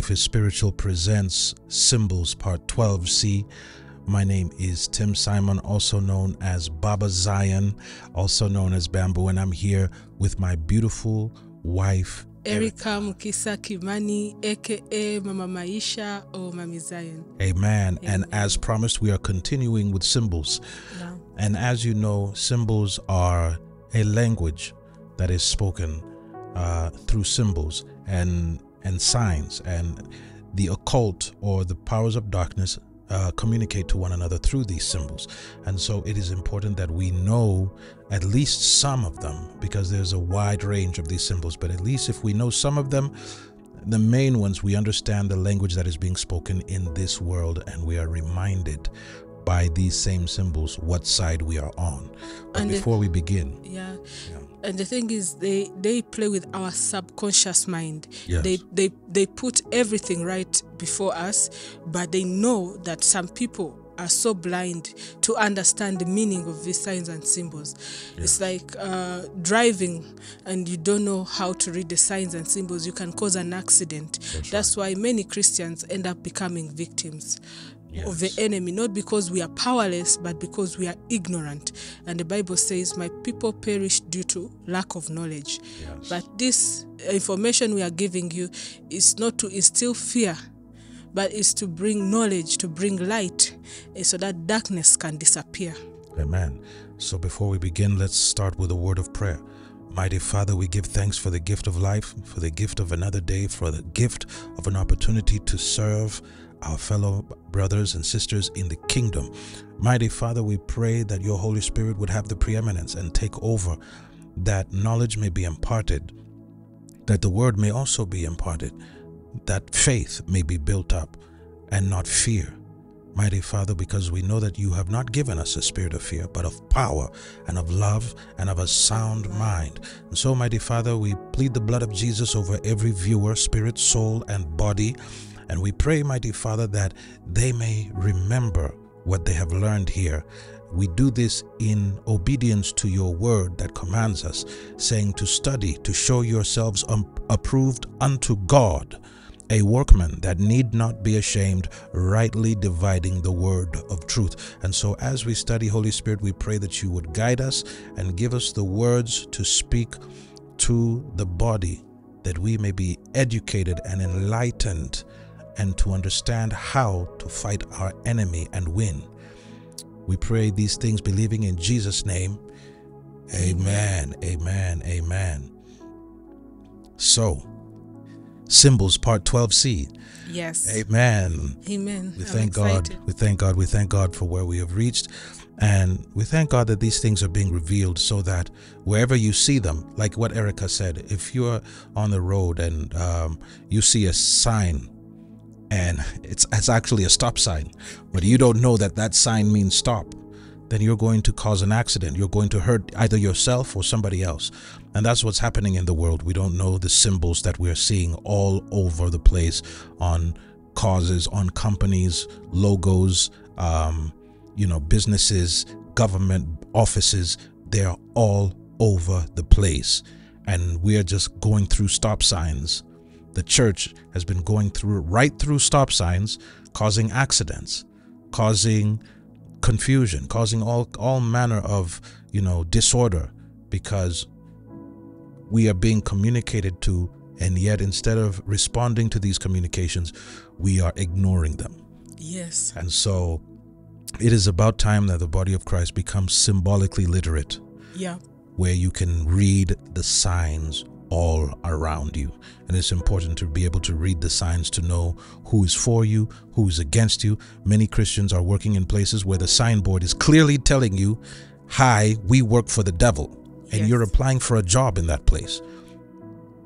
Life is Spiritual Presents Symbols Part 12C. My name is Tim Simon, also known as Baba Zion, also known as Bamboo, and I'm here with my beautiful wife, Erica Mukisa Kimani, aka Mama Maisha or Mami Zion. Amen. And as promised, we are continuing with symbols. Yeah. And as you know, symbols are a language that is spoken uh, through symbols and and signs, and the occult or the powers of darkness uh, communicate to one another through these symbols. And so it is important that we know at least some of them because there's a wide range of these symbols. But at least if we know some of them, the main ones, we understand the language that is being spoken in this world and we are reminded by these same symbols what side we are on. But And before we begin, Yeah. Yeah. And the thing is they they play with our subconscious mind. Yes. They they they put everything right before us, but they know that some people are so blind to understand the meaning of these signs and symbols. Yeah. It's like uh, driving and you don't know how to read the signs and symbols, you can cause an accident. That's, That's right. why many Christians end up becoming victims of the enemy, not because we are powerless, but because we are ignorant. And the Bible says, My people perish due to lack of knowledge. Yes. But this information we are giving you is not to instill fear, but is to bring knowledge, to bring light, eh, so that darkness can disappear. Amen. So before we begin, let's start with a word of prayer. Mighty Father, we give thanks for the gift of life, for the gift of another day, for the gift of an opportunity to serve our fellow brothers and sisters in the kingdom. Mighty Father, we pray that your Holy Spirit would have the preeminence and take over, that knowledge may be imparted, that the word may also be imparted, that faith may be built up and not fear. Mighty Father, because we know that you have not given us a spirit of fear, but of power and of love and of a sound mind. And so, Mighty Father, we plead the blood of Jesus over every viewer, spirit, soul, and body. And we pray, Mighty Father, that they may remember what they have learned here. We do this in obedience to your word that commands us, saying to study, to show yourselves um, approved unto God a workman that need not be ashamed, rightly dividing the word of truth. And so, as we study, Holy Spirit, we pray that you would guide us and give us the words to speak to the body, that we may be educated and enlightened and to understand how to fight our enemy and win. We pray these things believing in Jesus' name. Amen. Amen. Amen. So, Symbols Part 12C. Yes. Amen. Amen. We thank God. We thank God. We thank God for where we have reached. And we thank God that these things are being revealed so that wherever you see them, like what Erica said, if you're on the road and um, you see a sign and it's, it's actually a stop sign, but you don't know that that sign means stop, then you're going to cause an accident. You're going to hurt either yourself or somebody else. And that's what's happening in the world. We don't know the symbols that we're seeing all over the place on causes, on companies, logos, um, you know, businesses, government offices. They're all over the place. And we're just going through stop signs. The church has been going through right through stop signs, causing accidents, causing confusion, causing all all manner of you know disorder because we are being communicated to, and yet instead of responding to these communications, we are ignoring them. Yes. And so, it is about time that the body of Christ becomes symbolically literate, Yeah. where you can read the signs all around you. And it's important to be able to read the signs to know who is for you, who is against you. Many Christians are working in places where the signboard is clearly telling you, Hi, we work for the devil. And Yes. you're applying for a job in that place.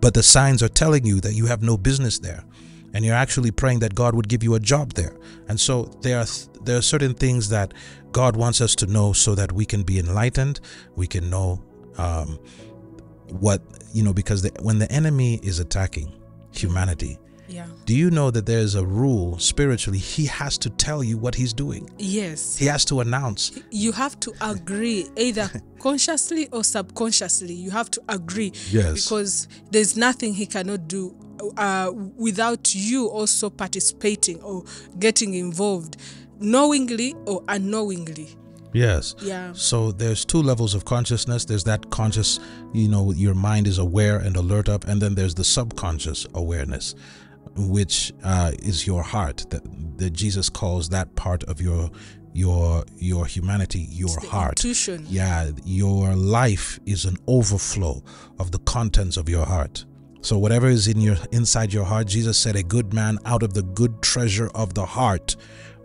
But the signs are telling you that you have no business there. And you're actually praying that God would give you a job there. And so there are there are certain things that God wants us to know so that we can be enlightened. We can know um, what you know because the, when the enemy is attacking humanity, Yeah. do you know that there's a rule spiritually? He has to tell you what he's doing. Yes. He has to announce. You have to agree, either consciously or subconsciously. You have to agree. Yes. Because there's nothing he cannot do uh, without you also participating or getting involved knowingly or unknowingly Yes. Yeah. So there's two levels of consciousness. There's that conscious, you know, your mind is aware and alert up, and then there's the subconscious awareness, which uh, is your heart. That, that Jesus calls that part of your your your humanity, your heart. intuition. Yeah, your life is an overflow of the contents of your heart. So whatever is in your inside your heart, Jesus said, a good man out of the good treasure of the heart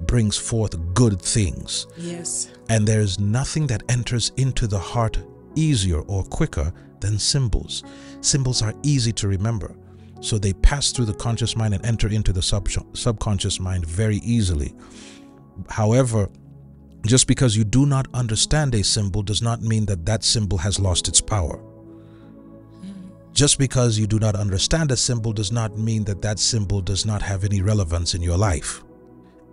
brings forth good things. yes And there is nothing that enters into the heart easier or quicker than symbols. Symbols are easy to remember. So they pass through the conscious mind and enter into the sub- subconscious mind very easily. However, just because you do not understand a symbol does not mean that that symbol has lost its power. Just because you do not understand a symbol does not mean that that symbol does not have any relevance in your life.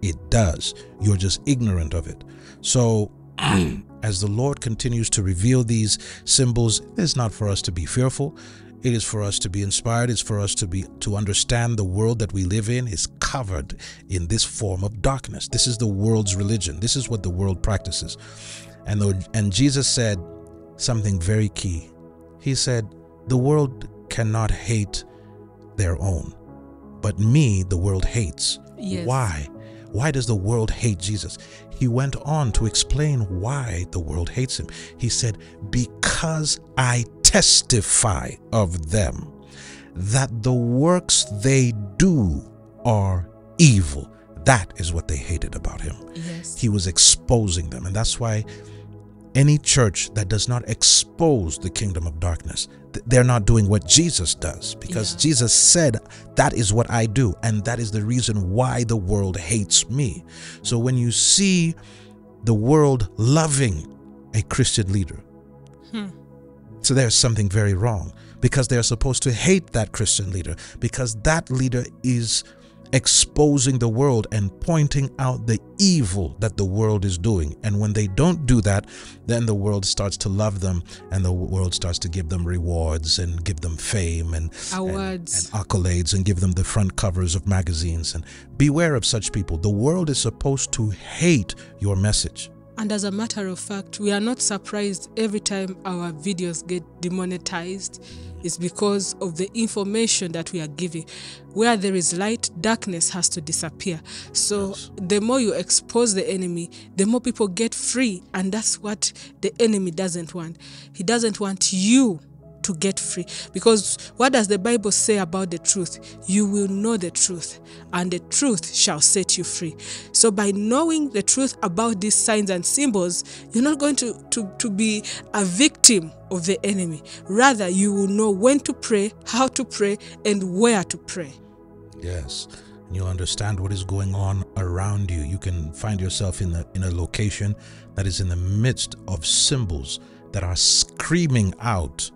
It does. You're just ignorant of it. So, mm. as the Lord continues to reveal these symbols, it's not for us to be fearful. It is for us to be inspired. It's for us to be to understand the world that we live in is covered in this form of darkness. This is the world's religion. This is what the world practices. And the, and Jesus said something very key. He said, "The world cannot hate their own, but me the world hates." Yes. Why? Why does the world hate Jesus? He went on to explain why the world hates him. He said, Because I testify of them that the works they do are evil. That is what they hated about him. yes He was exposing them. And that's why any church that does not expose the kingdom of darkness, they're not doing what Jesus does because Yeah. Jesus said, That is what I do. And that is the reason why the world hates me. So when you see the world loving a Christian leader, hmm. so there's something very wrong because they're supposed to hate that Christian leader because that leader is exposing the world and pointing out the evil that the world is doing. And when they don't do that, then the world starts to love them and the world starts to give them rewards and give them fame and and- Awards. and, accolades and give them the front covers of magazines. And beware of such people. The world is supposed to hate your message. And as a matter of fact, we are not surprised every time our videos get demonetized. It's because of the information that we are giving. Where there is light, darkness has to disappear. So Yes. the more you expose the enemy, the more people get free. And that's what the enemy doesn't want. He doesn't want you to get free. Because what does the Bible say about the truth? You will know the truth, and the truth shall set you free. So, by knowing the truth about these signs and symbols, you're not going to, to, to be a victim of the enemy. Rather, you will know when to pray, how to pray, and where to pray. Yes. You understand what is going on around you. You can find yourself in a in a location that is in the midst of symbols that are screaming out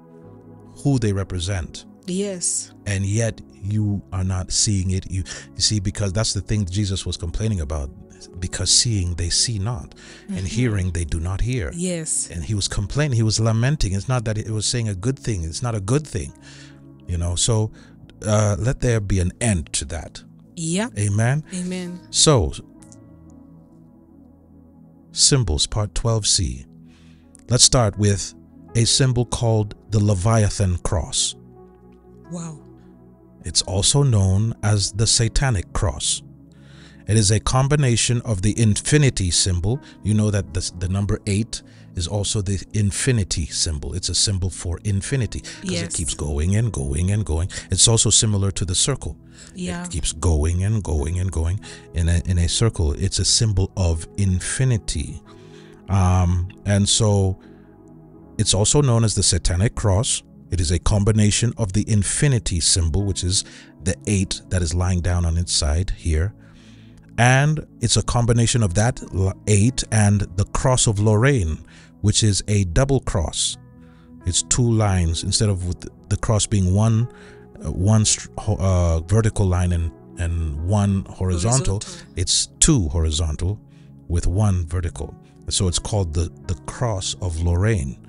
who they represent. Yes. And yet you are not seeing it. You you see, because that's the thing Jesus was complaining about. Because seeing they see not, and hearing they do not hear. Yes. And he was complaining, he was lamenting. It's not that it was saying a good thing, it's not a good thing. You know, so uh, let there be an end to that. Yeah. Amen. Amen. So, symbols, part 12c. Let's start with a symbol called the Leviathan cross. Wow. It's also known as the Satanic cross. It is a combination of the infinity symbol. You know that the, the number eight is also the infinity symbol. It's a symbol for infinity because Yes. it keeps going and going and going. It's also similar to the circle. Yeah. It keeps going and going and going in a, in a circle. It's a symbol of infinity. Um, and so it's also known as the Satanic Cross. It is a combination of the infinity symbol, which is the eight that is lying down on its side here. And it's a combination of that eight and the cross of Lorraine, which is a double cross. It's two lines instead of with the cross being one, uh, one uh, vertical line and and one horizontal. Horizontal. It's two horizontal with one vertical. So it's called the the cross of Lorraine.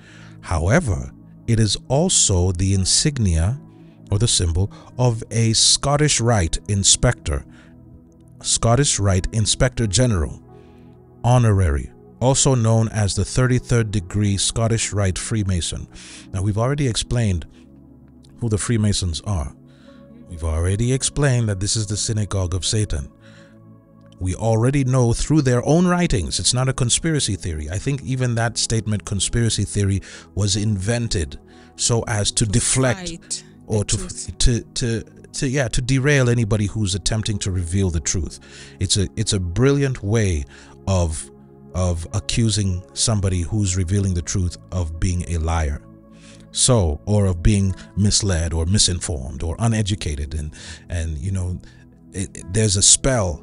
However, it is also the insignia or the symbol of a Scottish Rite Inspector, Scottish Rite Inspector General, honorary, also known as the 33rd degree Scottish Rite Freemason. Now, we've already explained who the Freemasons are. We've already explained that this is the synagogue of Satan. We already know through their own writings, it's not a conspiracy theory. I think even that statement, conspiracy theory, was invented so as to, to deflect or to, to, to, to, yeah, to derail anybody who's attempting to reveal the truth. It's a, it's a brilliant way of, of accusing somebody who's revealing the truth of being a liar so or of being misled or misinformed or uneducated and and you know it, it, there's a spell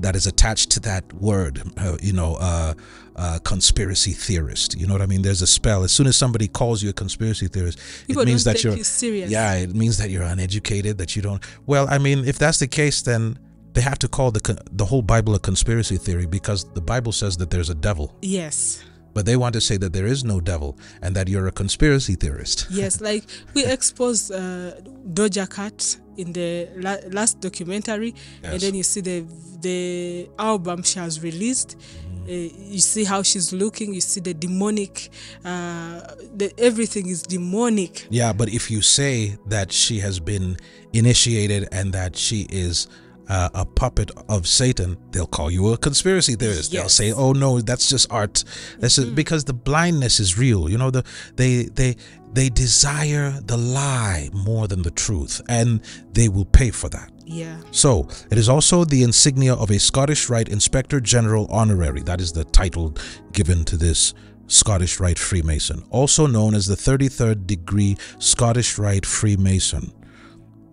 that is attached to that word uh, you know uh, uh, conspiracy theorist. You know what i mean? There's a spell. As soon as somebody calls you a conspiracy theorist People it means that you're you serious. yeah it means that you're uneducated that you don't well i mean if that's the case then they have to call the the whole bible a conspiracy theory because the bible says that there's a devil. Yes but they want to say that there is no devil and that you're a conspiracy theorist. yes, like we exposed uh, Doja Cat in the la- last documentary, yes. and then you see the the album she has released. Mm-hmm. Uh, you see how she's looking. You see the demonic. Uh, the, everything is demonic. Yeah, but if you say that she has been initiated and that she is uh, a puppet of Satan, they'll call you a conspiracy theorist. Yes. They'll say, "Oh no, that's just art." That's mm-hmm. because the blindness is real. You know, the they they they desire the lie more than the truth, and they will pay for that. Yeah. So it is also the insignia of a Scottish Rite Inspector General Honorary. That is the title given to this Scottish Rite Freemason, also known as the 33rd degree Scottish Rite Freemason.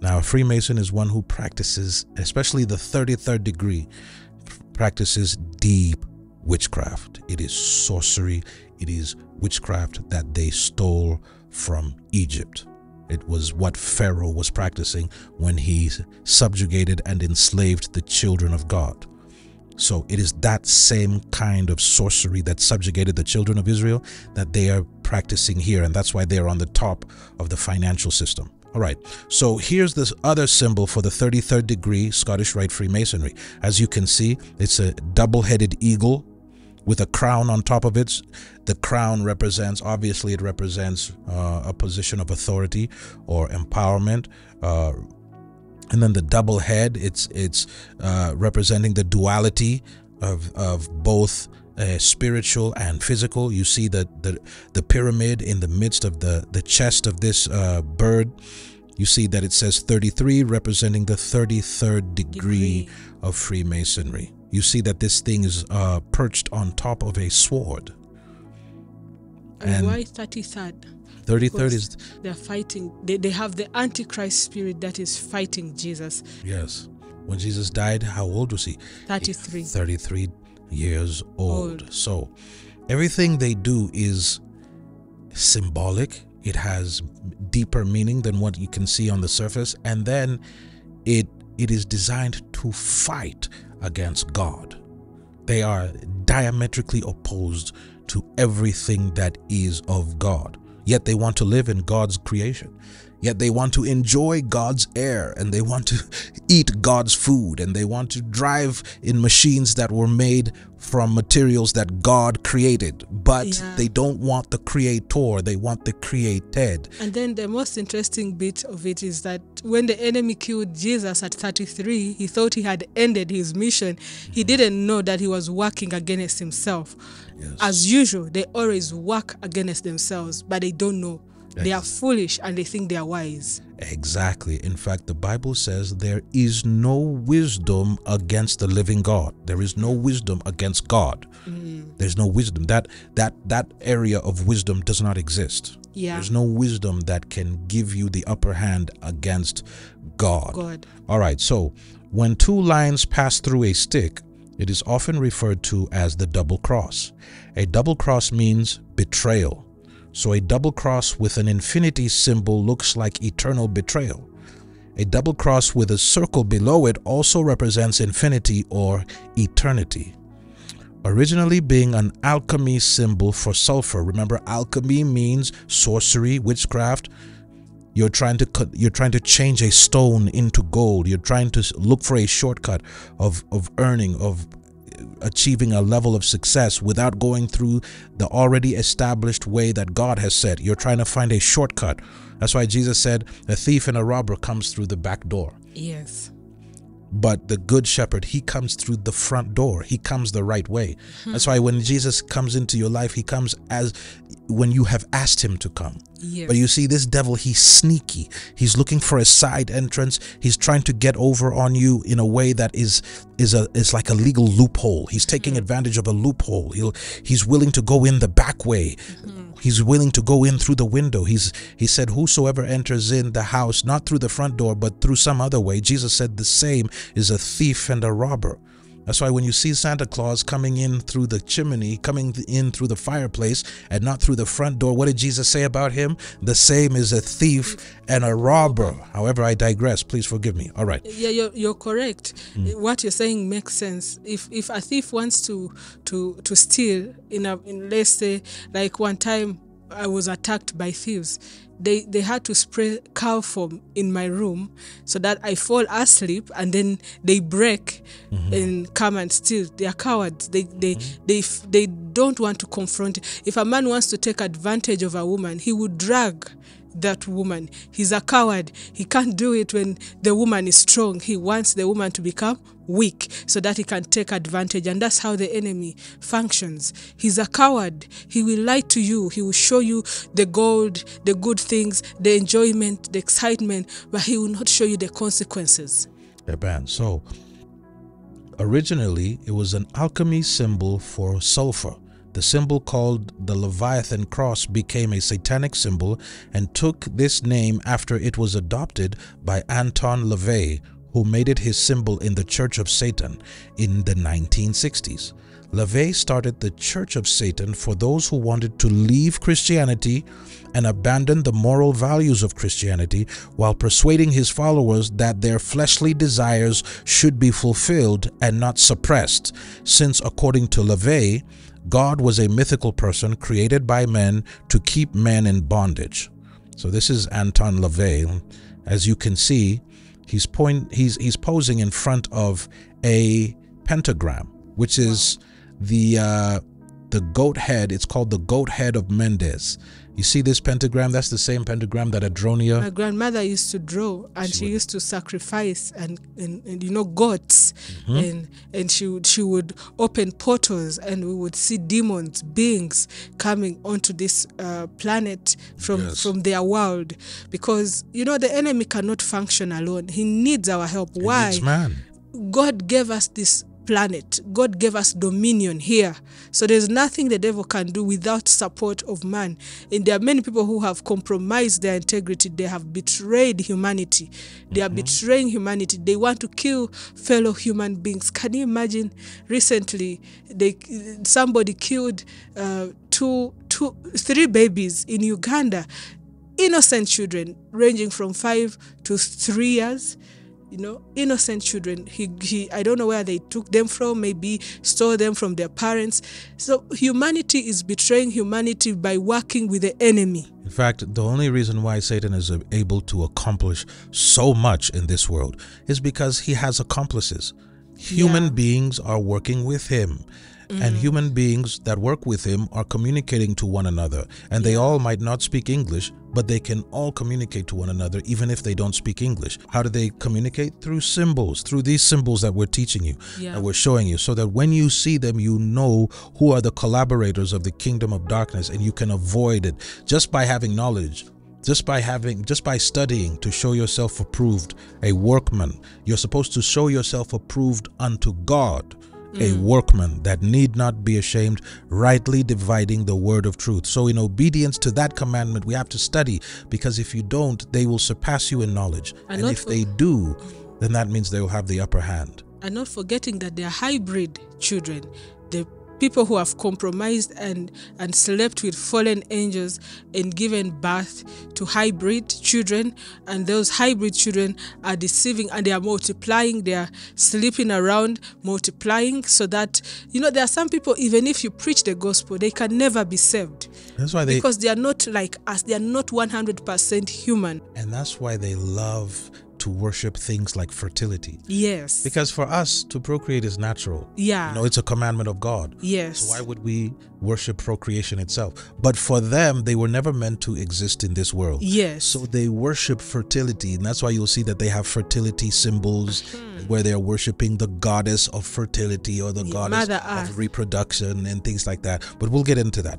Now, a Freemason is one who practices, especially the 33rd degree, practices deep witchcraft. It is sorcery, it is witchcraft that they stole from Egypt. It was what Pharaoh was practicing when he subjugated and enslaved the children of God. So it is that same kind of sorcery that subjugated the children of Israel that they are practicing here. And that's why they're on the top of the financial system. All right, so here's this other symbol for the 33rd degree Scottish Rite Freemasonry. As you can see, it's a double-headed eagle with a crown on top of it. The crown represents, obviously, it represents uh, a position of authority or empowerment. Uh, and then the double head, it's it's uh, representing the duality of of both uh, spiritual and physical. You see the, the the pyramid in the midst of the the chest of this uh, bird. You see that it says 33, representing the 33rd degree, degree. of Freemasonry. You see that this thing is uh, perched on top of a sword. And, and why 33rd? 33rd is they're fighting they, they have the antichrist spirit that is fighting jesus yes when jesus died how old was he 33 33 years old. old. So everything they do is symbolic. It has deeper meaning than what you can see on the surface. And then it it is designed to fight against God. They are diametrically opposed to everything that is of God. Yet they want to live in God's creation. Yet they want to enjoy God's air and they want to eat God's food and they want to drive in machines that were made from materials that God created. But yeah. they don't want the creator, they want the created. And then the most interesting bit of it is that when the enemy killed Jesus at 33, he thought he had ended his mission. He mm-hmm. didn't know that he was working against himself. Yes. As usual, they always work against themselves, but they don't know they are foolish and they think they are wise. Exactly. In fact, the Bible says there is no wisdom against the living God. There is no wisdom against God. Mm. There's no wisdom. That that that area of wisdom does not exist. Yeah. There's no wisdom that can give you the upper hand against God. God. All right. So, when two lines pass through a stick, it is often referred to as the double cross. A double cross means betrayal so a double cross with an infinity symbol looks like eternal betrayal. A double cross with a circle below it also represents infinity or eternity. Originally being an alchemy symbol for sulfur. Remember, alchemy means sorcery, witchcraft. You're trying to cut, you're trying to change a stone into gold. You're trying to look for a shortcut of of earning of achieving a level of success without going through the already established way that God has set. You're trying to find a shortcut. That's why Jesus said, "A thief and a robber comes through the back door." Yes. But the good shepherd, he comes through the front door. He comes the right way. Hmm. That's why when Jesus comes into your life, he comes as when you have asked him to come. But you see, this devil, he's sneaky. He's looking for a side entrance. He's trying to get over on you in a way that is is a is like a legal loophole. He's taking mm-hmm. advantage of a loophole. He'll he's willing to go in the back way. Mm-hmm. He's willing to go in through the window. He's he said, Whosoever enters in the house, not through the front door, but through some other way. Jesus said the same is a thief and a robber. That's why when you see Santa Claus coming in through the chimney, coming in through the fireplace, and not through the front door, what did Jesus say about him? The same is a thief and a robber. However, I digress. Please forgive me. All right. yeah you're, you're correct Hmm. what you're saying makes sense if if a thief wants to to to steal in a in let's say like one time i was attacked by thieves. They they had to spray chloroform in my room so that i fall asleep and then they break mm-hmm. and come and steal. They are cowards. They they mm-hmm. they they don't want to confront. If a man wants to take advantage of a woman he would drag that woman. He's a coward. He can't do it when the woman is strong. He wants the woman to become weak so that he can take advantage. And that's how the enemy functions. He's a coward. He will lie to you. He will show you the gold, the good things, the enjoyment, the excitement, but he will not show you the consequences. Amen. So, originally, it was an alchemy symbol for sulfur. The symbol called the Leviathan cross became a satanic symbol and took this name after it was adopted by Anton LaVey, who made it his symbol in the Church of Satan in the 1960s. LaVey started the Church of Satan for those who wanted to leave Christianity and abandon the moral values of Christianity while persuading his followers that their fleshly desires should be fulfilled and not suppressed, since according to LaVey, God was a mythical person created by men to keep men in bondage. So this is Anton LaVey. As you can see, he's point he's he's posing in front of a pentagram, which is the uh, the goat head. It's called the goat head of Mendes. You see this pentagram? That's the same pentagram that Adronia. My grandmother used to draw and she, would- used to sacrifice and, and, and you know goats and and she would she would open portals and we would see demons beings coming onto this uh, planet from Yes. from their world because you know the enemy cannot function alone he needs our help why It's man. God gave us this planet. God gave us dominion here. So there's nothing the devil can do without support of man. And there are many people who have compromised their integrity. They have betrayed humanity. They are betraying humanity. They want to kill fellow human beings. Can you imagine? Recently, they somebody killed uh, two, two, three babies in Uganda innocent children ranging from five to three years you know innocent children he, he i don't know where they took them from maybe stole them from their parents so humanity is betraying humanity by working with the enemy In fact, the only reason why Satan is able to accomplish so much in this world is because he has accomplices. Human Yeah. beings are working with him. And mm-hmm. human beings that work with him are communicating to one another. And they all might not speak English, but they can all communicate to one another even if they don't speak English. How do they communicate? Through symbols, through these symbols that we're teaching you, Yeah. that we're showing you, so that when you see them, you know who are the collaborators of the kingdom of darkness and you can avoid it just by having knowledge. Just by having, just by studying to show yourself approved, a workman. You're supposed to show yourself approved unto God, a mm. workman that need not be ashamed, rightly dividing the word of truth. So, in obedience to that commandment, we have to study because if you don't, they will surpass you in knowledge. And And, if they do, then that means they will have the upper hand. and not forgetting that they are hybrid children the people who have compromised and and slept with fallen angels and given birth to hybrid children and those hybrid children are deceiving and they are multiplying they are sleeping around multiplying so that you know there are some people even if you preach the gospel they can never be saved. That's why they because they are not like us they are not 100% human. And that's why they love to worship things like fertility. yes Because for us to procreate is natural. yeah You know, it's a commandment of God. yes So why would we worship procreation itself? But for them, they were never meant to exist in this world. yes So they worship fertility, and that's why you'll see that they have fertility symbols hmm. where they're worshiping the goddess of fertility or the Yeah, goddess Mother of Earth. reproduction and things like that. But we'll get into that.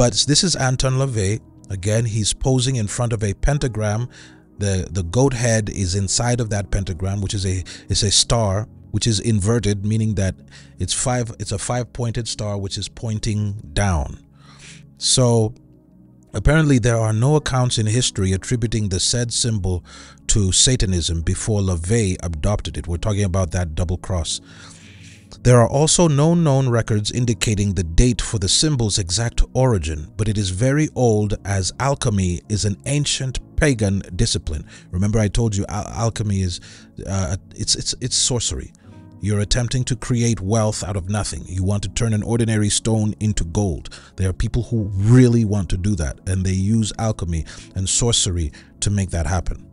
But this is Anton LaVey. Again, he's posing in front of a pentagram. The the goat head is inside of that pentagram, which is a is a star, which is inverted, meaning that it's five. It's a five pointed star, which is pointing down. So Apparently, there are no accounts in history attributing the said symbol to Satanism before LaVey adopted it. We're talking about that double cross. There are also no known records indicating the date for the symbol's exact origin, but it is very old as alchemy is an ancient pagan discipline. Remember, I told you al- alchemy is uh, it's it's it's sorcery. You're attempting to create wealth out of nothing. You want to turn an ordinary stone into gold. There are people who really want to do that, and they use alchemy and sorcery to make that happen.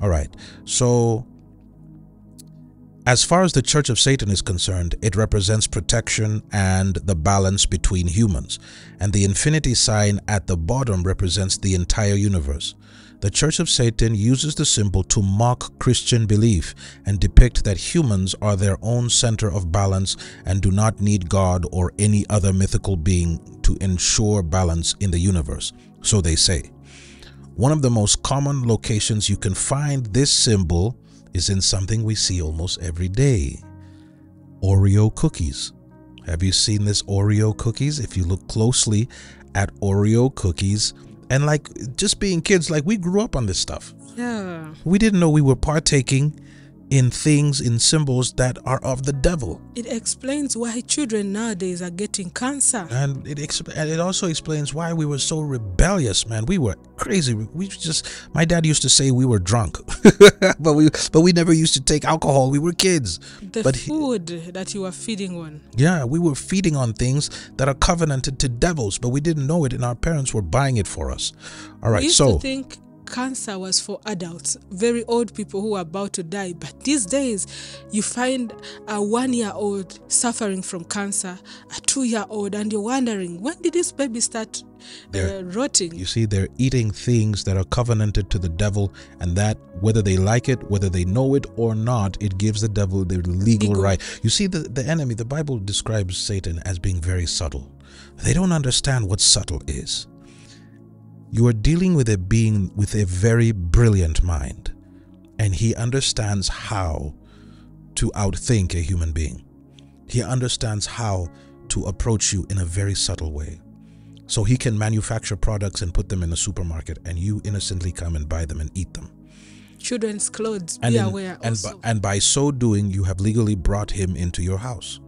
All right. So, as far as the Church of Satan is concerned, it represents protection and the balance between humans, and the infinity sign at the bottom represents the entire universe. The Church of Satan uses the symbol to mock Christian belief and depict that humans are their own center of balance and do not need God or any other mythical being to ensure balance in the universe. So they say. One of the most common locations you can find this symbol is in something we see almost every day Oreo cookies. Have you seen this Oreo cookies? If you look closely at Oreo cookies, and like just being kids, like we grew up on this stuff. yeah We didn't know we were partaking in things, in symbols that are of the devil. it explains why children nowadays are getting cancer And it exp- and it also explains why we were so rebellious, man. We were crazy. We just my dad used to say we were drunk. but we but we never used to take alcohol. We were kids. the but he- food that you were feeding on Yeah, we were feeding on things that are covenanted to devils, but we didn't know it and our parents were buying it for us. All right, we used so to think cancer was for adults very old people who are about to die but these days you find a one year old suffering from cancer a two year old and you're wondering when did this baby start uh, rotting you see they're eating things that are covenanted to the devil and that whether they like it, whether they know it or not, it gives the devil the legal Legal. right. You see the the enemy, the Bible describes Satan as being very subtle. They don't understand what subtle is. You are dealing with a being with a very brilliant mind, and he understands how to outthink a human being. He understands how to approach you in a very subtle way. So he can manufacture products and put them in a supermarket, and you innocently come and buy them and eat them. children's clothes And, be in- aware and, also. by, and by so doing, you have legally brought him into your house.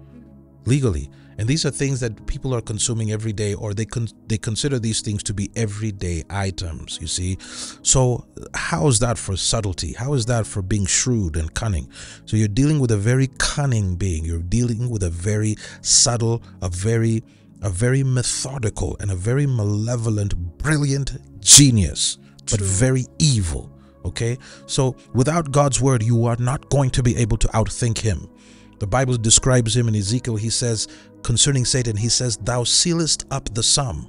Legally. And these are things that people are consuming every day, or they con- they consider these things to be everyday items. You see, so how is that for subtlety? How is that for being shrewd and cunning? So you're dealing with a very cunning being. You're dealing with a very subtle, a very a very methodical and a very malevolent, brilliant genius, but very evil. Okay, so without God's word, you are not going to be able to outthink him. The Bible describes him in Ezekiel. He says concerning Satan, he says, Thou sealest up the sum.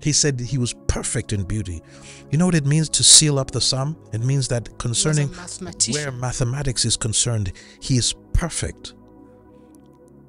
He said he was perfect in beauty. You know what it means to seal up the sum? It means that He was a concerning where mathematics is concerned, he is perfect.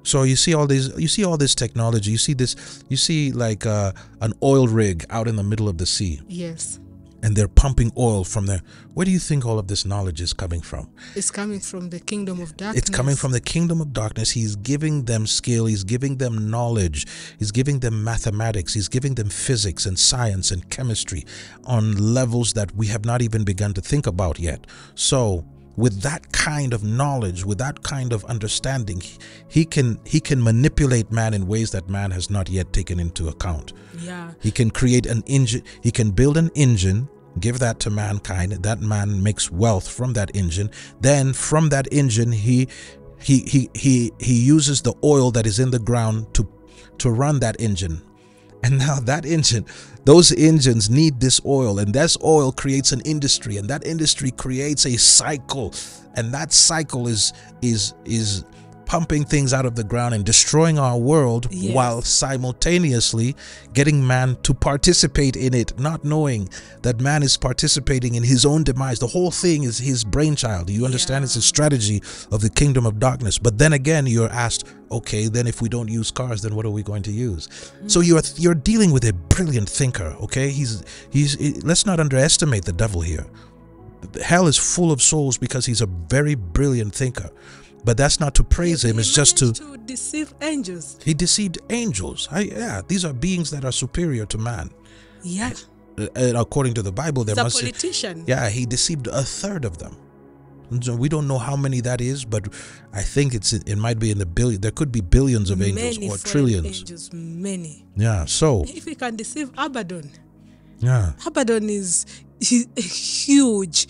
So you see all these, you see all this technology. You see this, you see like uh, an oil rig out in the middle of the sea, yes and they're pumping oil from there. Where do you think all of this knowledge is coming from? it's coming from the kingdom of darkness It's coming from the kingdom of darkness. He's giving them skill. He's giving them knowledge. He's giving them mathematics. He's giving them physics and science and chemistry on levels that we have not even begun to think about yet. So, with that kind of knowledge, with that kind of understanding, he can he can manipulate man in ways that man has not yet taken into account. Yeah. He can create an engine. He can build an engine, give that to mankind. That man makes wealth from that engine. Then from that engine, he he he he he uses the oil that is in the ground to to run that engine. And now that engine, those engines need this oil, and this oil creates an industry, and that industry creates a cycle, and that cycle is is is pumping things out of the ground and destroying our world Yes. while simultaneously getting man to participate in it, not knowing that man is participating in his own demise. The whole thing is his brainchild. You understand? It's a strategy of the kingdom of darkness. But then again, you're asked, okay, then if we don't use cars, then what are we going to use? So mm. you're you're dealing with a brilliant thinker. Okay, he's he's. Let's not underestimate the devil here hell is full of souls because he's a very brilliant thinker. But that's not to praise him, it's just to, to, deceive angels. He deceived angels. I, yeah, these are beings that are superior to man. Yeah. Uh, and according to the Bible, there a must politician. yeah, he deceived a third of them. So we don't know how many that is, but I think it's it might be in the billion. There could be billions of angels many or trillions. Angels, many. Yeah. So If he can deceive Abaddon, yeah, Abaddon is huge,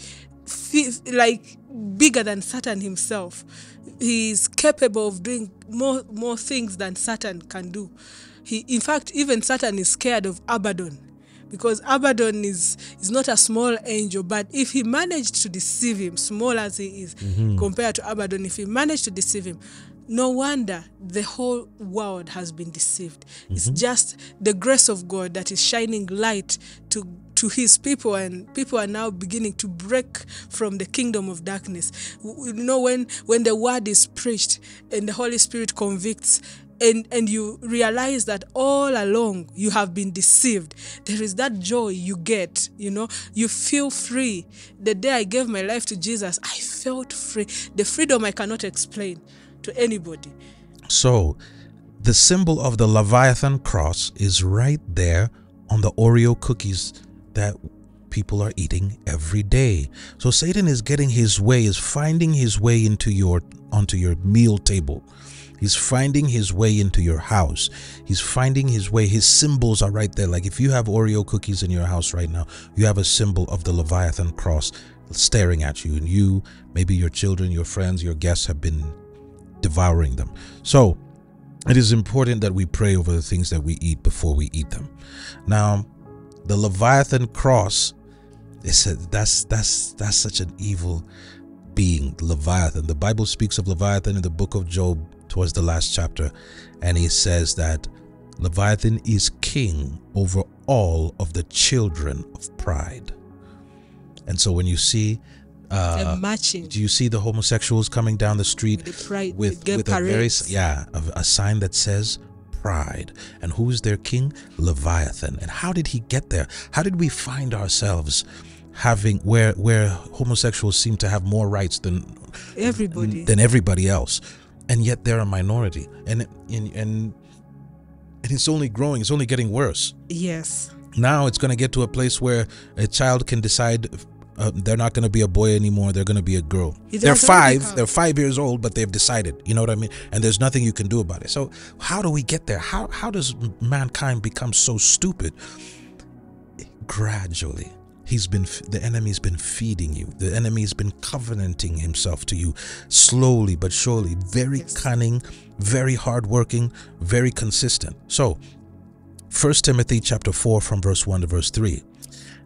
like bigger than Satan himself. He is capable of doing more more things than Satan can do. He, in fact, even Satan is scared of Abaddon because Abaddon is is not a small angel. But if he managed to deceive him, small as he is mm-hmm. compared to Abaddon, if he managed to deceive him, no wonder the whole world has been deceived. Mm-hmm. It's just the grace of God that is shining light to to his people and people are now beginning to break from the kingdom of darkness. You know when when the word is preached and the holy spirit convicts and and you realize that all along you have been deceived there is that joy you get you know. You feel free. The day i gave my life to jesus i felt free. The freedom i cannot explain to anybody. So, the symbol of the Leviathan cross is right there on the Oreo cookies that people are eating every day. So Satan is getting his way, is finding his way into your onto your meal table. He's finding his way into your house. He's finding his way. His symbols are right there. Like if you have Oreo cookies in your house right now, you have a symbol of the Leviathan cross staring at you, and you, maybe your children, your friends, your guests have been devouring them. So it is important that we pray over the things that we eat before we eat them. Now, the Leviathan cross is a, that's that's that's such an evil being, Leviathan. The Bible speaks of Leviathan in the book of Job towards the last chapter, and he says that Leviathan is king over all of the children of pride. And so when you see uh, do you see the homosexuals coming down the street the pride with with a very yeah a, a sign that says pride and who's their king? Leviathan. And how did he get there? How did we find ourselves having where where homosexuals seem to have more rights than everybody. than everybody else and yet they're a minority and and and, and it's only growing it's only getting worse. Yes. Now it's going to get to a place where a child can decide uh, they're not going to be a boy anymore they're going to be a girl. They're five they're five years old but they've decided you know what i mean? And there's nothing you can do about it. So how do we get there? How how does mankind become so stupid? Gradually he's been the enemy's been feeding you. The enemy's been covenanting himself to you slowly but surely. Very Yes. cunning very hardworking very consistent. So 1 Timothy chapter 4 from verse 1 to verse 3.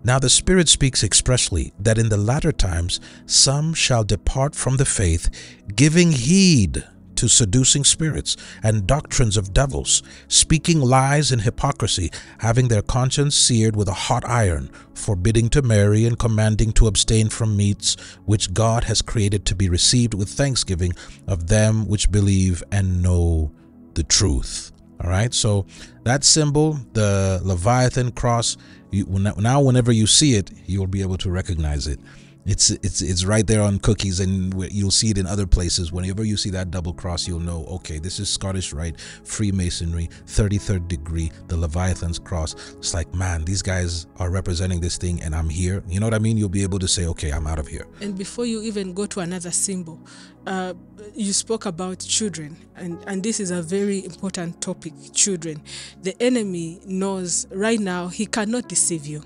Now the Spirit speaks expressly that in the latter times some shall depart from the faith, giving heed to seducing spirits and doctrines of devils, speaking lies and hypocrisy, having their conscience seared with a hot iron, forbidding to marry and commanding to abstain from meats which God has created to be received with thanksgiving of them which believe and know the truth. All right, so that symbol, the Leviathan cross, you, now whenever you see it, you'll be able to recognize it. It's it's it's right there on cookies, and you'll see it in other places. Whenever you see that double cross, you'll know. Okay, this is Scottish Rite, Freemasonry, 33rd degree, the Leviathan's cross. It's like, man, these guys are representing this thing, and I'm here. You know what I mean? You'll be able to say, okay, I'm out of here. And before you even go to another symbol, uh, you spoke about children, and, and this is a very important topic children. The enemy knows right now he cannot deceive you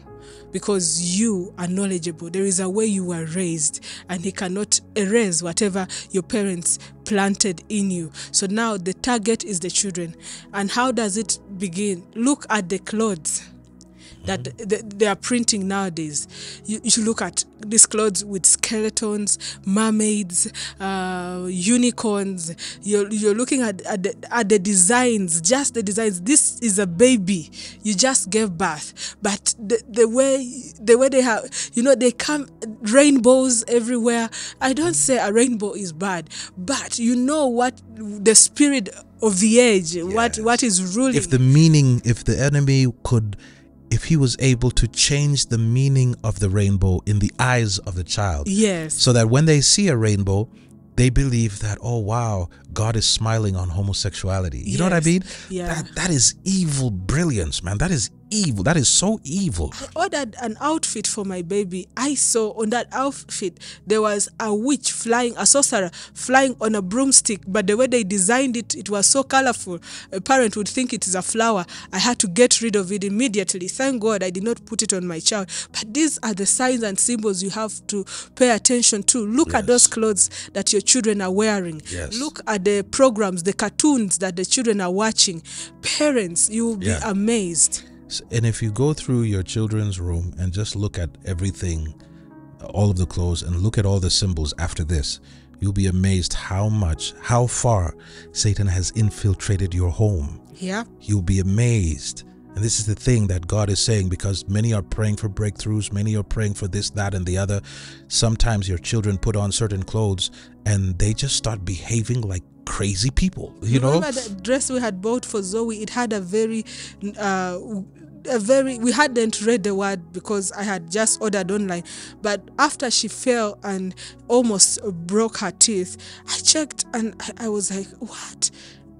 because you are knowledgeable. There is a way you were raised, and he cannot erase whatever your parents planted in you. So now the target is the children. And how does it begin? Look at the clothes that they are printing nowadays. You, you should look at these clothes with skeletons, mermaids, uh, unicorns. You're, you're looking at, at the, at, the, designs, just the designs. This is a baby. You just gave birth. But the, the way the way they have, you know, they come rainbows everywhere. I don't say a rainbow is bad, but you know what the spirit of the age, yes. what what is ruling. If the meaning, if the enemy could if he was able to change the meaning of the rainbow in the eyes of the child. Yes. So that when they see a rainbow, they believe that, oh wow, God is smiling on homosexuality. You yes. know what I mean? Yeah. That that is evil brilliance, man. That is evil. That is so evil. I ordered an outfit for my baby. I saw on that outfit there was a witch flying, a sorcerer flying on a broomstick. But the way they designed it, it was so colorful. A parent would think it is a flower. I had to get rid of it immediately. Thank God I did not put it on my child. But these are the signs and symbols you have to pay attention to. Look yes. at those clothes that your children are wearing. Yes. Look at the programs, the cartoons that the children are watching. Parents, you will be yeah. amazed. And if you go through your children's room and just look at everything, all of the clothes, and look at all the symbols after this, you'll be amazed how much, how far Satan has infiltrated your home. Yeah. You'll be amazed. And this is the thing that God is saying because many are praying for breakthroughs, many are praying for this, that, and the other. Sometimes your children put on certain clothes and they just start behaving like crazy people. You Remember know, the dress we had bought for Zoe. It had a very uh, a very we hadn't read the word because I had just ordered online. But after she fell and almost broke her teeth, I checked and I, I was like, what?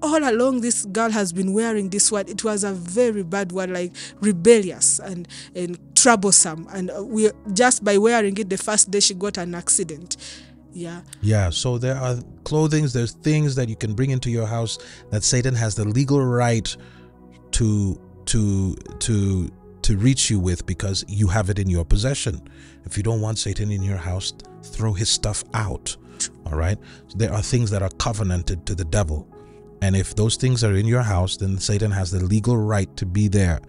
all along this girl has been wearing this word it was a very bad word like rebellious and and troublesome and we just by wearing it the first day she got an accident yeah yeah so there are clothings there's things that you can bring into your house that satan has the legal right to to to to reach you with because you have it in your possession. If you don't want Satan in your house, throw his stuff out. All right? So there are things that are covenanted to the devil. And if those things are in your house, then Satan has the legal right to be there.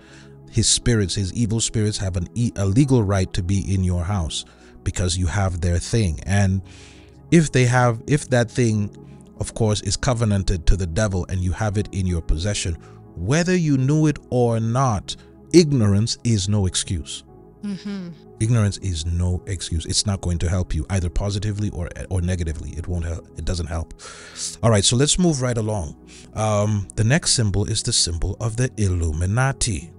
His spirits, his evil spirits have an e- a legal right to be in your house because you have their thing. And if they have if that thing of course is covenanted to the devil and you have it in your possession, whether you knew it or not, ignorance is no excuse. Mm-hmm. Ignorance is no excuse. It's not going to help you either positively or or negatively. It won't help. It doesn't help. All right, so let's move right along. Um, the next symbol is the symbol of the Illuminati.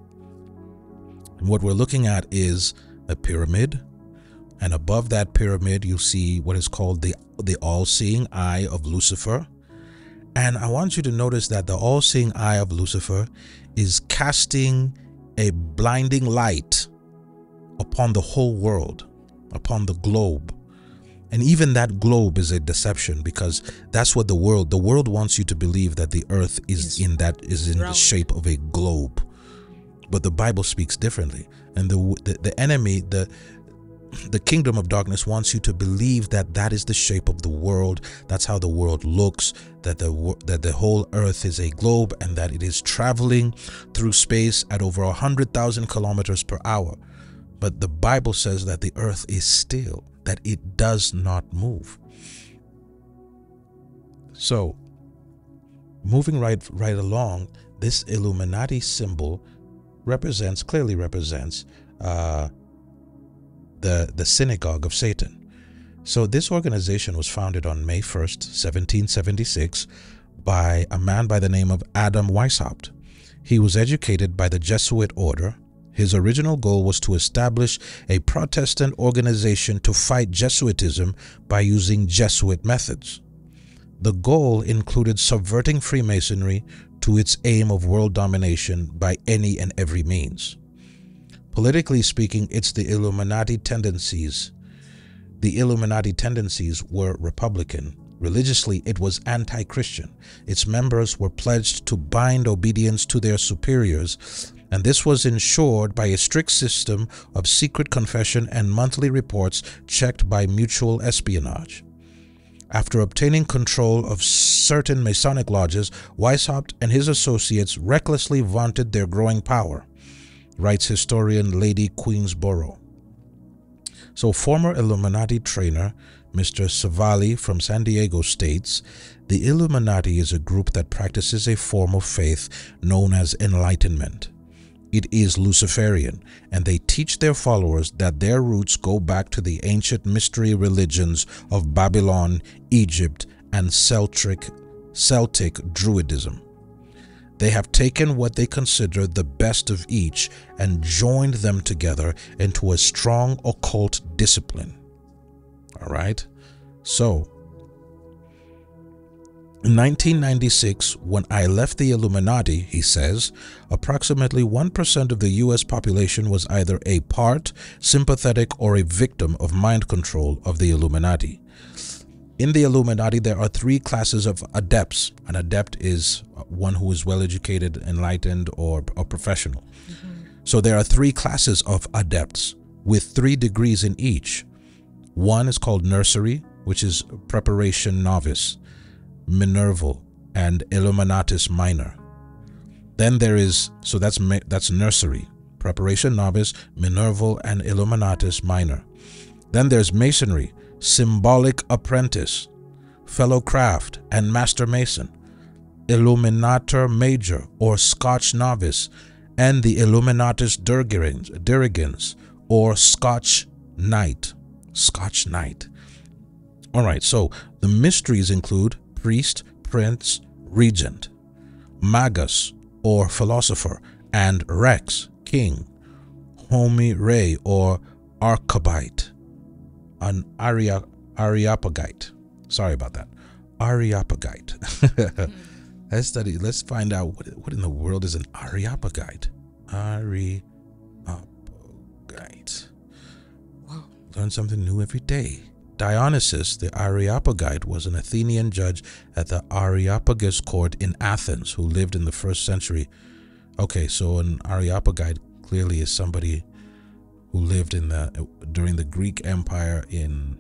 And what we're looking at is a pyramid, and above that pyramid, you see what is called the the all-seeing eye of Lucifer. And I want you to notice that the all seeing eye of Lucifer is casting a blinding light upon the whole world, upon the globe. And even that globe is a deception because that's what the world the world wants you to believe that the earth is in that is in the shape of a globe. But the Bible speaks differently. And the the, the enemy, the the kingdom of darkness wants you to believe that that is the shape of the world. That's how the world looks that the that the whole earth is a globe and that it is traveling through space at over a 100,000 kilometers per hour. But the bible says that the earth is still that it does not move. So moving right right along this illuminati symbol represents clearly represents uh, the, the synagogue of Satan. So this organization was founded on May 1st, 1776 by a man by the name of Adam Weishaupt. He was educated by the Jesuit order. His original goal was to establish a Protestant organization to fight Jesuitism by using Jesuit methods. The goal included subverting Freemasonry to its aim of world domination by any and every means. Politically speaking, it's the Illuminati tendencies. The Illuminati tendencies were Republican. Religiously, it was anti Christian. Its members were pledged to bind obedience to their superiors and this was ensured by a strict system of secret confession and monthly reports checked by mutual espionage. After obtaining control of certain Masonic lodges, Weishaupt and his associates recklessly vaunted their growing power, writes historian Lady Queensborough. So, former Illuminati trainer Mr. Savali from San Diego states the Illuminati is a group that practices a form of faith known as enlightenment. It is Luciferian, and they teach their followers that their roots go back to the ancient mystery religions of Babylon, Egypt, and Celtic, Celtic Druidism. They have taken what they consider the best of each and joined them together into a strong occult discipline. All right? So, in 1996, when I left the Illuminati, he says, approximately 1% of the US population was either a part, sympathetic, or a victim of mind control of the Illuminati. In the Illuminati, there are three classes of adepts. An adept is one who is well educated, enlightened, or a professional. Mm-hmm. So there are three classes of adepts with three degrees in each. One is called nursery, which is preparation novice. Minerval, and Illuminatus Minor. Then there is, so that's that's nursery, preparation novice, Minerval, and Illuminatus Minor. Then there's Masonry, symbolic apprentice, fellow craft, and master mason, Illuminatus Major or Scotch novice, and the Illuminatus Dirigens or Scotch Knight. Scotch Knight. All right, so the mysteries include priest, prince, regent, magus, or philosopher, and rex, king, homi rei, or archibite, an Aria- Areopagite. Sorry about that. Areopagite. let's study, let's find out what, what in the world is an Areopagite. Areopagite. Wow. Learn something new every day. Dionysus, the Areopagite was an Athenian judge at the Areopagus court in Athens who lived in the first century. Okay, so an Areopagite clearly is somebody who lived in the during the Greek Empire in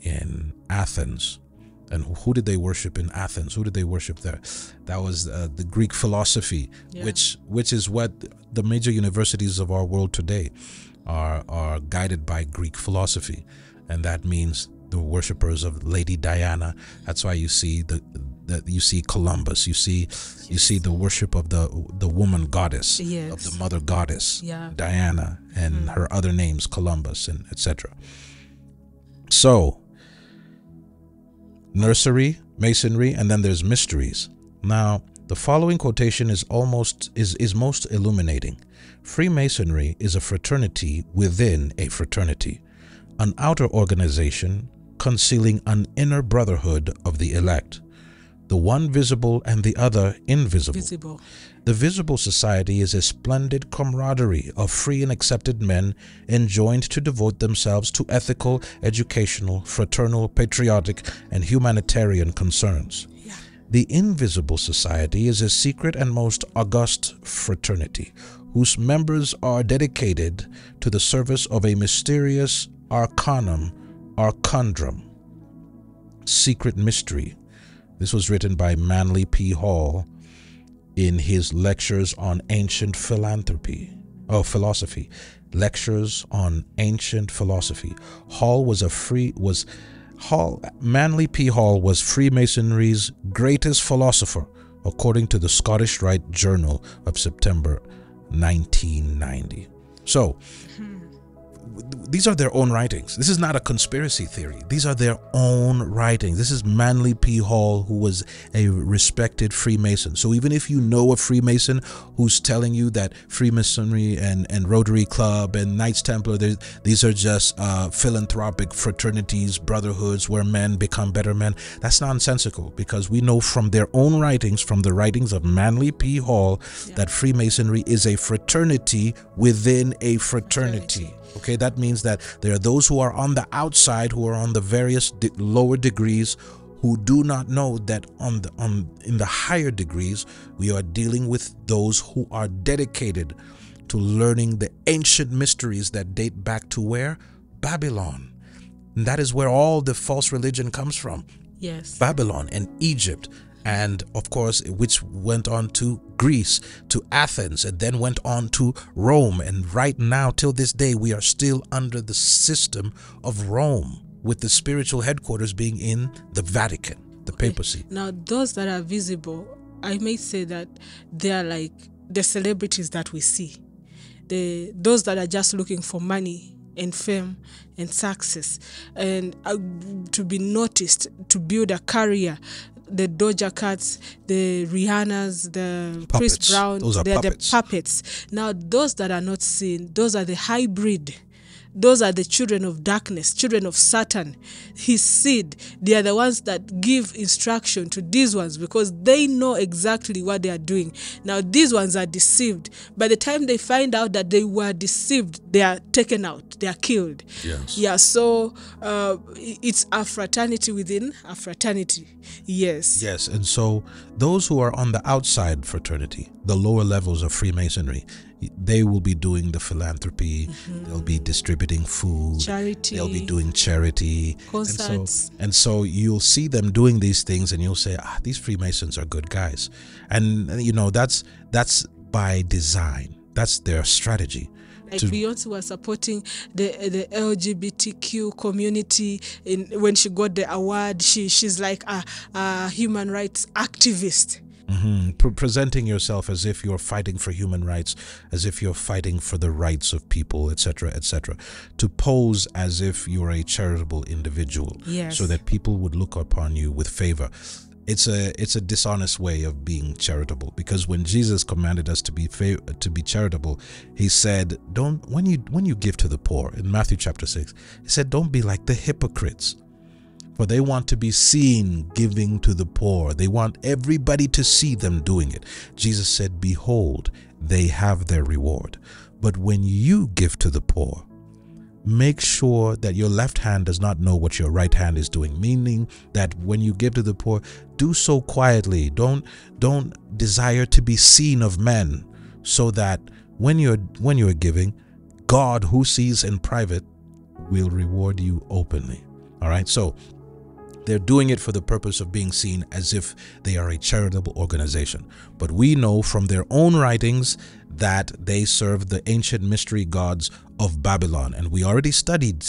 in Athens. And who did they worship in Athens? Who did they worship there? That was uh, the Greek philosophy, yeah. which which is what the major universities of our world today are are guided by Greek philosophy and that means the worshippers of Lady Diana. That's why you see the, the you see Columbus. You see yes. you see the worship of the the woman goddess yes. of the mother goddess yeah. Diana and mm. her other names Columbus and etc. So nursery, masonry, and then there's mysteries. Now the following quotation is almost is is most illuminating. Freemasonry is a fraternity within a fraternity an outer organization concealing an inner brotherhood of the elect, the one visible and the other invisible. Visible. The visible society is a splendid camaraderie of free and accepted men enjoined to devote themselves to ethical, educational, fraternal, patriotic, and humanitarian concerns. Yeah. The invisible society is a secret and most august fraternity whose members are dedicated to the service of a mysterious Arcanum, Arcundrum, Secret Mystery. This was written by Manly P. Hall in his lectures on ancient philanthropy or philosophy. Lectures on ancient philosophy. Hall was a free was Hall Manly P. Hall was Freemasonry's greatest philosopher, according to the Scottish Rite Journal of September 1990. So, these are their own writings. This is not a conspiracy theory. These are their own writings. This is Manly P. Hall, who was a respected Freemason. So even if you know a Freemason who's telling you that Freemasonry and, and Rotary Club and Knights Templar, these are just uh, philanthropic fraternities, brotherhoods where men become better men, that's nonsensical because we know from their own writings, from the writings of Manly P. Hall, yeah. that Freemasonry is a fraternity within a fraternity. Okay, that means that there are those who are on the outside, who are on the various de- lower degrees, who do not know that on the on in the higher degrees we are dealing with those who are dedicated to learning the ancient mysteries that date back to where Babylon. And that is where all the false religion comes from. Yes. Babylon and Egypt and of course which went on to Greece to Athens and then went on to Rome. And right now till this day we are still under the system of Rome with the spiritual headquarters being in the Vatican the okay. papacy. Now those that are visible I may say that they are like the celebrities that we see. The those that are just looking for money and fame and success. And uh, to be noticed to build a career the Doja Cats, the Rihannas, the puppets. Chris Brown, they're puppets. the puppets. Now, those that are not seen, those are the hybrid those are the children of darkness, children of Satan, his seed. They are the ones that give instruction to these ones because they know exactly what they are doing. Now, these ones are deceived. By the time they find out that they were deceived, they are taken out, they are killed. Yes. Yeah, so uh, it's a fraternity within a fraternity. Yes. Yes, and so those who are on the outside fraternity, the lower levels of Freemasonry, they will be doing the philanthropy mm-hmm. they'll be distributing food charity they'll be doing charity Concerts. and so and so you'll see them doing these things and you'll say ah these freemasons are good guys and you know that's that's by design that's their strategy like Beyonce was supporting the the LGBTQ community in when she got the award. She she's like a, a human rights activist. Mm-hmm. Pre- presenting yourself as if you're fighting for human rights, as if you're fighting for the rights of people, etc., etc. To pose as if you're a charitable individual, yes. so that people would look upon you with favor. It's a it's a dishonest way of being charitable because when Jesus commanded us to be fa- to be charitable, he said, "Don't when you when you give to the poor." In Matthew chapter six, he said, "Don't be like the hypocrites." For they want to be seen giving to the poor. They want everybody to see them doing it. Jesus said, Behold, they have their reward. But when you give to the poor, make sure that your left hand does not know what your right hand is doing meaning that when you give to the poor do so quietly don't don't desire to be seen of men so that when you're when you're giving god who sees in private will reward you openly all right so they're doing it for the purpose of being seen as if they are a charitable organization. But we know from their own writings that they serve the ancient mystery gods of Babylon. And we already studied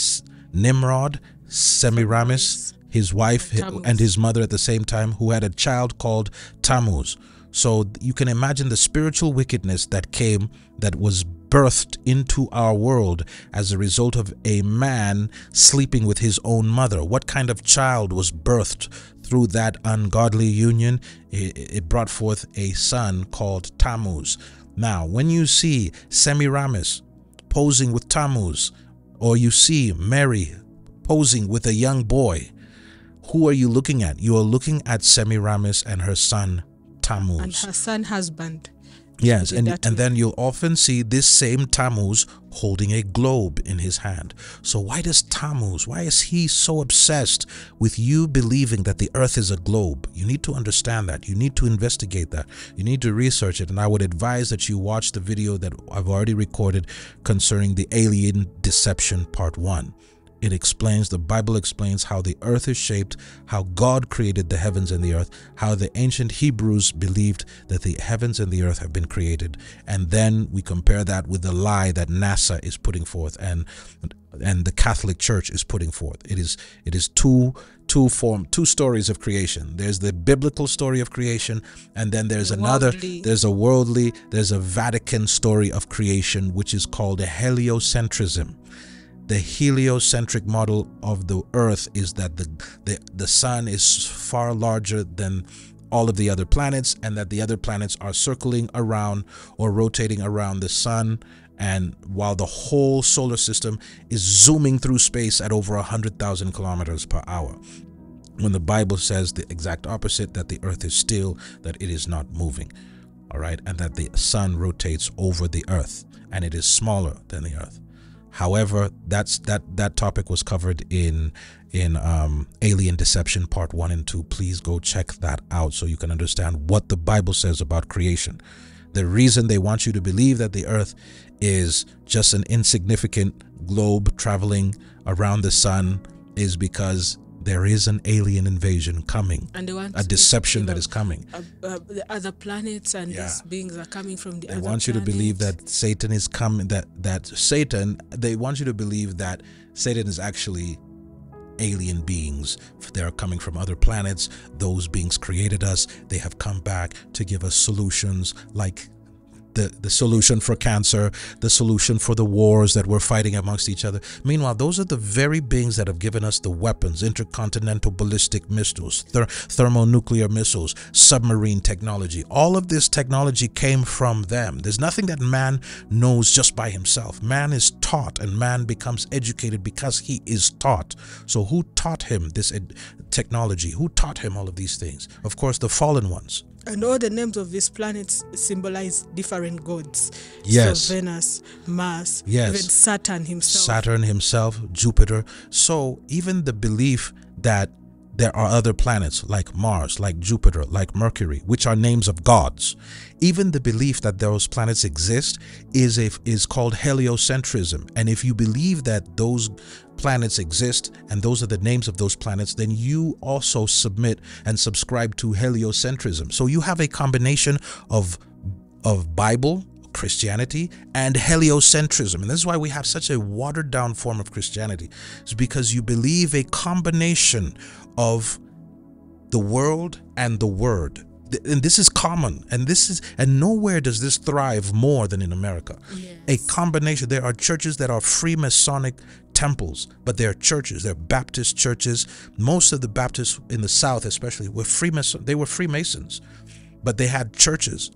Nimrod, Semiramis, his wife and his mother at the same time, who had a child called Tammuz. So you can imagine the spiritual wickedness that came, that was birthed into our world as a result of a man sleeping with his own mother. What kind of child was birthed through that ungodly union? It, brought forth a son called Tammuz. Now, when you see Semiramis posing with Tammuz, or you see Mary posing with a young boy, who are you looking at? You are looking at Semiramis and her son Tammuz. And her son husband. Yes, and, and then you'll often see this same Tammuz holding a globe in his hand. So why does Tammuz, why is he so obsessed with you believing that the earth is a globe? You need to understand that. You need to investigate that. You need to research it. And I would advise that you watch the video that I've already recorded concerning the alien deception part one. It explains, the Bible explains how the earth is shaped, how God created the heavens and the earth, how the ancient Hebrews believed that the heavens and the earth have been created. And then we compare that with the lie that NASA is putting forth and and the Catholic Church is putting forth. It is it is two two form two stories of creation. There's the biblical story of creation, and then there's the another worldly. there's a worldly, there's a Vatican story of creation, which is called a heliocentrism the heliocentric model of the earth is that the, the the sun is far larger than all of the other planets and that the other planets are circling around or rotating around the sun. And while the whole solar system is zooming through space at over 100,000 kilometers per hour when the bible says the exact opposite that the earth is still that it is not moving all right and that the sun rotates over the earth and it is smaller than the earth however that's that that topic was covered in in um, alien deception part 1 and 2 please go check that out so you can understand what the bible says about creation. The reason they want you to believe that the earth is just an insignificant globe traveling around the sun is because there is an alien invasion coming and they want a deception that is coming. uh, uh, the other planets and Yeah. these beings are coming from the they want you to believe that satan is coming that that satan they want you to believe that satan is actually alien beings. They're coming from other planets. Those beings created us. They have come back to give us solutions like the, the solution for cancer, the solution for the wars that we're fighting amongst each other. Meanwhile, those are the very beings that have given us the weapons, intercontinental ballistic missiles, ther- thermonuclear missiles, submarine technology. All of this technology came from them. There's nothing that man knows just by himself. Man is taught and man becomes educated because he is taught. So who taught him this technology? Who taught him all of these things? Of course, the fallen ones. And all the names of these planets symbolize different gods Yes. so venus mars Yes. even saturn himself Saturn himself, Jupiter. So even the belief that there are other planets like Mars, like Jupiter, like Mercury, which are names of gods. Even the belief that those planets exist is a, is called heliocentrism. And if you believe that those planets exist and those are the names of those planets, then you also submit and subscribe to heliocentrism. So you have a combination of of Bible, Christianity, and heliocentrism. And this is why we have such a watered down form of Christianity. It's because you believe a combination of the world and the word. And this is common, and this is, and nowhere does this thrive more than in America. A combination. There are churches that are Freemasonic temples, but they're churches. They're Baptist churches. Most of the Baptists in the South, especially, were Freemason. They were Freemasons, but they had churches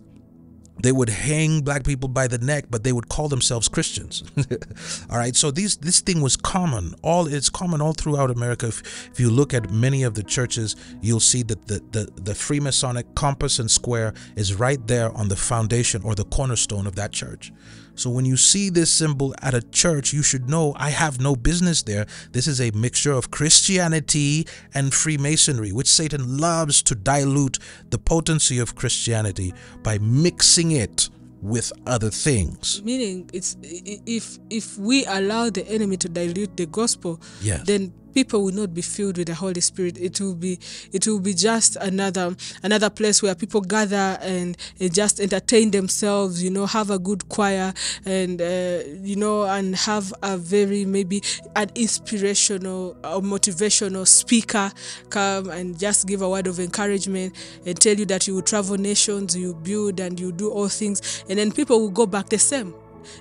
they would hang black people by the neck but they would call themselves christians. All right so these this thing was common all it's common all throughout america. If, if you look at many of the churches you'll see that the, the the freemasonic compass and square is right there on the foundation or the cornerstone of that church so when you see this symbol at a church, you should know I have no business there. This is a mixture of Christianity and Freemasonry, which Satan loves to dilute the potency of Christianity by mixing it with other things. meaning it's if if we allow the enemy to dilute the gospel Yes. then people will not be filled with the holy spirit. It will be it will be just another another place where people gather and, and just entertain themselves you know have a good choir and uh, you know and have a very maybe an inspirational or motivational speaker come and just give a word of encouragement and tell you that you will travel nations you build and you do all things. And then people will go back the same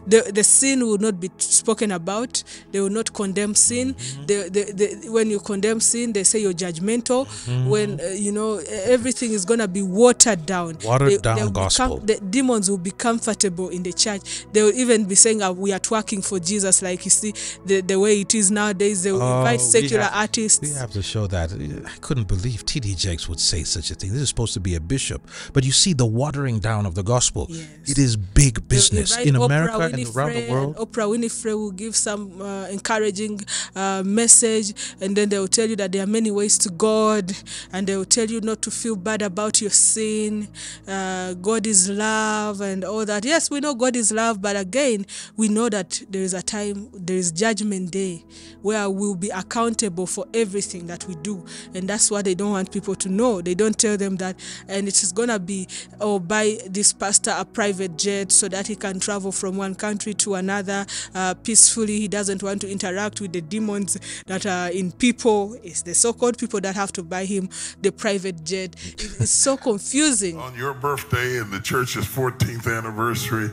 the the sin will not be spoken about they will not condemn sin Mm-hmm. the, the, the, when you condemn sin they say you're judgmental Mm-hmm. when uh, you know everything is going to be watered down Watered They- down gospel. become, the demons will be comfortable in the church they will even be saying uh, we are twerking for jesus like you see the, the way it is nowadays they will invite Oh, we secular have- artists We have to show that. I couldn't believe T.D. Jakes would say such a thing. This is supposed to be a bishop. But you see the watering down of the gospel. Yes. It is big business In in Oprah America and around the world. Oprah Winfrey will give some uh, encouraging uh, message, and then they will tell you that there are many ways to God, and they will tell you not to feel bad about your sin. Uh, God is love, and all that. Yes, we know God is love, but again, we know that there is a time, there is Judgment Day, where we'll be accountable for everything that we do, and that's what they don't want people to know. They don't tell them that, and it is gonna be, oh, buy this pastor a private jet so that he can travel from one country to another uh, peacefully. He doesn't want to interact with the demons that are in people. It's the so-called people that have to buy him the private jet. It's so confusing. On your birthday and the church's 14th anniversary,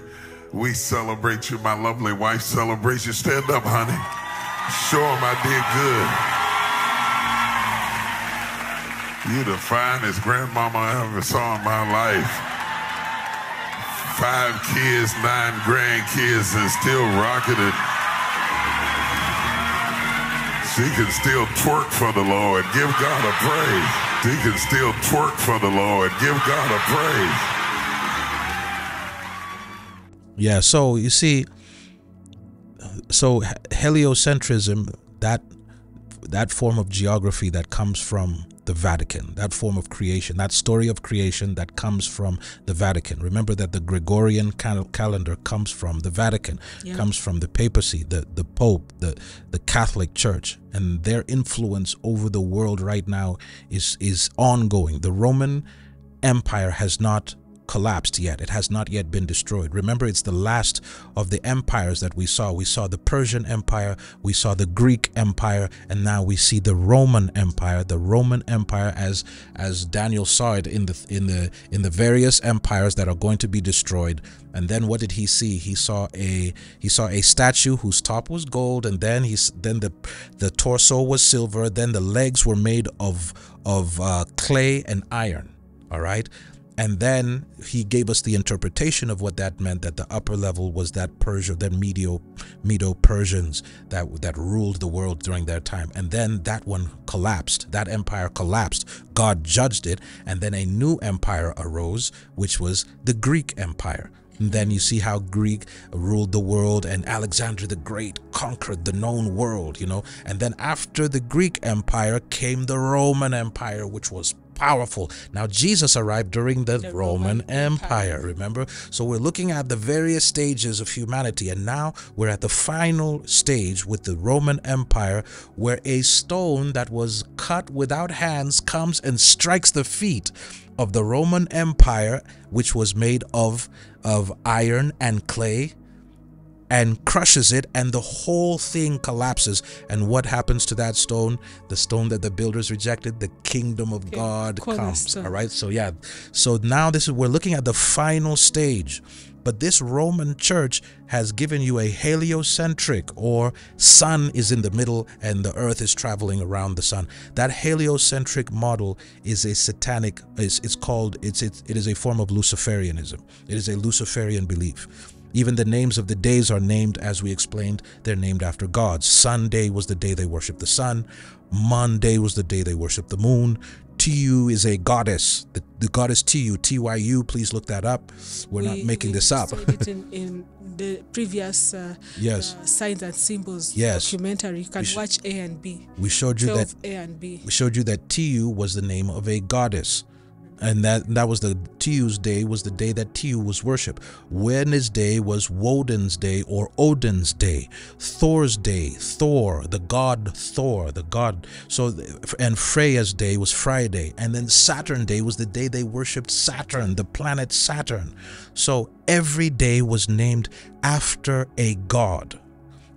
we celebrate you. My lovely wife celebrates you. Stand up, honey. Show him I did good. You're the finest grandmama I ever saw in my life. Five kids, nine grandkids, and still rocking it. She can still twerk for the Lord. Give God a praise. She can still twerk for the Lord. Give God a praise. Yeah, so you see, so heliocentrism, that that form of geography that comes from the Vatican, that form of creation, that story of creation that comes from the Vatican. Remember that the Gregorian cal- calendar comes from the Vatican, Yeah. comes from the papacy, the, the Pope, the, the Catholic Church, and their influence over the world right now is, is ongoing. The Roman Empire has not collapsed yet. It has not yet been destroyed. Remember, it's the last of the empires that we saw. We saw the Persian Empire, we saw the Greek Empire, and now we see the Roman Empire. The Roman Empire, as as Daniel saw it in the in the in the various empires that are going to be destroyed. And then what did he see? He saw a he saw a statue whose top was gold, and then he's then the the torso was silver. Then the legs were made of of uh, clay and iron. All right. And then he gave us the interpretation of what that meant that the upper level was that Persia, that Medo, Medo Persians that, that ruled the world during their time. And then that one collapsed. That empire collapsed. God judged it. And then a new empire arose, which was the Greek Empire. And then you see how Greek ruled the world and Alexander the Great conquered the known world, you know. And then after the Greek Empire came the Roman Empire, which was powerful. Now Jesus arrived during the, The Roman, Roman Empire, Empire. remember? So we're looking at the various stages of humanity and now we're at the final stage with the Roman Empire where a stone that was cut without hands comes and strikes the feet of the Roman Empire which was made of of iron and clay and crushes it and the whole thing collapses. And what happens to that stone? The stone that the builders rejected the kingdom of god comes all right so yeah. So now this is we're looking at the final stage. But this roman church has given you a heliocentric or sun is in the middle and the earth is traveling around the sun. That heliocentric model is a satanic it's, it's called it's, it's it is a form of luciferianism. It is a luciferian belief even the names of the days are named, as we explained, they're named after gods. Sunday was the day they worshiped the sun. Monday was the day they worshiped the moon. Tu is a goddess. The, the goddess Tu, T-Y-U, please look that up. We're not making we this up. it in, in the previous uh, Yes. uh, signs and symbols Yes. documentary. You can sh- watch A and B. We showed you that A and B. we showed you that Tu was the name of a goddess. And that that was the Tu's day was the day that Tu was worshipped. Wednesday was Woden's day or Odin's day. Thor's day, Thor, the god Thor, the god. So and Freya's day was Friday, and then Saturn day was the day they worshipped Saturn, the planet Saturn. So every day was named after a god.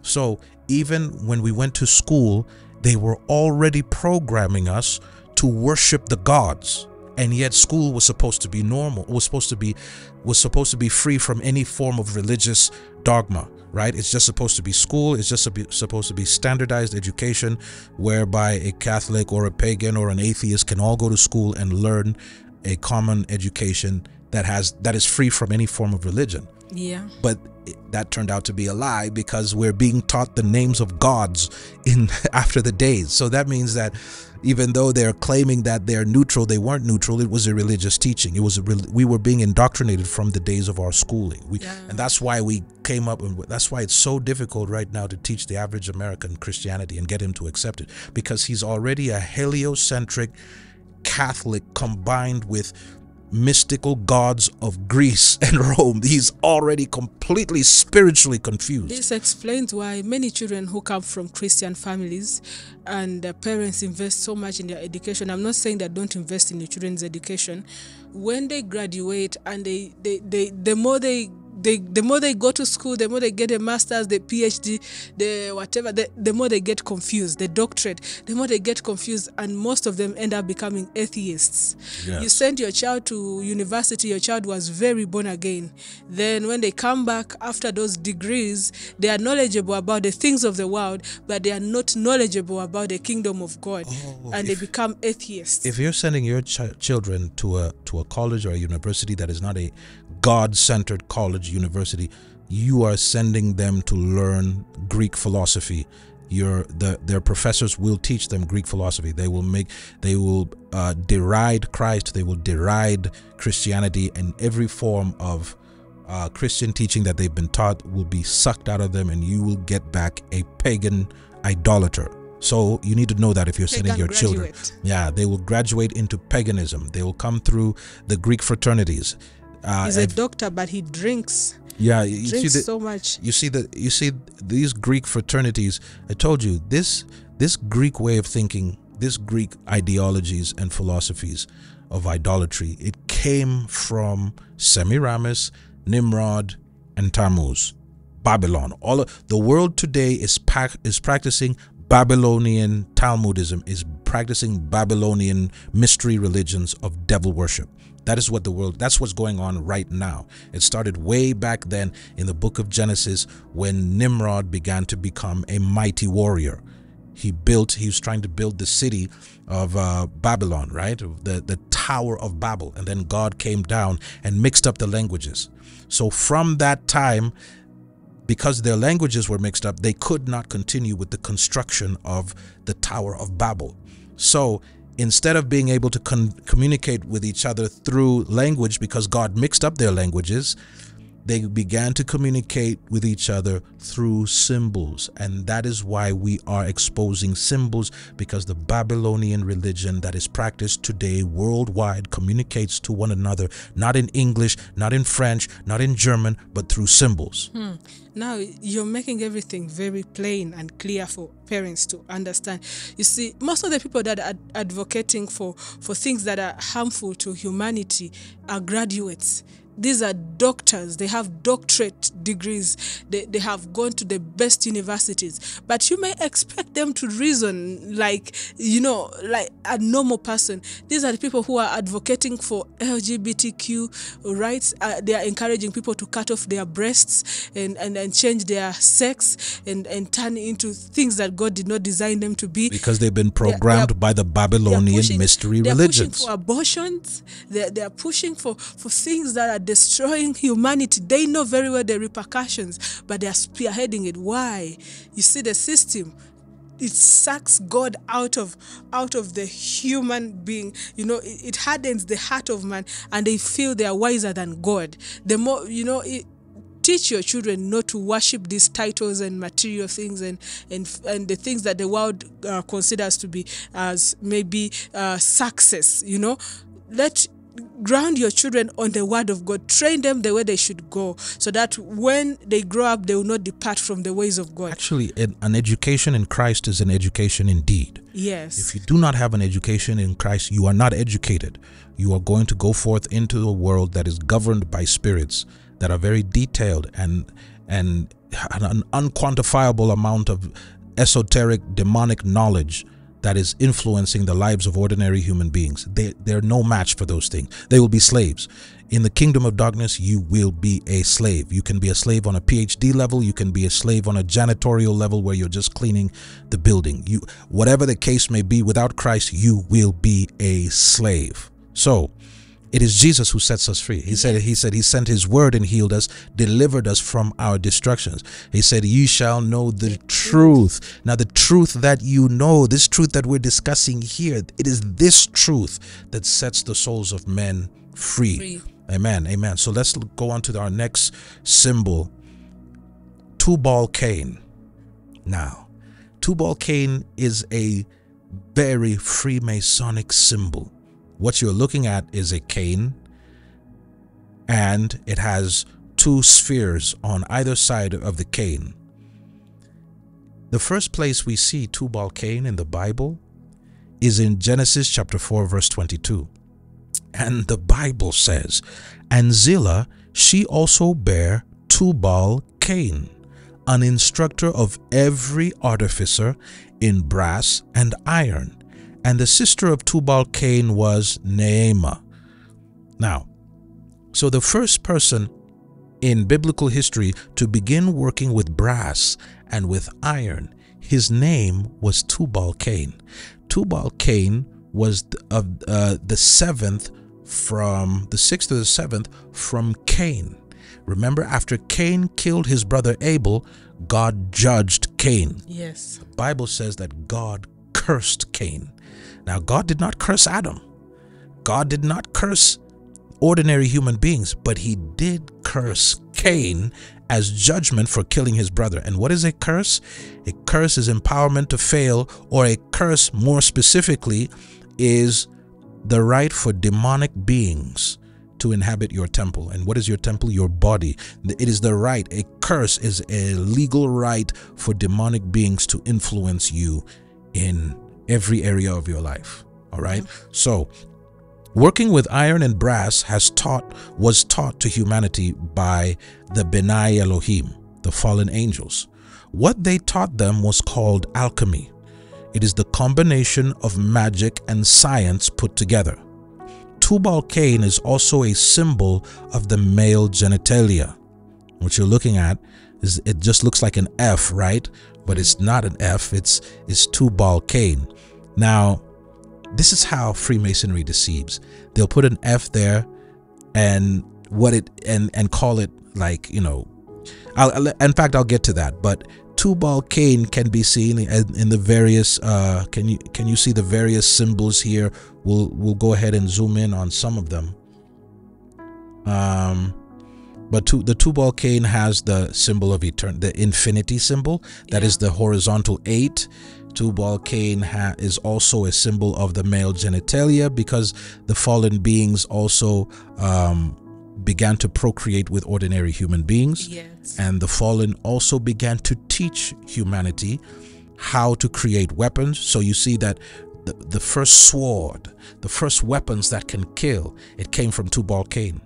So even when we went to school, they were already programming us to worship the gods. And yet school was supposed to be normal, was supposed to be was supposed to be free from any form of religious dogma, right? It's just supposed to be school, it's just be- supposed to be standardized education whereby a Catholic or a pagan or an atheist can all go to school and learn a common education that has that is free from any form of religion Yeah. but that turned out to be a lie because we're being taught the names of gods in after the days so that means that even though they're claiming that they're neutral they weren't neutral. It was a religious teaching. It was a rel- we were being indoctrinated from the days of our schooling. We, Yeah. and that's why we came up and that's why it's so difficult right now to teach the average american christianity and get him to accept it because he's already a heliocentric catholic combined with mystical gods of Greece and Rome. He's already completely spiritually confused. This explains why many children who come from Christian families and their parents invest so much in their education. I'm not saying that don't invest in your children's education. When they graduate and they, they, they the more they they the more they go to school, the more they get a master's, the PhD, the whatever, the, the more they get confused, the doctorate, the more they get confused, and most of them end up becoming atheists. Yes. You send your child to university, your child was very born again. Then when they come back after those degrees, they are knowledgeable about the things of the world, but they are not knowledgeable about the kingdom of God, Oh, and if- they become atheists. if you're sending your ch- children to a to a college or a university that is not a God-centered college university, you are sending them to learn Greek philosophy. Your the their professors will teach them Greek philosophy. They will make they will uh, deride Christ. They will deride Christianity and every form of uh, Christian teaching that they've been taught will be sucked out of them, and you will get back a pagan idolater. So you need to know that if you're sending your children, yeah, they will graduate into paganism. They will come through the Greek fraternities. Uh, He's a doctor, but he drinks. yeah, you see Drinks the, so much. you see that you see these Greek fraternities. I told you this this Greek way of thinking, this Greek ideologies and philosophies of idolatry. It came from Semiramis, Nimrod, and Tammuz, Babylon. All of, the world today is pac- is practicing Babylonian Talmudism, is practicing Babylonian mystery religions of devil worship. That is what the world, that's what's going on right now. It started way back then in the book of Genesis when Nimrod began to become a mighty warrior. He built, he was trying to build the city of uh, Babylon, right? The, the Tower of Babel. And then God came down and mixed up the languages. So from that time, because their languages were mixed up, they could not continue with the construction of the Tower of Babel. So instead of being able to communicate with each other through language, because God mixed up their languages, they began to communicate with each other through symbols. And that is why we are exposing symbols, because the Babylonian religion that is practiced today worldwide communicates to one another, not in English, not in French, not in German, but through symbols. Hmm. Now you're making everything very plain and clear for parents to understand. You see, most of the people that are advocating for, for things that are harmful to humanity are graduates. These are doctors, they have doctorate degrees, they, they have gone to the best universities. But you may expect them to reason like, you know, like a normal person. These are the people who are advocating for LGBTQ rights. Uh, they are encouraging people to cut off their breasts and, and, and change their sex and, and turn into things that God did not design them to be. Because they've been programmed they are- by the Babylonian pushing- mystery they are religions. pushing for abortions. They, they are pushing for, for things that are destroying humanity. They know very well the repercussions, but they are spearheading it. Why? You see, the system it sucks God out of out of the human being. You know, it, it hardens the heart of man, and they feel they are wiser than God. The more you know. It, teach your children not to worship these titles and material things and and and the things that the world uh, considers to be as maybe uh, success you know let ground your children on the word of god train them the way they should go so that when they grow up they will not depart from the ways of god Actually, an, an education in Christ is an education indeed. yes If you do not have an education in Christ, you are not educated. You are going to go forth into a world that is governed by spirits that are very detailed and and an unquantifiable amount of esoteric demonic knowledge that is influencing the lives of ordinary human beings. They they're no match for those things. They will be slaves. In the kingdom of darkness, you will be a slave. You can be a slave on a PhD level, you can be a slave on a janitorial level where you're just cleaning the building. You whatever the case may be, without Christ, you will be a slave. So, it is Jesus who sets us free. He said he said he sent his word and healed us, delivered us from our destructions. He said, "You shall know the truth." Now the truth that you know, this truth that we're discussing here, it is this truth that sets the souls of men free. Free. Amen. Amen. So let's go on to our next symbol. Tubal Cain. Now, Tubal Cain is a very Freemasonic symbol. What you're looking at is a cane, and it has two spheres on either side of the cane. The first place we see Tubal Cain in the Bible is in Genesis chapter 4, verse 22. And the Bible says, And Zillah, she also bare Tubal Cain, an instructor of every artificer in brass and iron. And the sister of Tubal Cain was Naamah. Now, so the first person in biblical history to begin working with brass and with iron, his name was Tubal Cain. Tubal Cain was of uh, the seventh from the sixth to the seventh from Cain. Remember, after Cain killed his brother Abel, God judged Cain. Yes. The Bible says that God cursed Cain. Now, God did not curse Adam. God did not curse ordinary human beings, but he did curse Cain as judgment for killing his brother. And what is a curse? A curse is empowerment to fail, or a curse, more specifically, is the right for demonic beings to inhabit your temple. And what is your temple? Your body. It is the right. A curse is a legal right for demonic beings to influence you in every area of your life. All right? So, working with iron and brass has taught was taught to humanity by the Benai Elohim, the fallen angels. What they taught them was called alchemy. It is the combination of magic and science put together. Tubal Cain is also a symbol of the male genitalia. What you're looking at is it just looks like an F, right? But it's not an F, it's it's Tubal Cain. Now, this is how Freemasonry deceives. They'll put an F there and what it and and call it like, you know, I'll, in fact I'll get to that, but Tubal Cain can be seen in, in the various. Uh, can you can you see the various symbols here? We'll we'll go ahead and zoom in on some of them. Um, but to, the Tubal Cain has the symbol of eternity, the infinity symbol. That yeah. is the horizontal eight. Tubal Cain ha- is also a symbol of the male genitalia because the fallen beings also um, began to procreate with ordinary human beings. Yes. And the fallen also began to teach humanity how to create weapons. So you see that the, the first sword, the first weapons that can kill, it came from Tubal Cain.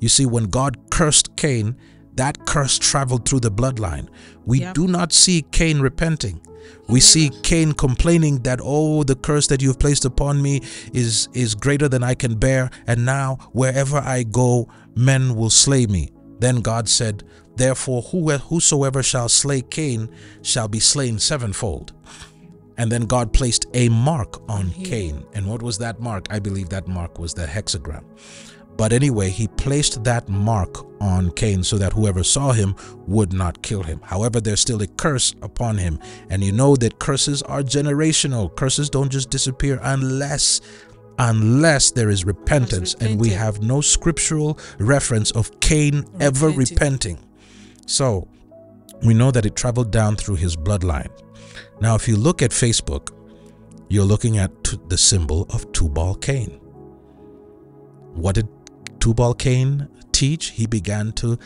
You see, when God cursed Cain, that curse traveled through the bloodline. We yep. do not see Cain repenting. We see Cain complaining that, oh, the curse that you have placed upon me is, is greater than I can bear, and now wherever I go, men will slay me. Then God said, Therefore, whosoever shall slay Cain shall be slain sevenfold. And then God placed a mark on Cain. And what was that mark? I believe that mark was the hexagram. But anyway, he placed that mark on Cain so that whoever saw him would not kill him. However, there's still a curse upon him. And you know that curses are generational. Curses don't just disappear unless unless there is repentance and we have no scriptural reference of Cain ever repenting. So, we know that it traveled down through his bloodline. Now, if you look at Facebook, you're looking at the symbol of Tubal Cain. What did Tubal Cain teach, he began to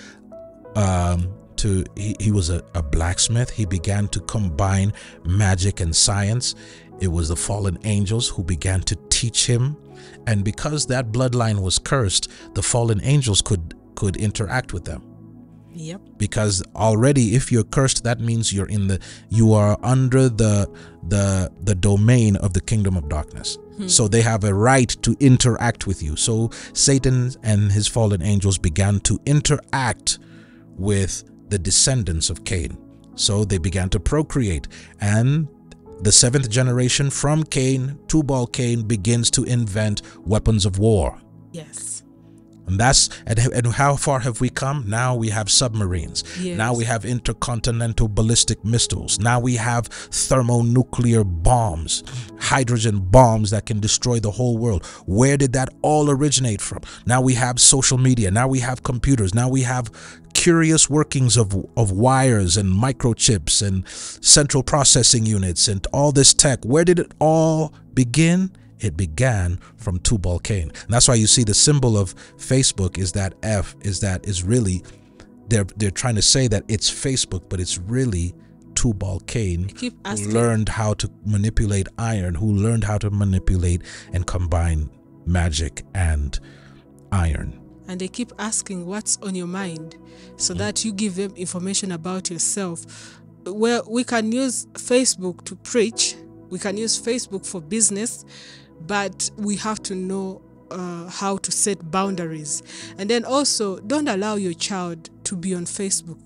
um, to he, he was a, a blacksmith. He began to combine magic and science. It was the fallen angels who began to teach him. And because that bloodline was cursed, the fallen angels could could interact with them. Yep. Because already if you're cursed, that means you're in the you are under the the the domain of the kingdom of darkness. Hmm. So they have a right to interact with you. So Satan and his fallen angels began to interact with the descendants of Cain. So they began to procreate and the seventh generation from Cain, Tubal Cain begins to invent weapons of war. Yes. And that's and, and how far have we come? Now we have submarines. Yes. Now we have intercontinental ballistic missiles. Now we have thermonuclear bombs, hydrogen bombs that can destroy the whole world. Where did that all originate from? Now we have social media. Now we have computers. Now we have curious workings of, of wires and microchips and central processing units and all this tech. Where did it all begin? It began from Tubal Cain. And that's why you see the symbol of Facebook is that F is that is really they're they're trying to say that it's Facebook, but it's really Tubal Cain who learned how to manipulate iron, who learned how to manipulate and combine magic and iron. and they keep asking what's on your mind so mm. that you give them information about yourself. Well, we can use Facebook to preach, we can use Facebook for business, but we have to know uh, how to set boundaries. And then also, don't allow your child to be on Facebook.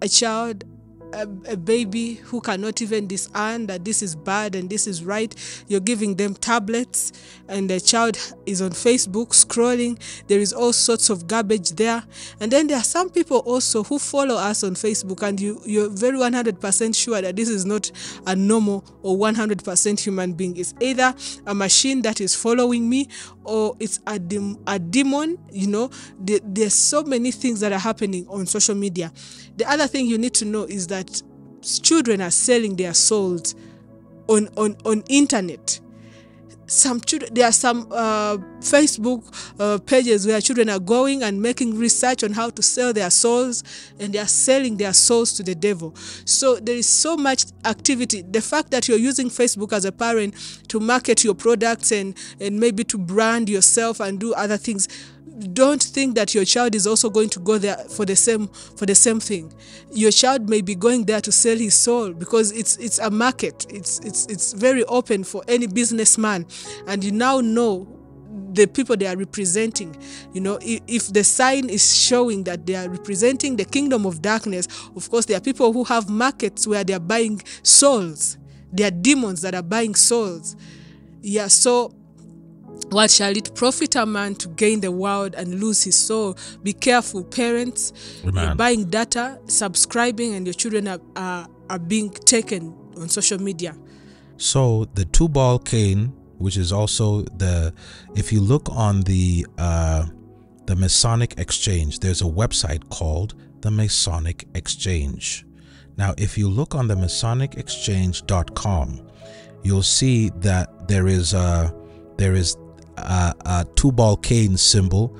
A child a, a, baby who cannot even discern that this is bad and this is right. You're giving them tablets, and the child is on Facebook scrolling. There is all sorts of garbage there. And then there are some people also who follow us on Facebook, and you, you're very 100% sure that this is not a normal or 100% human being. It's either a machine that is following me or it's a, a demon. You know, the, there's so many things that are happening on social media. The other thing you need to know is that children are selling their souls on on on internet. Some children there are some uh, facebook uh, pages where children are going and making research on how to sell their souls and they are selling their souls to the devil. So there is so much activity. The fact that you're using facebook as a parent to market your products and and maybe to brand yourself and do other things don't think that your child is also going to go there for the same for the same thing. Your child may be going there to sell his soul because it's it's a market. It's it's it's very open for any businessman. And you now know the people they are representing. You know if, the sign is showing that they are representing the kingdom of darkness of course there are people who have markets where they are buying souls. There are demons that are buying souls. Yeah so what shall it profit a man to gain the world and lose his soul? Be careful, parents. Amen. You're buying data, subscribing, and your children are, are, are being taken on social media. So the Tubal Cain, which is also the, if you look on the uh, the Masonic Exchange, there's a website called the Masonic Exchange. Now, if you look on the MasonicExchange.com, you'll see that there is a there is a, a Tubal Cain symbol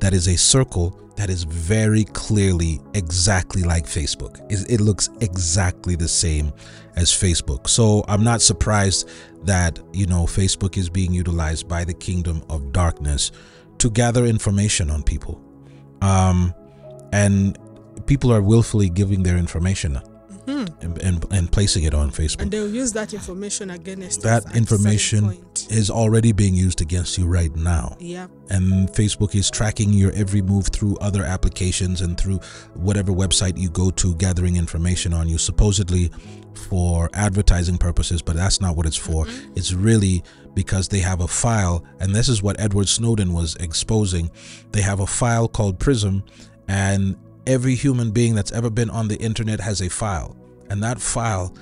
that is a circle that is very clearly exactly like Facebook. It looks exactly the same as Facebook. So I'm not surprised that, you know, Facebook is being utilized by the kingdom of darkness to gather information on people. Um, and people are willfully giving their information mm-hmm. and, and, and, placing it on Facebook. And they'll use that information against that information is already being used against you right now. Yeah. And Facebook is tracking your every move through other applications and through whatever website you go to, gathering information on you, supposedly for advertising purposes, but that's not what it's for. Mm-hmm. It's really because they have a file, and this is what Edward Snowden was exposing. They have a file called Prism, and every human being that's ever been on the internet has a file. And that file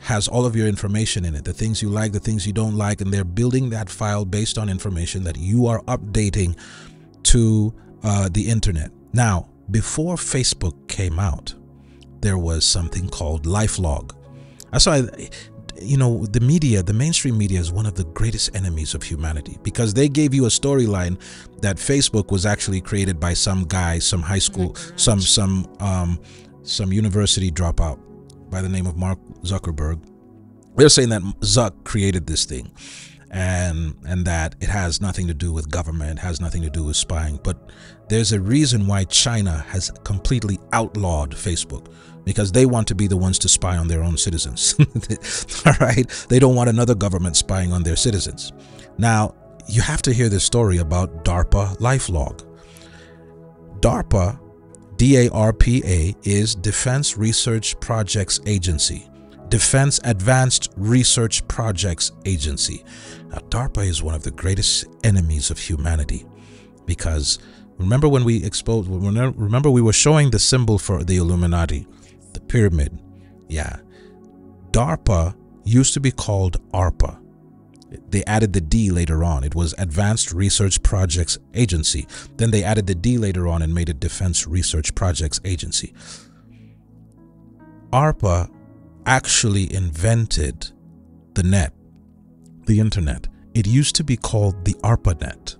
has all of your information in it. The things you like the things you don't like. And they're building that file based on information that you are updating to uh, the internet. Now before facebook came out there was something called lifelog. That's why you know the media the mainstream media is one of the greatest enemies of humanity because they gave you a storyline that facebook was actually created by some guy some high school some some um some university dropout by the name of Mark Zuckerberg. They're saying that Zuck created this thing and and that it has nothing to do with government, has nothing to do with spying. But there's a reason why China has completely outlawed Facebook because they want to be the ones to spy on their own citizens. All right? They don't want another government spying on their citizens. Now, you have to hear this story about DARPA LifeLog. DARPA DARPA is Defense Research Projects Agency. Defense Advanced Research Projects Agency. Now, DARPA is one of the greatest enemies of humanity because remember when we exposed, remember we were showing the symbol for the Illuminati, pyramid. Yeah. DARPA used to be called ARPA. They added the D later on. It was Advanced Research Projects Agency. Then they added the D later on and made it Defense Research Projects Agency. ARPA actually invented the net, the internet. It used to be called the ARPANET.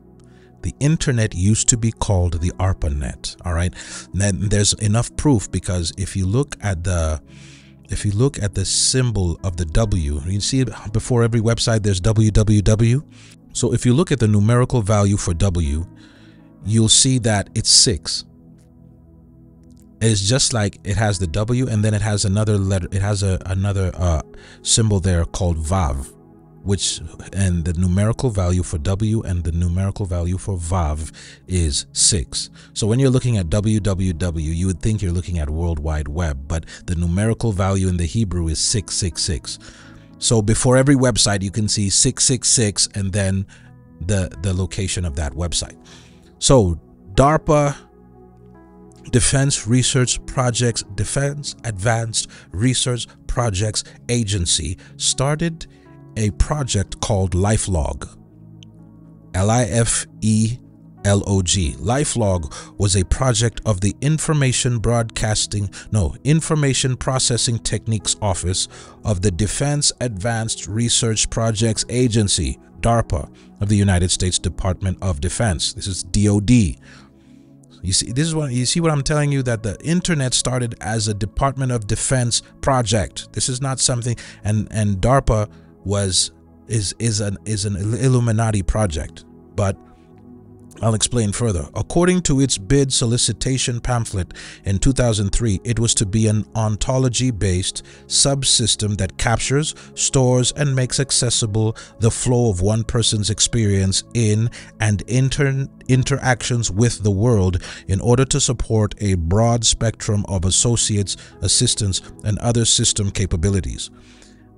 The internet used to be called the ARPANET. All right. Then there's enough proof because if you look at the if you look at the symbol of the W, you see before every website there's www. So if you look at the numerical value for W, you'll see that it's six. It's just like it has the W and then it has another letter. It has a another uh, symbol there called Vav, which and the numerical value for W and the numerical value for Vav is six. So when you're looking at www, you would think you're looking at World Wide Web, but the numerical value in the Hebrew is 666. So before every website, you can see 666 and then the, the location of that website. So DARPA Defense Research Projects Defense Advanced Research Projects Agency started a project called LifeLog. L I F E L O G. LifeLog was a project of the Information Broadcasting, no, Information Processing Techniques Office of the Defense Advanced Research Projects Agency, DARPA, of the United States Department of Defense. This is DoD. You see, this is what you see what I'm telling you that the internet started as a Department of Defense project. This is not something, and and DARPA was is is an is an Illuminati project, but I'll explain further. According to its bid solicitation pamphlet in 2003, it was to be an ontology-based subsystem that captures, stores, and makes accessible the flow of one person's experience in and inter interactions with the world in order to support a broad spectrum of associates, assistants, and other system capabilities.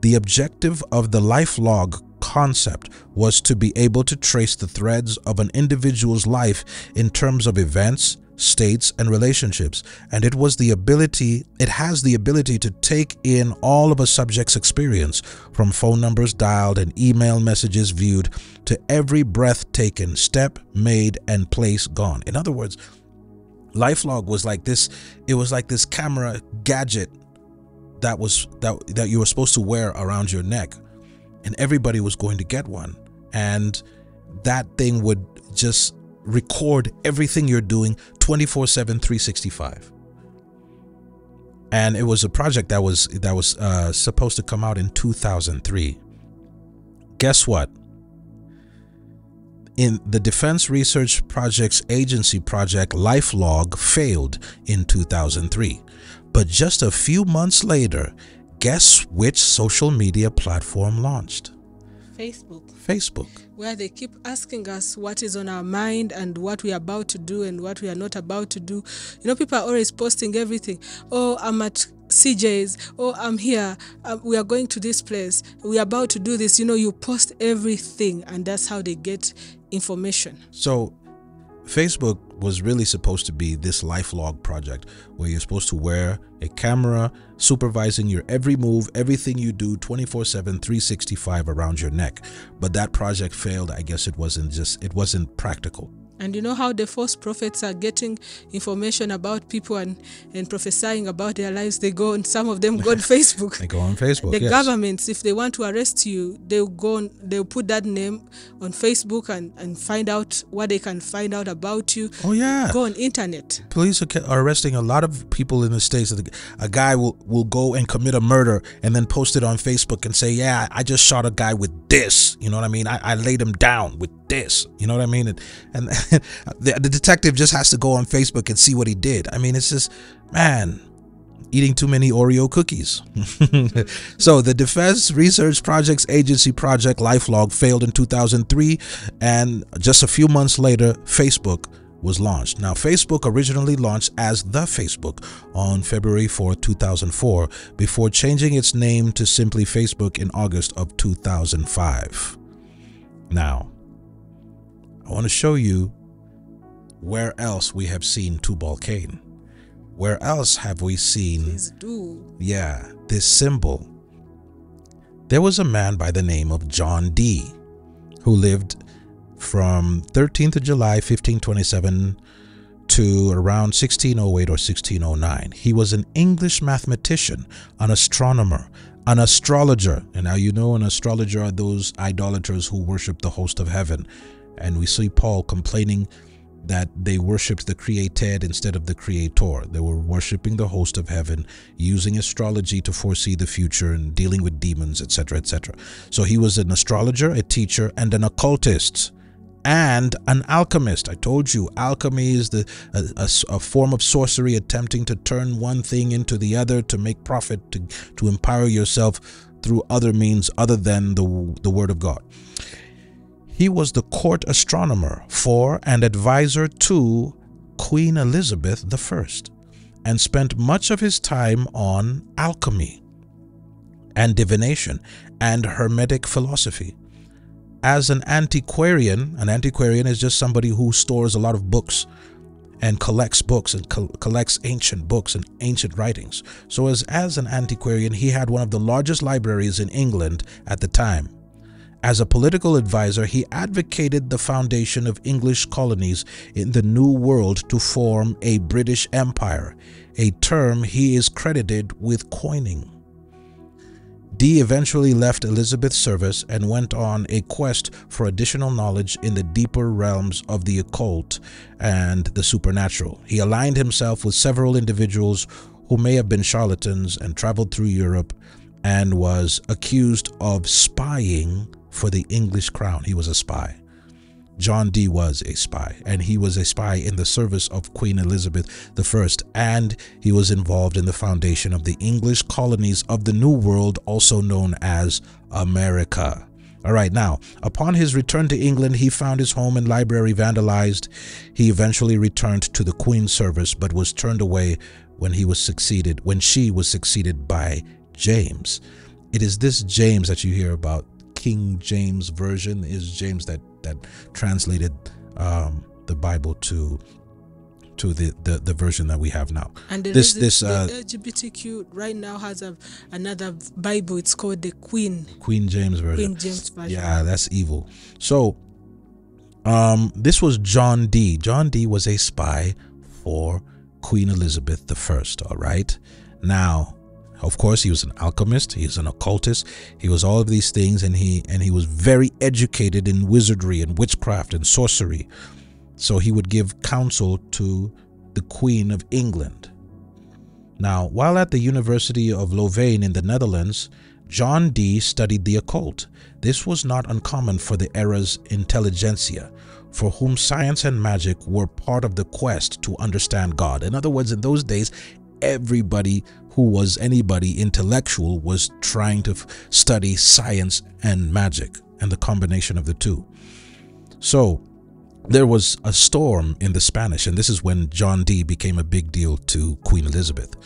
The objective of the LifeLog concept was to be able to trace the threads of an individual's life in terms of events, states, and relationships. And it was the ability, it has the ability to take in all of a subject's experience, from phone numbers dialed and email messages viewed to every breath taken, step made, and place gone. In other words, LifeLog was like this, it was like this camera gadget that was that that you were supposed to wear around your neck and everybody was going to get one. And that thing would just record everything you're doing 24 7 365 and it was a project that was that was uh, supposed to come out in 2003 guess what? In the defense research projects agency project lifelog failed in 2003 but just a few months later Guess which social media platform launched? Facebook. Facebook. Where they keep asking us what is on our mind and what we are about to do and what we are not about to do. You know, people are always posting everything. Oh, I'm at CJ's. Oh, I'm here. Uh, we are going to this place. We are about to do this. You know, you post everything, and that's how they get information. So Facebook was really supposed to be this lifelog project where you're supposed to wear a camera supervising your every move, everything you do 24 7, 365 around your neck. But that project failed. I guess it wasn't just, it wasn't practical. And you know how the false prophets are getting information about people and, and prophesying about their lives? They go on, some of them go on Facebook. they go on Facebook. The yes. governments, if they want to arrest you, they'll go on, they'll put that name on Facebook and, and find out what they can find out about you. Oh, yeah. Go on internet. Police are arresting a lot of people in the States. A guy will, will go and commit a murder and then post it on Facebook and say, Yeah, I just shot a guy with this. You know what I mean? I, I laid him down with this. You know what I mean? And, and the, the detective just has to go on Facebook and see what he did. I mean, it's just, man, eating too many Oreo cookies. so the Defense Research Projects Agency project LifeLog failed in 2003 and just a few months later Facebook was launched. Now Facebook originally launched as The Facebook on February 4, 2004 before changing its name to simply Facebook in August of 2005. Now, I want to show you where else we have seen Tubal Cain. Where else have we seen Yeah, this symbol. There was a man by the name of John Dee who lived from 13th of July 1527 to around 1608 or 1609. He was an English mathematician, an astronomer, an astrologer. And now you know an astrologer are those idolaters who worship the host of heaven and we see Paul complaining that they worshipped the created instead of the creator. They were worshiping the host of heaven, using astrology to foresee the future and dealing with demons, etc., etc. So he was an astrologer, a teacher, and an occultist. and an alchemist. I told you, alchemy is the a, a, a, form of sorcery attempting to turn one thing into the other to make profit, to, to empower yourself through other means other than the, the word of God. He was the court astronomer for and advisor to Queen Elizabeth I and spent much of his time on alchemy and divination and Hermetic philosophy. As an antiquarian, an antiquarian is just somebody who stores a lot of books and collects books and co collects ancient books and ancient writings. So as, as an antiquarian, he had one of the largest libraries in England at the time. As a political advisor, he advocated the foundation of English colonies in the New World to form a British Empire, a term he is credited with coining. Dee eventually left Elizabeth's service and went on a quest for additional knowledge in the deeper realms of the occult and the supernatural. He aligned himself with several individuals who may have been charlatans and traveled through Europe and was accused of spying for the English crown. He was a spy. John Dee was a spy, and he was a spy in the service of Queen Elizabeth I, and he was involved in the foundation of the English colonies of the New World, also known as America. All right, now, upon his return to England, he found his home and library vandalized. He eventually returned to the Queen's service, but was turned away when he was succeeded, when she was succeeded by James. It is this James that you hear about. King James Version is James that that translated um, the Bible to to the, the, the version that we have now. And this this uh, LGBTQ right now has a, another Bible. It's called the Queen Queen James version. Queen James version. Yeah, that's evil. So, um, this was John Dee. John Dee. was a spy for Queen Elizabeth I. All right. Now, of course, he was an alchemist, he was an occultist, he was all of these things, and he and he was very educated in wizardry and witchcraft and sorcery. So he would give counsel to the Queen of England. Now, while at the University of Louvain in the Netherlands, John Dee studied the occult. This was not uncommon for the era's intelligentsia, for whom science and magic were part of the quest to understand God. In other words, in those days, everybody who was anybody intellectual was trying to study science and magic and the combination of the two. So there was a storm in the Spanish, and this is when John Dee became a big deal to Queen Elizabeth.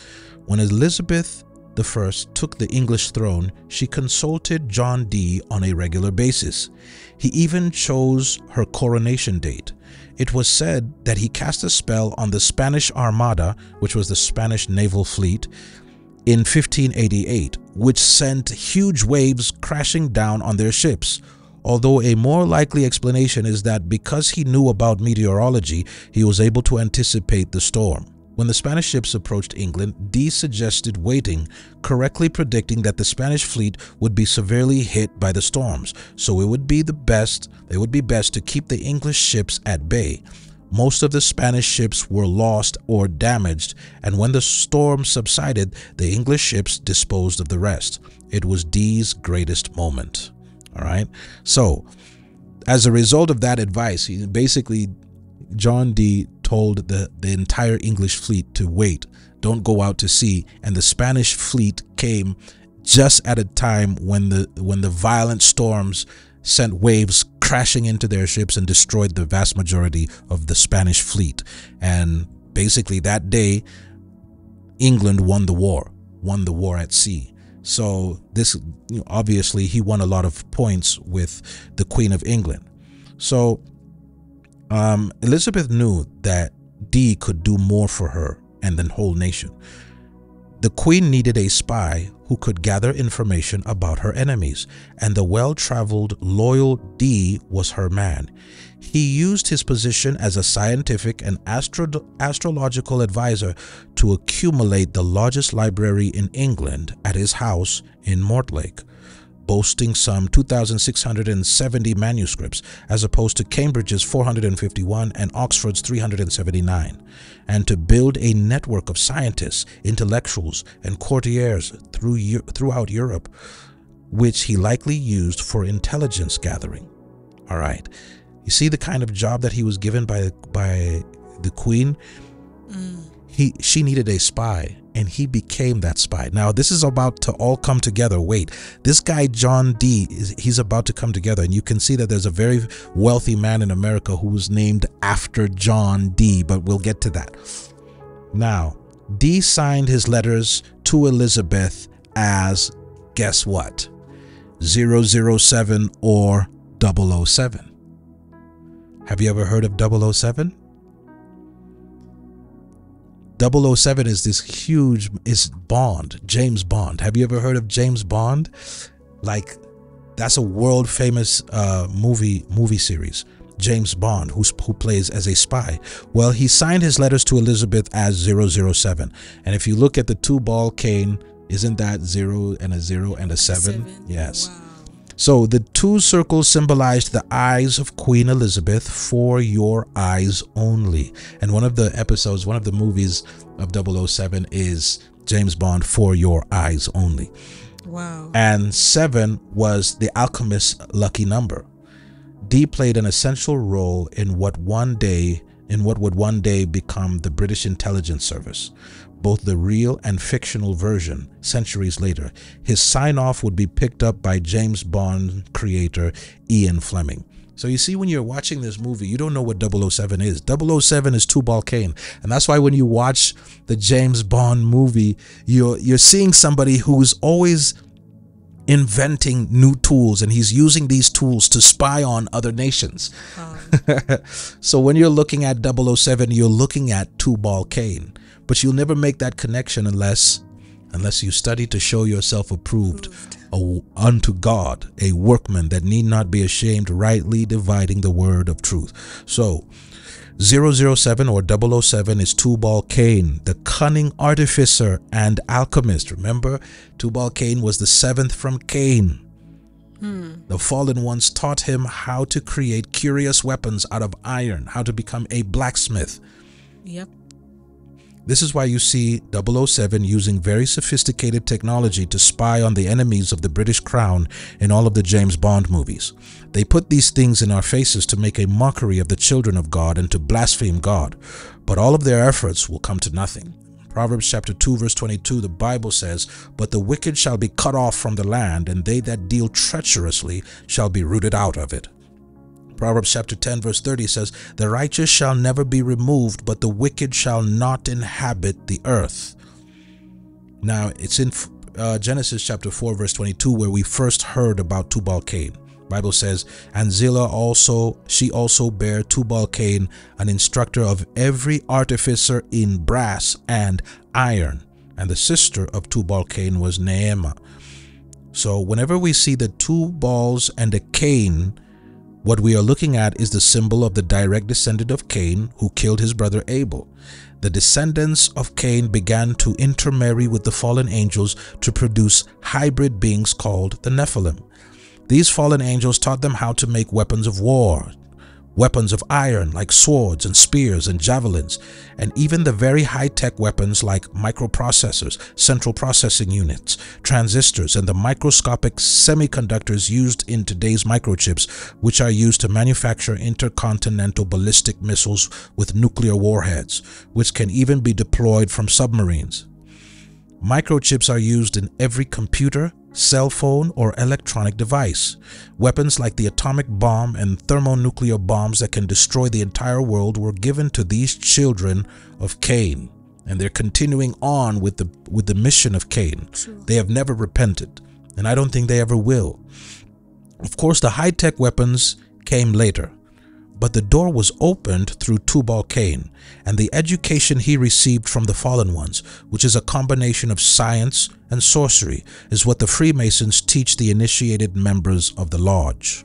When Elizabeth I took the English throne, she consulted John Dee on a regular basis. He even chose her coronation date. It was said that he cast a spell on the Spanish Armada, which was the Spanish naval fleet, in 1588, which sent huge waves crashing down on their ships. Although a more likely explanation is that because he knew about meteorology, he was able to anticipate the storm. When the Spanish ships approached England, Dee suggested waiting, correctly predicting that the Spanish fleet would be severely hit by the storms, so it would be the best, it would be best to keep the English ships at bay. Most of the Spanish ships were lost or damaged, and when the storm subsided, the English ships disposed of the rest. It was Dee's greatest moment. All right. So, as a result of that advice, he basically John Dee told the, the entire English fleet to wait, don't go out to sea. And the Spanish fleet came just at a time when the when the violent storms sent waves crashing into their ships and destroyed the vast majority of the Spanish fleet. And basically that day, England won the war, won the war at sea. So this, you know, obviously, he won a lot of points with the Queen of England. So um, Elizabeth knew that Dee could do more for her and the whole nation. The queen needed a spy who could gather information about her enemies, and the well-traveled, loyal Dee was her man. He used his position as a scientific and astro astrological advisor to accumulate the largest library in England at his house in Mortlake boasting some 2,670 manuscripts, as opposed to Cambridge's 451 and Oxford's 379, and to build a network of scientists, intellectuals, and courtiers through, throughout Europe, which he likely used for intelligence gathering. All right. You see the kind of job that he was given by by the queen. Mm. He she needed a spy, and he became that spy. Now this is about to all come together. Wait, this guy John Dee is he's about to come together, and you can see that there's a very wealthy man in America who was named after John Dee but we'll get to that. Now, Dee signed his letters to Elizabeth as guess what? 007 or 007. Have you ever heard of 007? 007 is this huge is Bond, James Bond. Have you ever heard of James Bond? Like that's a world famous uh, movie movie series. James Bond, who's, who plays as a spy. Well, he signed his letters to Elizabeth as 007. And if you look at the Tubal Cain, isn't that zero and a zero and a seven? Seven. Yes. Wow. So the two circles symbolized the eyes of Queen Elizabeth for your eyes only. And one of the episodes, one of the movies of 007 is James Bond for your eyes only. Wow. And seven was the alchemist's lucky number. Dee played an essential role in what one day in what would one day become the British intelligence service, both the real and fictional version centuries later. His sign off would be picked up by James Bond creator Ian Fleming. So you see when you're watching this movie, you don't know what 007 is. 007 is Tubal Cain. And that's why when you watch the James Bond movie, you're you're seeing somebody who's always inventing new tools and he's using these tools to spy on other nations. so when you're looking at 007, you're looking at Tubal Cain, but you'll never make that connection unless unless you study to show yourself approved a- unto God, a workman that need not be ashamed, rightly dividing the word of truth. So 007 or 007 is Tubal Cain, the cunning artificer and alchemist. Remember, Tubal Cain was the seventh from Cain. Hmm. The fallen ones taught him how to create curious weapons out of iron, how to become a blacksmith. Yep. This is why you see 007 using very sophisticated technology to spy on the enemies of the British crown in all of the James Bond movies. They put these things in our faces to make a mockery of the children of God and to blaspheme God, but all of their efforts will come to nothing. Proverbs chapter 2 verse 22 the Bible says, "But the wicked shall be cut off from the land, and they that deal treacherously shall be rooted out of it." Proverbs chapter 10 verse 30 says, The righteous shall never be removed, but the wicked shall not inhabit the earth. Now, it's in uh, Genesis chapter 4 verse 22 where we first heard about Tubal Cain. Bible says, and Zillah also, she also bare Tubal Cain, an instructor of every artificer in brass and iron. And the sister of Tubal Cain was Naamah. So whenever we see the two balls and a cane, what we are looking at is the symbol of the direct descendant of Cain who killed his brother Abel. The descendants of Cain began to intermarry with the fallen angels to produce hybrid beings called the Nephilim. These fallen angels taught them how to make weapons of war, weapons of iron like swords and spears and javelins, and even the very high-tech weapons like microprocessors, central processing units, transistors, and the microscopic semiconductors used in today's microchips, which are used to manufacture intercontinental ballistic missiles with nuclear warheads, which can even be deployed from submarines. Microchips are used in every computer, cell phone, or electronic device. Weapons like the atomic bomb and thermonuclear bombs that can destroy the entire world were given to these children of Cain, and they're continuing on with the with the mission of Cain. They have never repented, and I don't think they ever will. Of course, the high-tech weapons came later, but the door was opened through Tubal Cain and the education he received from the fallen ones, which is a combination of science and sorcery, is what the Freemasons teach the initiated members of the lodge.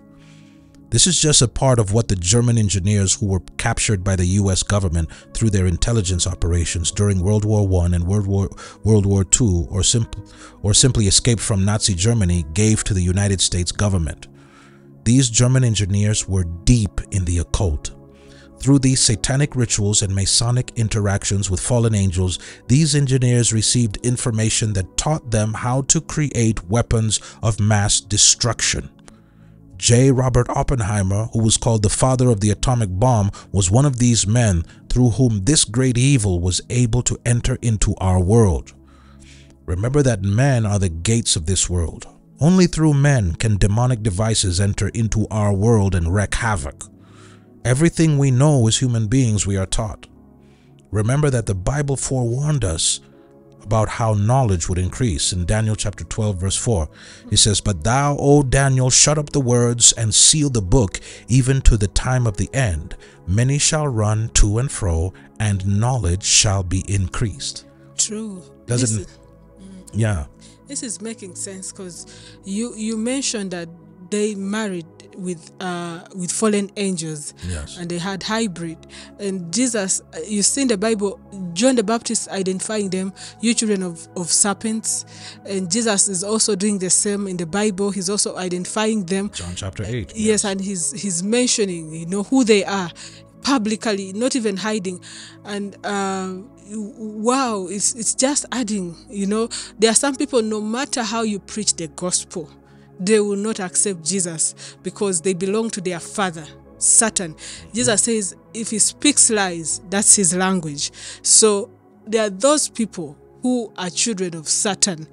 This is just a part of what the German engineers who were captured by the US government through their intelligence operations during World War I and World War, World War II or, simp- or simply escaped from Nazi Germany gave to the United States government. These German engineers were deep in the occult. Through these satanic rituals and Masonic interactions with fallen angels, these engineers received information that taught them how to create weapons of mass destruction. J. Robert Oppenheimer, who was called the father of the atomic bomb, was one of these men through whom this great evil was able to enter into our world. Remember that men are the gates of this world. Only through men can demonic devices enter into our world and wreak havoc. Everything we know as human beings we are taught. Remember that the Bible forewarned us about how knowledge would increase in Daniel chapter 12 verse 4. He says, But thou, O Daniel, shut up the words and seal the book even to the time of the end. Many shall run to and fro and knowledge shall be increased. True. Does This it? is- Yeah. This is making sense because you you mentioned that they married with uh with fallen angels Yes. and they had hybrid. And jesus uh, you see in the bible john the baptist identifying them you children of, of serpents. And jesus is also doing the same in the bible. He's also identifying them. John chapter 8. yes. and he's he's mentioning you know who they are publicly not even hiding. And uh wow it's it's just adding you know. There are some people no matter how you preach the gospel they will not accept jesus because they belong to their father satan. Jesus says if he speaks lies that's his language. So there are those people who are children of Satan,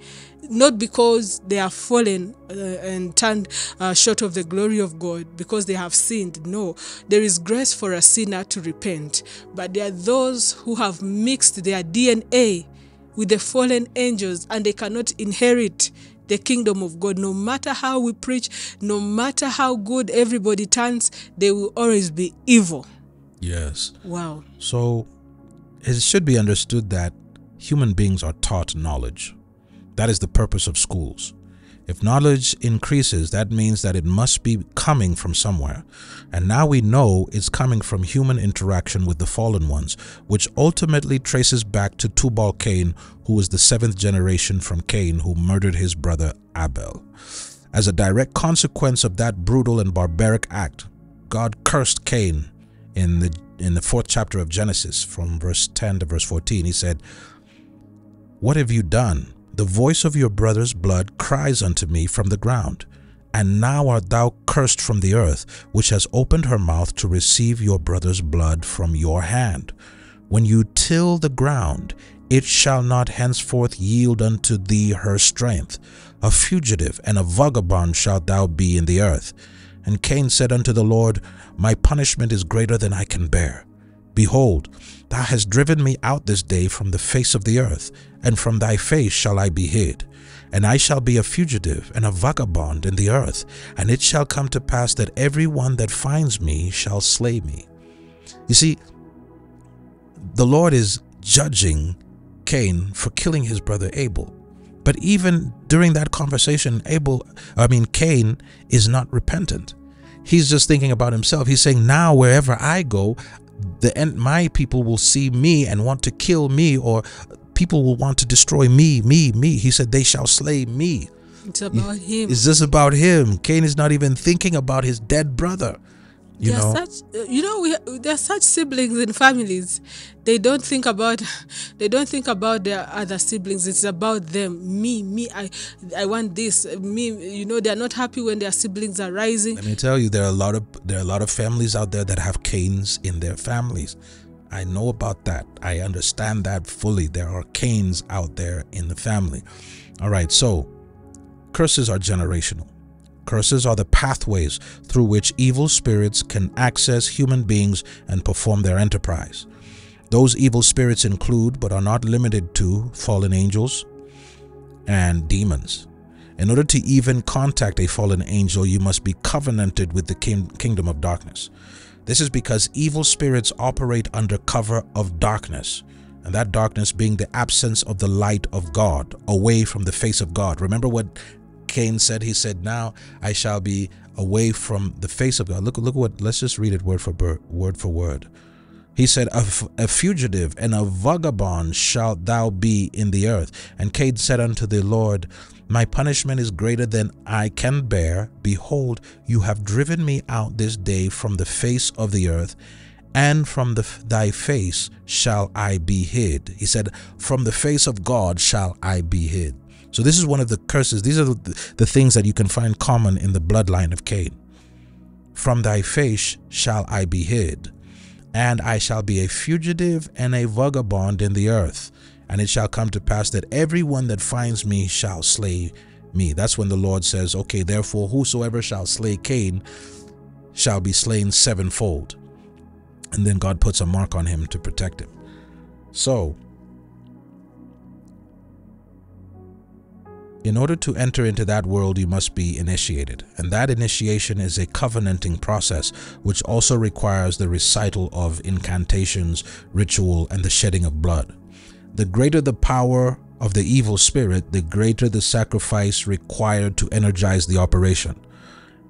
not because they are fallen uh, and turned uh, short of the glory of God, because they have sinned. No, there is grace for a sinner to repent, but there are those who have mixed their DNA with the fallen angels and they cannot inherit the kingdom of God. No matter how we preach, no matter how good everybody turns, they will always be evil. Yes. Wow. So it should be understood that human beings are taught knowledge. That is the purpose of schools. If knowledge increases, that means that it must be coming from somewhere. And now we know it's coming from human interaction with the fallen ones, which ultimately traces back to Tubal Cain, who was the seventh generation from Cain who murdered his brother Abel. As a direct consequence of that brutal and barbaric act, God cursed Cain in the in the fourth chapter of Genesis from verse 10 to verse 14. He said, What have you done? The voice of your brother's blood cries unto me from the ground. And now art thou cursed from the earth, which has opened her mouth to receive your brother's blood from your hand. When you till the ground, it shall not henceforth yield unto thee her strength. A fugitive and a vagabond shalt thou be in the earth. And Cain said unto the Lord, My punishment is greater than I can bear. Behold, thou hast driven me out this day from the face of the earth, and from thy face shall I be hid. And I shall be a fugitive and a vagabond in the earth, and it shall come to pass that every one that finds me shall slay me. You see, the Lord is judging Cain for killing his brother Abel. But even during that conversation, Abel, I mean, Cain is not repentant. He's just thinking about himself. He's saying, now wherever I go, the end, my people will see me and want to kill me, or people will want to destroy me, me, me. He said, they shall slay me. It's about him. It's just about him. Cain is not even thinking about his dead brother. You There know, such, you know, we, there are such siblings in families. They don't think about, they don't think about their other siblings. It's about them. Me, me. I, I want this. Me. You know, they are not happy when their siblings are rising. Let me tell you, there are a lot of there are a lot of families out there that have Cains in their families. I know about that. I understand that fully. There are Cains out there in the family. All right, so curses are generational. Curses are the pathways through which evil spirits can access human beings and perform their enterprise. Those evil spirits include, but are not limited to, fallen angels and demons. In order to even contact a fallen angel, you must be covenanted with the king- kingdom of darkness. This is because evil spirits operate under cover of darkness, and that darkness being the absence of the light of God, away from the face of God. Remember what Cain said? He said, "Now I shall be away from the face of God." Look, look what. Let's just read it word for word, word for word. He said, a, a fugitive and a vagabond shalt thou be in the earth. And Cain said unto the Lord, My punishment is greater than I can bear. Behold, you have driven me out this day from the face of the earth, and from the, thy face shall I be hid. He said, From the face of God shall I be hid. So this is one of the curses. These are the, the things that you can find common in the bloodline of Cain. from thy face shall I be hid, and I shall be a fugitive and a vagabond in the earth. And it shall come to pass that every one that finds me shall slay me. That's when the Lord says, Okay, therefore, whosoever shall slay Cain shall be slain sevenfold. And then God puts a mark on him to protect him. So, in order to enter into that world, you must be initiated. And that initiation is a covenanting process, which also requires the recital of incantations, ritual, and the shedding of blood. The greater the power of the evil spirit, the greater the sacrifice required to energize the operation.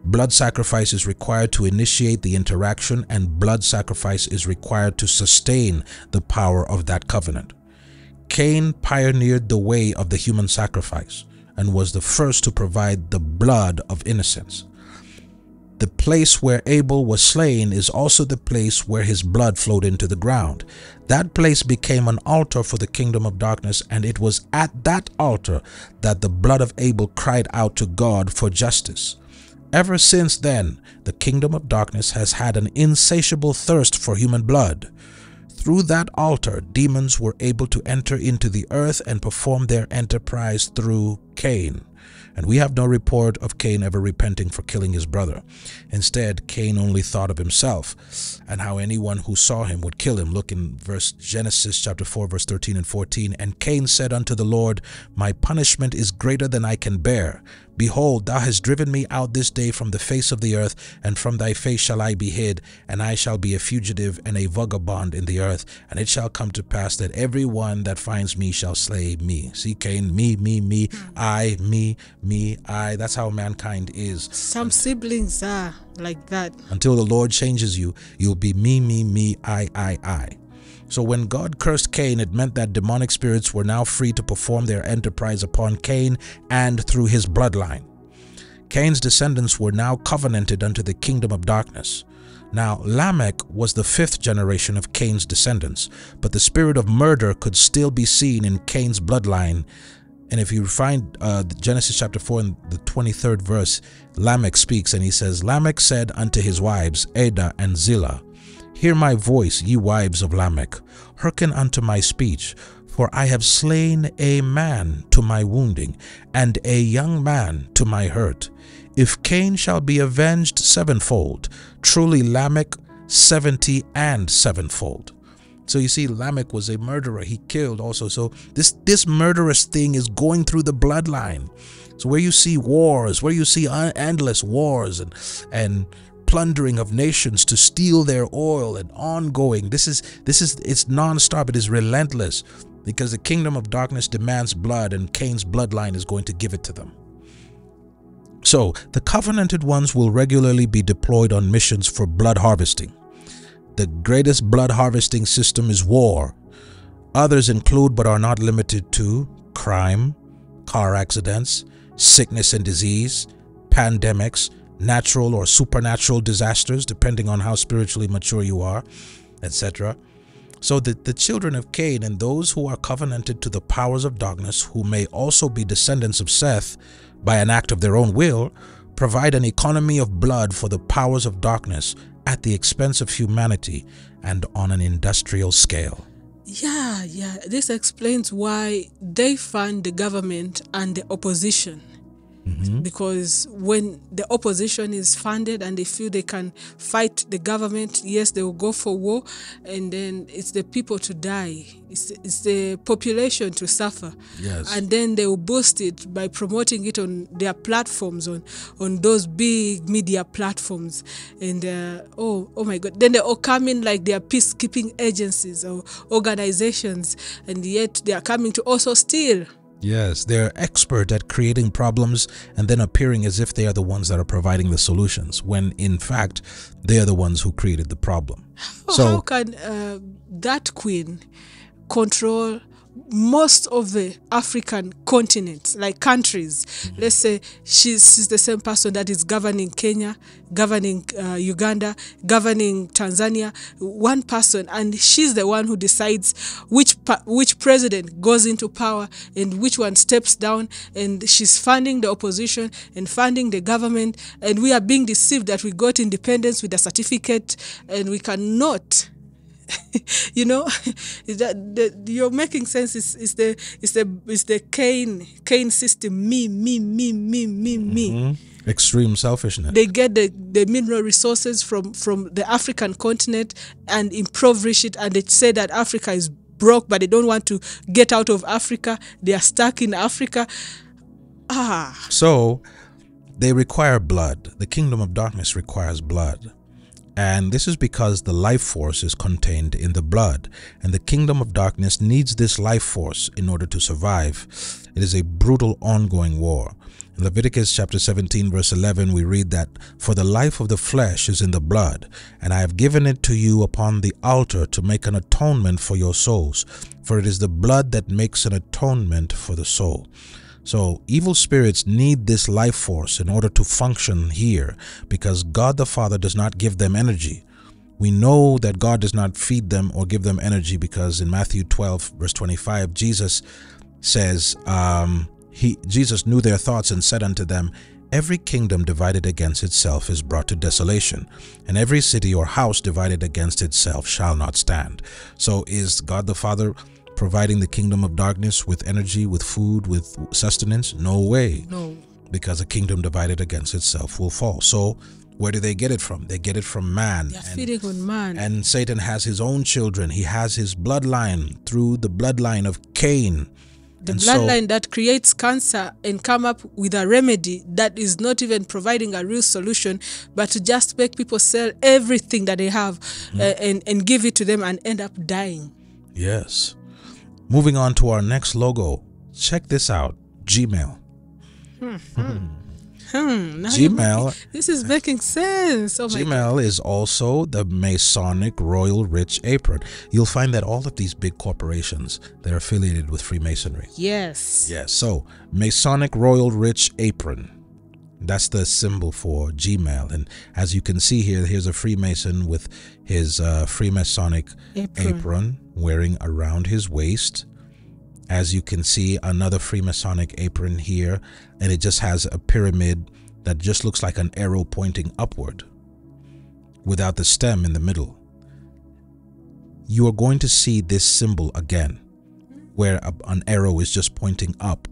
Blood sacrifice is required to initiate the interaction, and blood sacrifice is required to sustain the power of that covenant. Cain pioneered the way of the human sacrifice and was the first to provide the blood of innocence. The place where Abel was slain is also the place where his blood flowed into the ground. That place became an altar for the kingdom of darkness, and it was at that altar that the blood of Abel cried out to God for justice. Ever since then, the kingdom of darkness has had an insatiable thirst for human blood. Through that altar, demons were able to enter into the earth and perform their enterprise through Cain. And we have no report of Cain ever repenting for killing his brother. Instead, Cain only thought of himself and how anyone who saw him would kill him. Look in verse Genesis chapter 4 verse 13 and 14. And Cain said unto the Lord, My punishment is greater than I can bear. Behold, thou hast driven me out this day from the face of the earth, and from thy face shall I be hid, and I shall be a fugitive and a vagabond in the earth. And it shall come to pass that every one that finds me shall slay me. See, Cain, me, me, me, I, me, me, I. That's how mankind is. Some siblings are like that. Until the Lord changes you, you'll be me, me, me, I, I, I. So when God cursed Cain, it meant that demonic spirits were now free to perform their enterprise upon Cain and through his bloodline. Cain's descendants were now covenanted unto the kingdom of darkness. Now, Lamech was the fifth generation of Cain's descendants, but the spirit of murder could still be seen in Cain's bloodline. And if you find uh, Genesis chapter 4 and the 23rd verse, Lamech speaks and he says, Lamech said unto his wives, Ada and Zillah, Hear my voice, ye wives of Lamech, hearken unto my speech, for I have slain a man to my wounding, and a young man to my hurt. If Cain shall be avenged sevenfold, truly Lamech seventy and sevenfold. So you see, Lamech was a murderer. He killed also. So this this murderous thing is going through the bloodline. So where you see wars, where you see endless wars and and plundering of nations to steal their oil and ongoing. This is this is it's non-stop. It is relentless because the kingdom of darkness demands blood and Cain's bloodline is going to give it to them. So, the covenanted ones will regularly be deployed on missions for blood harvesting. The greatest blood harvesting system is war. Others include but are not limited to crime, car accidents, sickness and disease, pandemics, natural or supernatural disasters, depending on how spiritually mature you are, etc. So the, the children of Cain and those who are covenanted to the powers of darkness, who may also be descendants of Seth by an act of their own will, provide an economy of blood for the powers of darkness at the expense of humanity and on an industrial scale. Yeah, yeah. This explains why they fund the government and the opposition Mm-hmm. Because when the opposition is funded and they feel they can fight the government, yes, they will go for war, and then it's the people to die, it's, it's the population to suffer. Yes. And then they will boost it by promoting it on their platforms, on, on those big media platforms. And uh, oh, oh my God, then they all come in like they are peacekeeping agencies or organizations, and yet they are coming to also steal. Yes, they're expert at creating problems and then appearing as if they are the ones that are providing the solutions, when in fact they are the ones who created the problem. so how can uh, that queen control most of the African continent, like countries, let's say she's, she's the same person that is governing Kenya, governing uh, Uganda, governing Tanzania, one person, and she's the one who decides which which president goes into power and which one steps down, and she's funding the opposition and funding the government, and we are being deceived that we got independence with a certificate, and we cannot you know that the, you're making sense is, is the is the is the Cain Cain system me me me me me me Extreme selfishness. they get the, the mineral resources from from the African continent and impoverish it and they say that Africa is broke but they don't want to get out of Africa they are stuck in Africa ah So they require blood. The kingdom of darkness requires blood. And this is because the life force is contained in the blood. And the kingdom of darkness needs this life force in order to survive. It is a brutal ongoing war. In Leviticus chapter 17, verse 11, we read that, For the life of the flesh is in the blood, and I have given it to you upon the altar to make an atonement for your souls. For it is the blood that makes an atonement for the soul. So evil spirits need this life force in order to function here because God the Father does not give them energy. We know that God does not feed them or give them energy because in Matthew 12 verse 25 Jesus says um, he Jesus knew their thoughts and said unto them Every kingdom divided against itself is brought to desolation, and every city or house divided against itself shall not stand. So is God the Father providing the kingdom of darkness with energy, with food, with sustenance? No way. no Because a kingdom divided against itself will fall. So, where do they get it from? They get it from man. they are And- feeding on man and Satan has his own children. He has his bloodline through the bloodline of Cain. the and so- bloodline that creates cancer and come up with a remedy that is not even providing a real solution but to just make people sell everything that they have Hmm. uh, and and give it to them and end up dying Yes. Moving on to our next logo. Check this out Gmail. hmm, now you- Gmail this is making sense oh Gmail is also the Masonic Royal Arch Apron. You'll find that all of these big corporations they're affiliated with Freemasonry. yes Yes, so Masonic Royal Arch Apron. That's the symbol for Gmail. And as you can see here, here's a Freemason with his uh, Freemasonic Apron. apron wearing around his waist. As you can see, another Freemasonic apron here, and it just has a pyramid that just looks like an arrow pointing upward without the stem in the middle. You are going to see this symbol again, where a, an arrow is just pointing up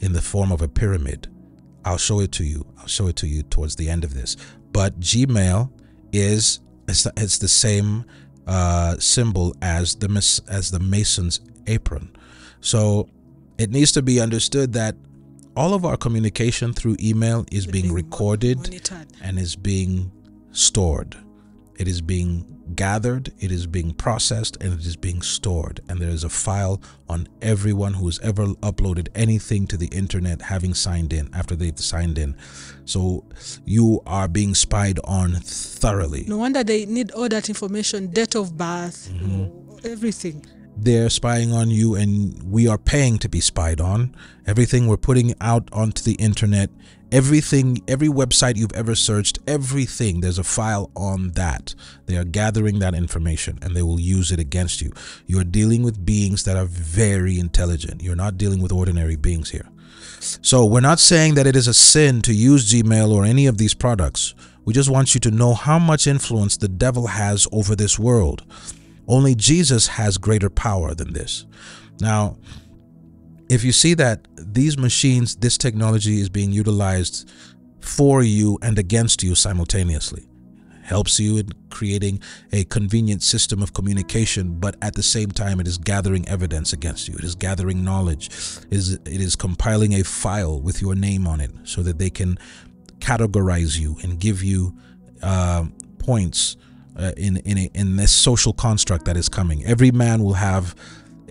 in the form of a pyramid. I'll show it to you. I'll show it to you towards the end of this. But Gmail is it's the, it's the same uh, symbol as the as the Mason's apron. So it needs to be understood that all of our communication through email is being being recorded monitored. and is being stored. It is being gathered, it is being processed, and it is being stored. And there is a file on everyone who's ever uploaded anything to the internet having signed in after they've signed in. So you are being spied on thoroughly. no wonder they need all that information date of birth Mm-hmm. everything they're spying on you and we are paying to be spied on everything we're putting out onto the internet everything every website you've ever searched everything there's a file on that. They are gathering that information and they will use it against you. You're dealing with beings that are very intelligent. You're not dealing with ordinary beings here. So we're not saying that it is a sin to use gmail or any of these products. We just want you to know how much influence the devil has over this world. Only Jesus has greater power than this. Now, if you see that these machines, this technology is being utilized for you and against you simultaneously, helps you in creating a convenient system of communication, but at the same time, it is gathering evidence against you. It is gathering knowledge. It is, it is compiling a file with your name on it so that they can categorize you and give you uh, points uh, in in a, in this social construct that is coming. Every man will have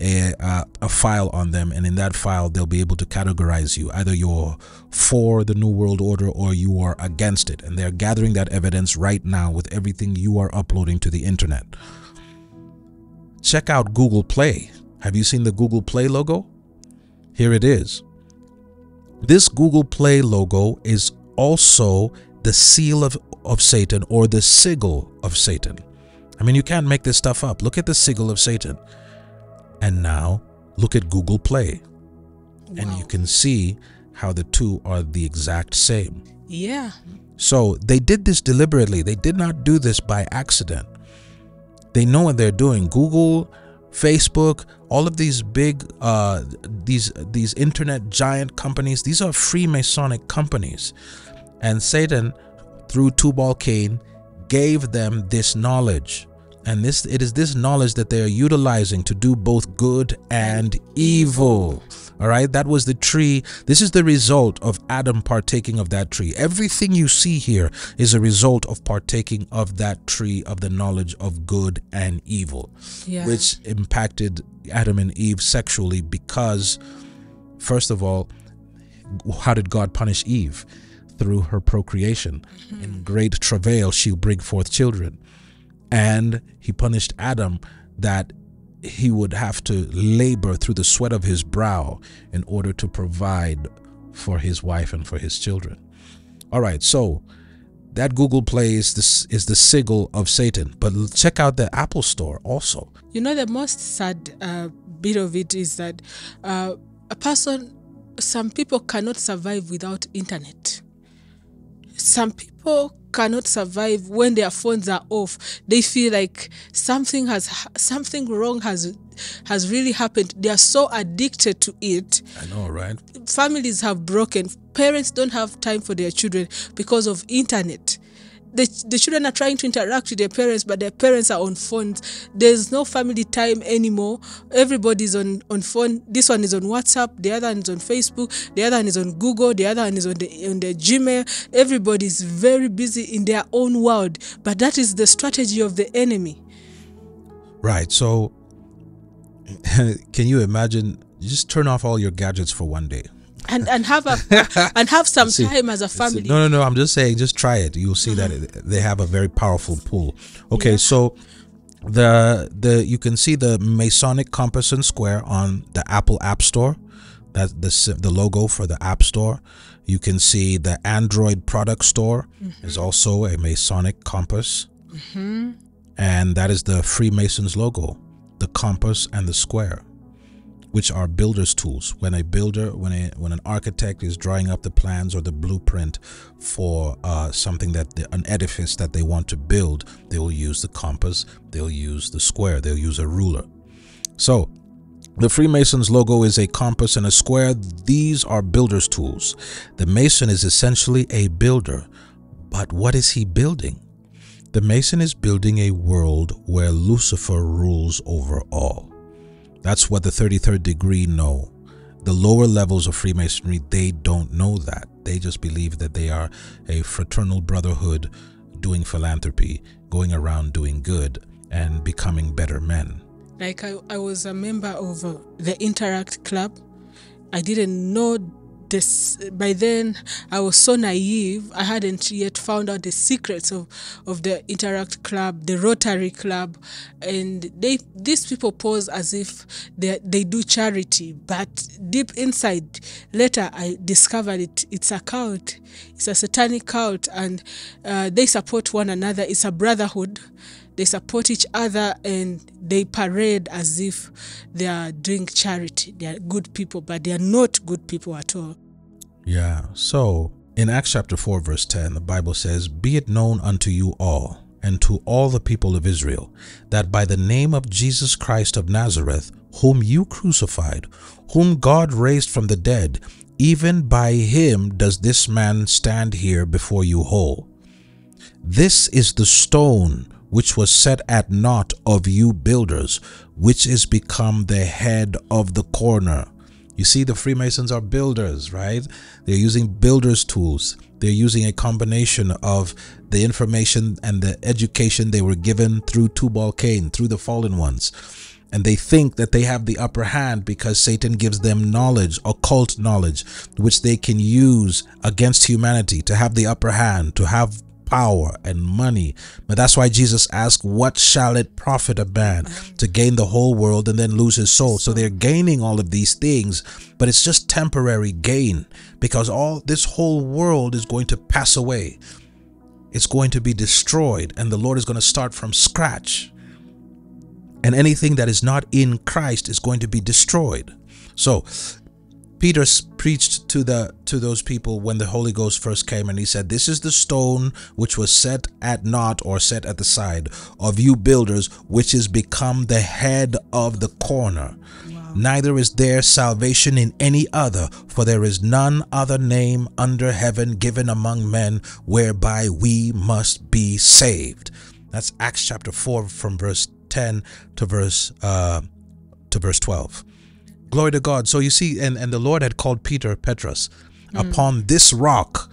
a a file on them, and in that file they'll be able to categorize you. Either you're for the new world order or you are against it, and they're gathering that evidence right now with everything you are uploading to the internet. Check out Google Play. Have you seen the Google Play logo? Here it is. This Google Play logo is also the seal of, of Satan or the sigil of Satan. I mean, you can't make this stuff up. Look at the sigil of Satan. And now look at Google Play. Wow. And you can see how the two are the exact same. Yeah. So they did this deliberately. They did not do this by accident. They know what they're doing. Google, Facebook, all of these big uh, these these internet giant companies, these are Freemasonic companies. And Satan, through Tubal Cain, gave them this knowledge. And this it is this knowledge that they are utilizing to do both good and evil. All right, that was the tree. This is the result of Adam partaking of that tree. Everything you see here is a result of partaking of that tree of the knowledge of good and evil, yeah. which impacted Adam and Eve sexually because, first of all, how did God punish Eve? Through her procreation. Mm-hmm. In great travail, she'll bring forth children. And he punished Adam that he would have to labor through the sweat of his brow in order to provide for his wife and for his children. All right, so that Google Play is this is the sigil of Satan. But check out the Apple Store also. You know the most sad uh, bit of it is that uh, a person, some people cannot survive without internet. Some people cannot survive when their phones are off. They feel like something has something wrong has has really happened. They are so addicted to it. I know right? Families have broken. Parents don't have time for their children because of internet the, the children are trying to interact with their parents, but their parents are on phones. There's no family time anymore. Everybody's on, on phone. This one is on WhatsApp, the other one is on Facebook, the other one is on Google, the other one is on the on the Gmail. Everybody's very busy in their own world. But that is the strategy of the enemy. Right. So can you imagine just turn off all your gadgets for one day? And and have a and have some see, time as a family. No, no, no. I'm just saying, just try it. You'll see mm-hmm. that it, they have a very powerful pull. Okay, yeah. so the the you can see the Masonic compass and square on the Apple App Store. That's the the logo for the App Store. You can see the Android product store mm-hmm. is also a Masonic compass, mm-hmm. and that is the Freemasons logo, the compass and the square which are builder's tools. When a builder, when a when an architect is drawing up the plans or the blueprint for uh, something that the, an edifice that they want to build, they will use the compass, they'll use the square, they'll use a ruler. So the Freemasons logo is a compass and a square. These are builder's tools. The Mason is essentially a builder, but what is he building? The Mason is building a world where Lucifer rules over all. That's what the 33rd degree know. The lower levels of Freemasonry, they don't know that. They just believe that they are a fraternal brotherhood doing philanthropy, going around doing good, and becoming better men. Like I, I was a member of uh, the Interact Club. I didn't know this by then I was so naive. I hadn't yet found out the secrets of, of the Interact Club, the Rotary Club, and they these people pose as if they they do charity, but deep inside, later I discovered it. It's a cult. It's a satanic cult, and uh, they support one another. It's a brotherhood they support each other and they parade as if they are doing charity. They are good people, but they are not good people at all. Yeah. So in Acts chapter 4, verse 10, the Bible says, Be it known unto you all and to all the people of Israel that by the name of Jesus Christ of Nazareth, whom you crucified, whom God raised from the dead, even by him does this man stand here before you whole. This is the stone which was set at naught of you builders, which is become the head of the corner. You see, the Freemasons are builders, right? They're using builders' tools. They're using a combination of the information and the education they were given through Tubal Cain, through the fallen ones. And they think that they have the upper hand because Satan gives them knowledge, occult knowledge, which they can use against humanity to have the upper hand, to have power and money. But that's why Jesus asked, What shall it profit a man to gain the whole world and then lose his soul? So they're gaining all of these things, but it's just temporary gain because all this whole world is going to pass away. It's going to be destroyed, and the Lord is going to start from scratch. And anything that is not in Christ is going to be destroyed. So Peter preached to the to those people when the Holy Ghost first came and he said this is the stone which was set at naught or set at the side of you builders which is become the head of the corner. Wow. neither is there salvation in any other for there is none other name under heaven given among men whereby we must be saved. That's Acts chapter 4 from verse 10 to verse uh to verse 12 Glory to God. So you see, and, and the Lord had called Peter Petrus. Mm. Upon this rock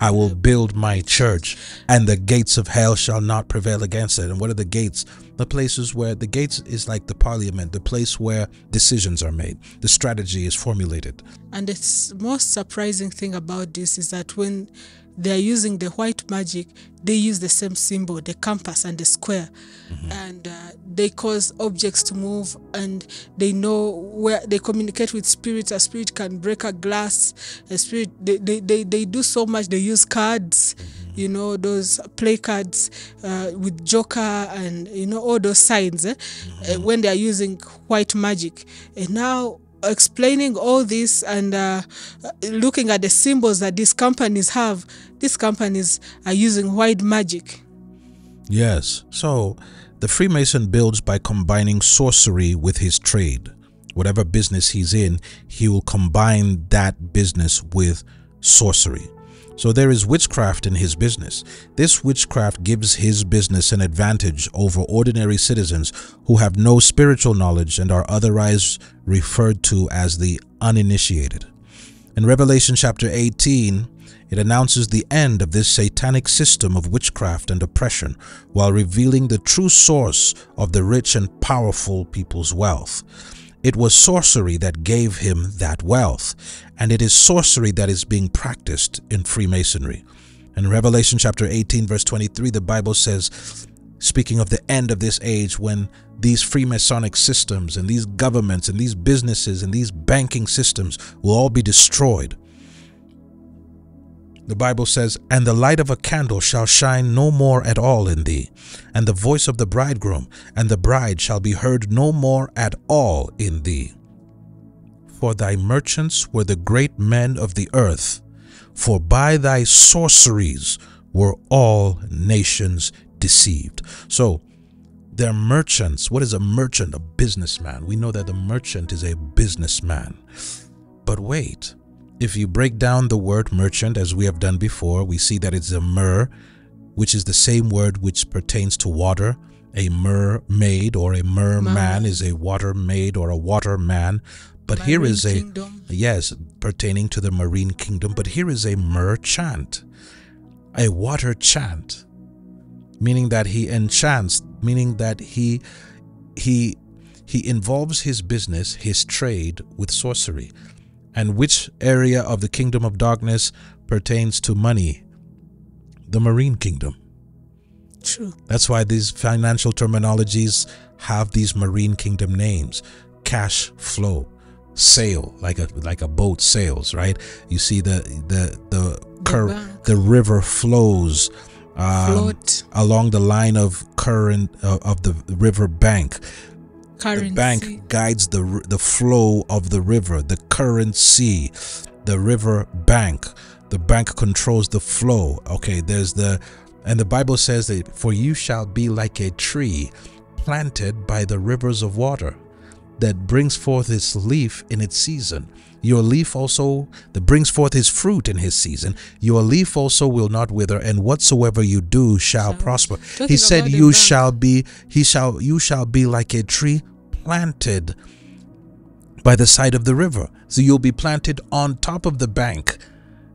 I will build my church, and the gates of hell shall not prevail against it. And what are the gates? The places where the gates is like the parliament, the place where decisions are made, the strategy is formulated. And the most surprising thing about this is that when they are using the white magic, they use the same symbol, the compass and the square, mm-hmm. and uh, they cause objects to move, and they know where they communicate with spirits. A spirit can break a glass. A spirit they they, they, they do so much. They use cards. Mm-hmm. You know those play cards uh, with Joker and you know all those signs eh? mm-hmm. uh, when they are using white magic. And now explaining all this and uh, looking at the symbols that these companies have, these companies are using white magic. Yes. So the Freemason builds by combining sorcery with his trade. Whatever business he's in, he will combine that business with sorcery. So there is witchcraft in his business. This witchcraft gives his business an advantage over ordinary citizens who have no spiritual knowledge and are otherwise referred to as the uninitiated. In Revelation chapter 18, it announces the end of this satanic system of witchcraft and oppression while revealing the true source of the rich and powerful people's wealth. It was sorcery that gave him that wealth, and it is sorcery that is being practiced in Freemasonry. In Revelation chapter 18 verse 23, the Bible says, speaking of the end of this age when these Freemasonic systems and these governments and these businesses and these banking systems will all be destroyed. The Bible says, And the light of a candle shall shine no more at all in thee, and the voice of the bridegroom and the bride shall be heard no more at all in thee. For thy merchants were the great men of the earth, for by thy sorceries were all nations deceived. So, they're merchants. What is a merchant? A businessman. We know that the merchant is a businessman. But wait, if you break down the word merchant as we have done before, we see that it's a mer, which is the same word which pertains to water. A mermaid or a merman is a water maid or a water man. But marine here is a kingdom. yes, pertaining to the marine kingdom. But here is a merchant, a water chant, meaning that he enchants, meaning that he he he involves his business, his trade with sorcery. And which area of the kingdom of darkness pertains to money? The marine kingdom. True. That's why these financial terminologies have these marine kingdom names. Cash flow, sail, like a like a boat sails, right? You see the the the cur- the river flows um, along the line of current uh, of the river bank Currency. The bank guides the the flow of the river, the currency, the river bank. The bank controls the flow. Okay, there's the and the Bible says that for you shall be like a tree planted by the rivers of water that brings forth its leaf in its season. Your leaf also that brings forth his fruit in his season. Your leaf also will not wither, and whatsoever you do shall prosper. He said, "You shall be. He shall. You shall be like a tree planted by the side of the river. So you'll be planted on top of the bank.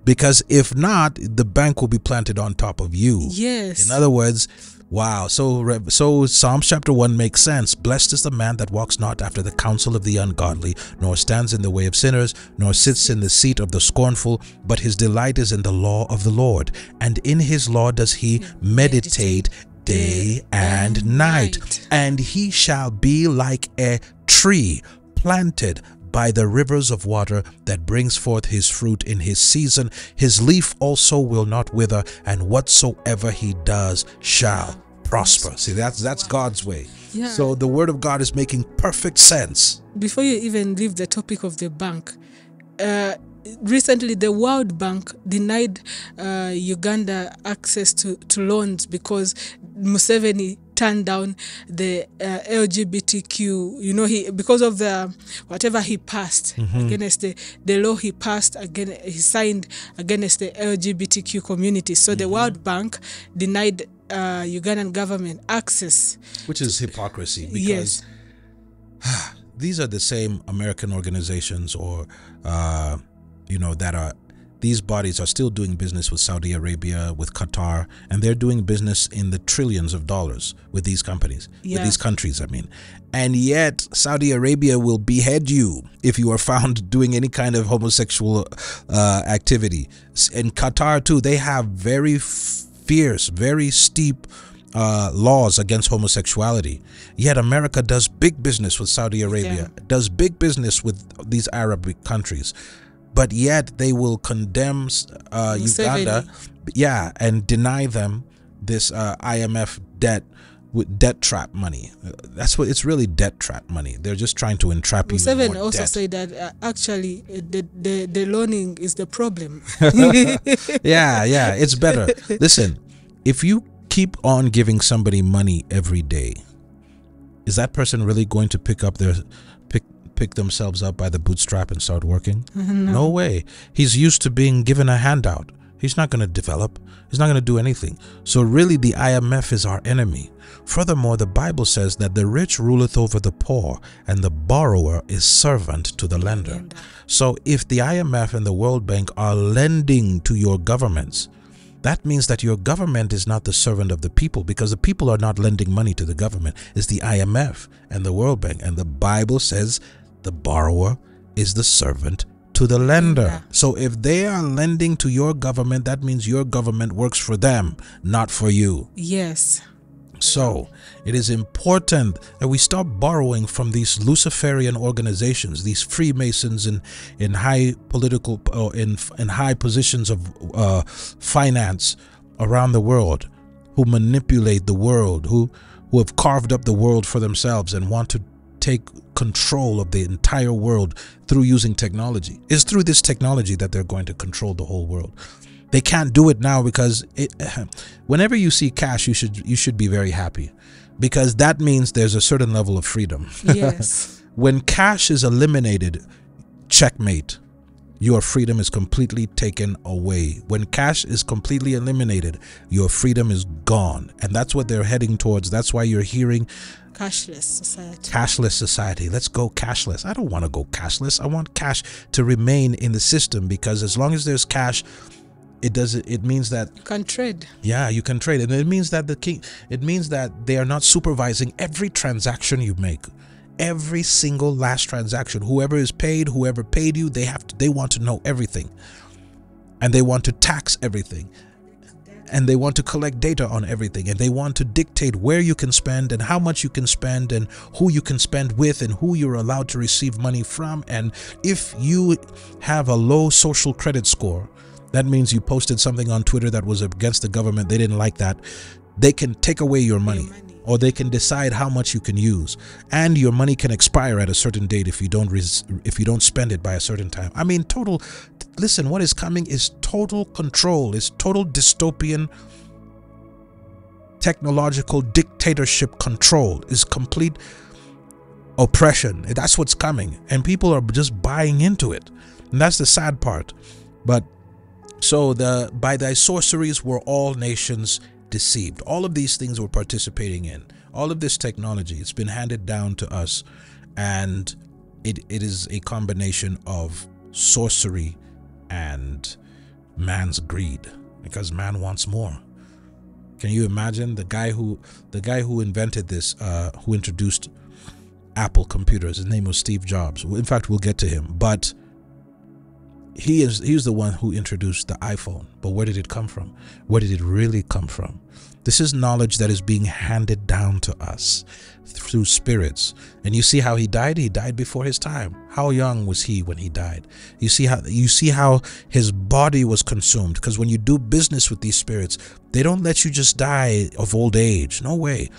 Because if not, the bank will be planted on top of you. Yes. In other words, Wow. So so Psalms chapter 1 makes sense. Blessed is the man that walks not after the counsel of the ungodly, nor stands in the way of sinners, nor sits in the seat of the scornful, but his delight is in the law of the Lord, and in his law does he meditate day and night. And he shall be like a tree planted by the rivers of water that brings forth his fruit in his season. His leaf also will not wither, and whatsoever he does shall prosper. See, that's that's God's way. Yeah. So the word of God is making perfect sense. before you even leave the topic of the bank, uh, recently the World Bank denied uh, Uganda access to, to loans because Museveni turned down the uh, LGBTQ. You know, he because of the whatever he passed against the, the law he passed again he signed against the LGBTQ community. So the World Bank denied uh, Ugandan government access. Which is hypocrisy because Yes. these are the same American organizations or uh, you know that are these bodies are still doing business with Saudi Arabia, with Qatar, and they're doing business in the trillions of dollars with these companies, with these countries, I mean. And yet, Saudi Arabia will behead you if you are found doing any kind of homosexual uh, activity. In Qatar, too, they have very f- fierce, very steep uh, laws against homosexuality. Yet America does big business with Saudi Arabia, does big business with these Arab countries, but yet they will condemn uh, Uganda, yeah, and deny them this uh, IMF debt with debt trap money. That's what it's really debt trap money. They're just trying to entrap you. in Museveni also debt. said that uh, actually uh, the, the the loaning is the problem. yeah, yeah, it's better. Listen, if you keep on giving somebody money every day, is that person really going to pick up their pick pick themselves up by the bootstrap and start working? No. way. He's used to being given a handout. He's not going to develop. He's not going to do anything. So really the IMF is our enemy. Furthermore, the Bible says that the rich ruleth over the poor and the borrower is servant to the lender. So if the IMF and the World Bank are lending to your governments, that means that your government is not the servant of the people because the people are not lending money to the government. It's the IMF and the World Bank. And the Bible says the borrower is the servant to the lender. So if they are lending to your government, that means your government works for them, not for you. yes. So it is important that we stop borrowing from these Luciferian organizations, these Freemasons in in high political or in in high positions of uh, finance around the world, who manipulate the world, who who have carved up the world for themselves and want to take control of the entire world through using technology. It's through this technology that they're going to control the whole world. They can't do it now because it, whenever you see cash you should you should be very happy because that means there's a certain level of freedom. Yes. when cash is eliminated checkmate your freedom is completely taken away. When cash is completely eliminated your freedom is gone. And that's what they're heading towards. That's why you're hearing Cashless society. cashless society. Let's go cashless. I don't want to go cashless. I want cash to remain in the system because as long as there's cash, it does it means that You can trade. yeah, you can trade and it means that the king it means that they are not supervising every transaction you make. Every single last transaction. Whoever is paid, whoever paid you, they have to they want to know everything. And they want to tax everything and they want to collect data on everything and they want to dictate where you can spend and how much you can spend and who you can spend with and who you're allowed to receive money from and if you have a low social credit score that means you posted something on Twitter that was against the government they didn't like that they can take away your money. Or they can decide how much you can use. And your money can expire at a certain date if you don't if you don't spend it by a certain time. I mean total listen what is coming is total control is total dystopian technological dictatorship control is complete oppression. That's what's coming and people are just buying into it. And that's the sad part. But so the by thy sorceries were all nations deceived. All of these things we're participating in. All of this technology, it's been handed down to us, and it, it is a combination of sorcery and man's greed because man wants more. Can you imagine the guy who the guy who invented this, uh, who introduced Apple computers? His name was Steve Jobs. In fact, we'll get to him, but he is he's the one who introduced the iPhone. But where did it come from? Where did it really come from? This is knowledge that is being handed down to us through spirits. And you see how he died? He died before his time. How young was he when he died? You see how you see how his body was consumed because when you do business with these spirits, they don't let you just die of old age. No way.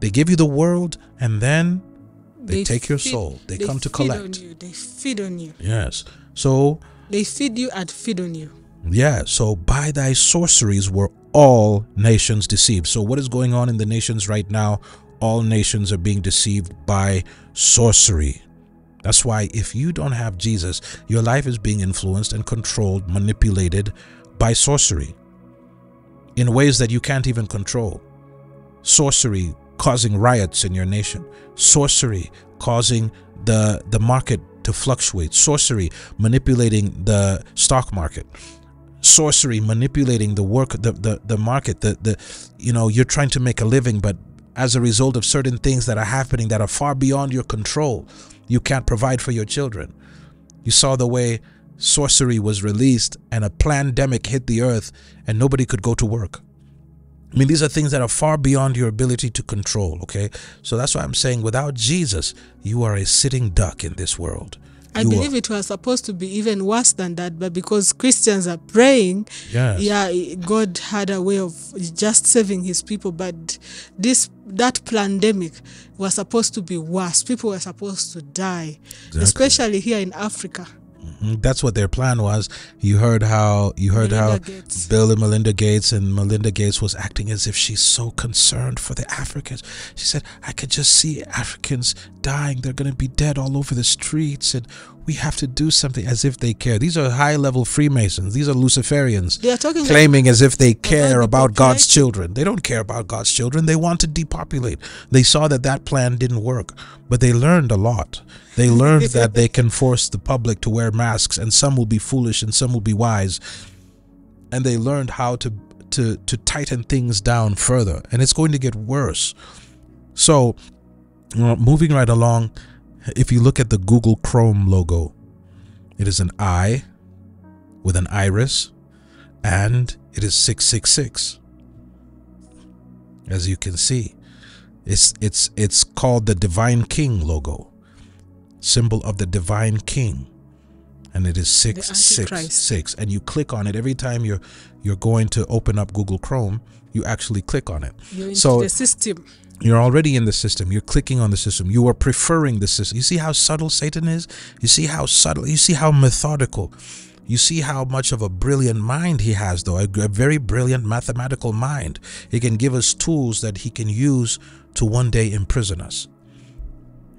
They give you the world and then they, they take your soul. They, they come to collect. You, They feed on you. Yes. So they feed you and feed on you. Yeah, so by thy sorceries were all nations deceived. So, what is going on in the nations right now? All nations are being deceived by sorcery. That's why, if you don't have Jesus, your life is being influenced and controlled, manipulated by sorcery in ways that you can't even control. Sorcery causing riots in your nation, sorcery causing the, the market to fluctuate, sorcery manipulating the stock market. Sorcery manipulating the work the the, the market the the you know you're trying to make a living but as a result of certain things that are happening that are far beyond your control you can't provide for your children. You saw the way sorcery was released and a pandemic hit the earth and nobody could go to work I mean, these are things that are far beyond your ability to control, okay? So that's why I'm saying without Jesus, you are a sitting duck in this world. I believe it was supposed to be even worse than that, but because Christians are praying, yes. yeah, God had a way of just saving His people. But this that pandemic was supposed to be worse. People were supposed to die, exactly. especially here in Africa. Mm-hmm. That's what their plan was. You heard how you heard Melinda how Gates. Bill and Melinda Gates and Melinda Gates was acting as if she's so concerned for the Africans. She said, "I could just see Africans dying. They're going to be dead all over the streets, and we have to do something." As if they care. These are high-level Freemasons. These are Luciferians. They are talking claiming like, as if they care about God's children. They don't care about God's children. They want to depopulate. They saw that that plan didn't work, but they learned a lot. They learned that they can force the public to wear masks, and some will be foolish and some will be wise. And they learned how to to to tighten things down further, and it's going to get worse. So, uh, moving right along, if you look at the Google Chrome logo, it is an eye with an iris, and it is six six six. As you can see, it's it's it's called the Divine King logo symbol of the divine king and it is 666 and you click on it. Every time you're you're going to open up Google Chrome you actually click on it. You're so the system you're already in the system. You're clicking on the system. You are preferring the system. You see how subtle Satan is? You see how subtle you see how methodical? You see how much of a brilliant mind he has though a, a very brilliant mathematical mind. He can give us tools that he can use to one day imprison us.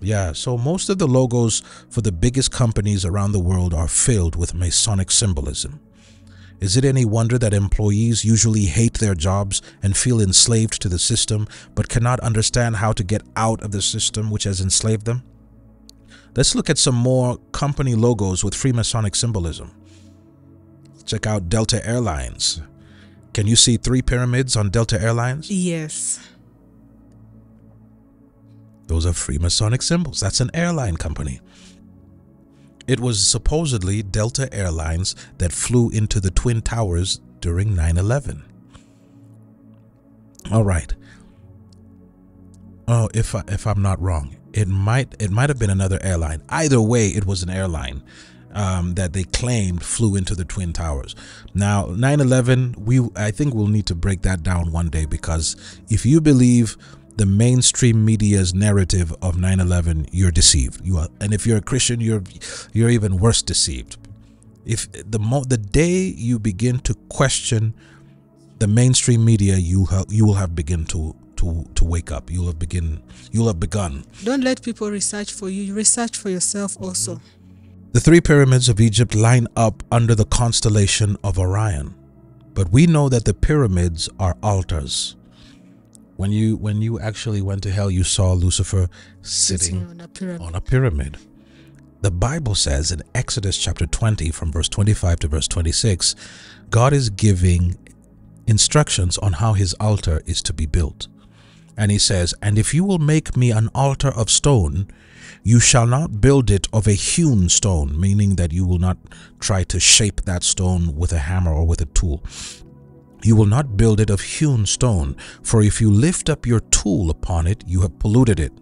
Yeah, so most of the logos for the biggest companies around the world are filled with Masonic symbolism. Is it any wonder that employees usually hate their jobs and feel enslaved to the system but cannot understand how to get out of the system which has enslaved them? Let's look at some more company logos with Freemasonic symbolism. Check out Delta Airlines. Can you see three pyramids on Delta Airlines? Yes. Those are Freemasonic symbols. That's an airline company. It was supposedly Delta Airlines that flew into the Twin Towers during 9 11. All right. Oh, if I, if I'm not wrong, it might it might have been another airline. Either way, it was an airline um, that they claimed flew into the twin towers. Now, 9/11, we I think we'll need to break that down one day because if you believe the mainstream media's narrative of 9/11, you're deceived. You are, and if you're a Christian, you're you're even worse deceived. If the mo- the day you begin to question the mainstream media, you have you will have begin to to to wake up. You'll have begin you'll have begun. Don't let people research for you. Research for yourself also. Mm-hmm. The three pyramids of Egypt line up under the constellation of Orion. But we know that the pyramids are altars when you when you actually went to hell you saw lucifer sitting, on, a pyramid. on a pyramid the bible says in exodus chapter 20 from verse 25 to verse 26 god is giving instructions on how his altar is to be built. And he says, And if you will make me an altar of stone, you shall not build it of a hewn stone, meaning that you will not try to shape that stone with a hammer or with a tool. You will not build it of hewn stone, for if you lift up your tool upon it, you have polluted it.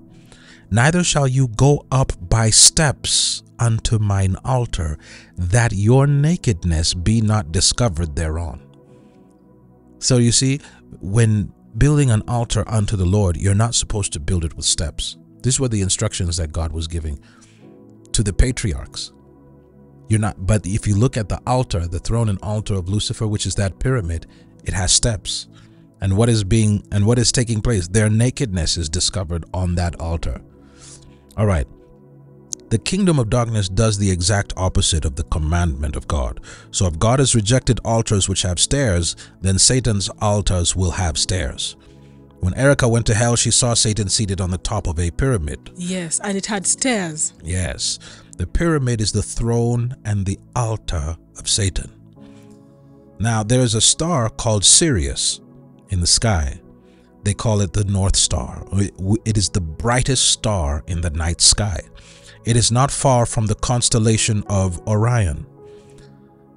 Neither shall you go up by steps unto mine altar, that your nakedness be not discovered thereon. So you see, when building an altar unto the Lord, you're not supposed to build it with steps. These were the instructions that God was giving to the patriarchs. You're not, but if you look at the altar, the throne and altar of Lucifer, which is that pyramid, it has steps. And what is being and what is taking place? Their nakedness is discovered on that altar. All right. The kingdom of darkness does the exact opposite of the commandment of God. So if God has rejected altars which have stairs, then Satan's altars will have stairs. When Erica went to hell, she saw Satan seated on the top of a pyramid. Yes, and it had stairs. Yes. The pyramid is the throne and the altar of Satan. Now, there is a star called Sirius in the sky. They call it the North Star. It is the brightest star in the night sky. It is not far from the constellation of Orion.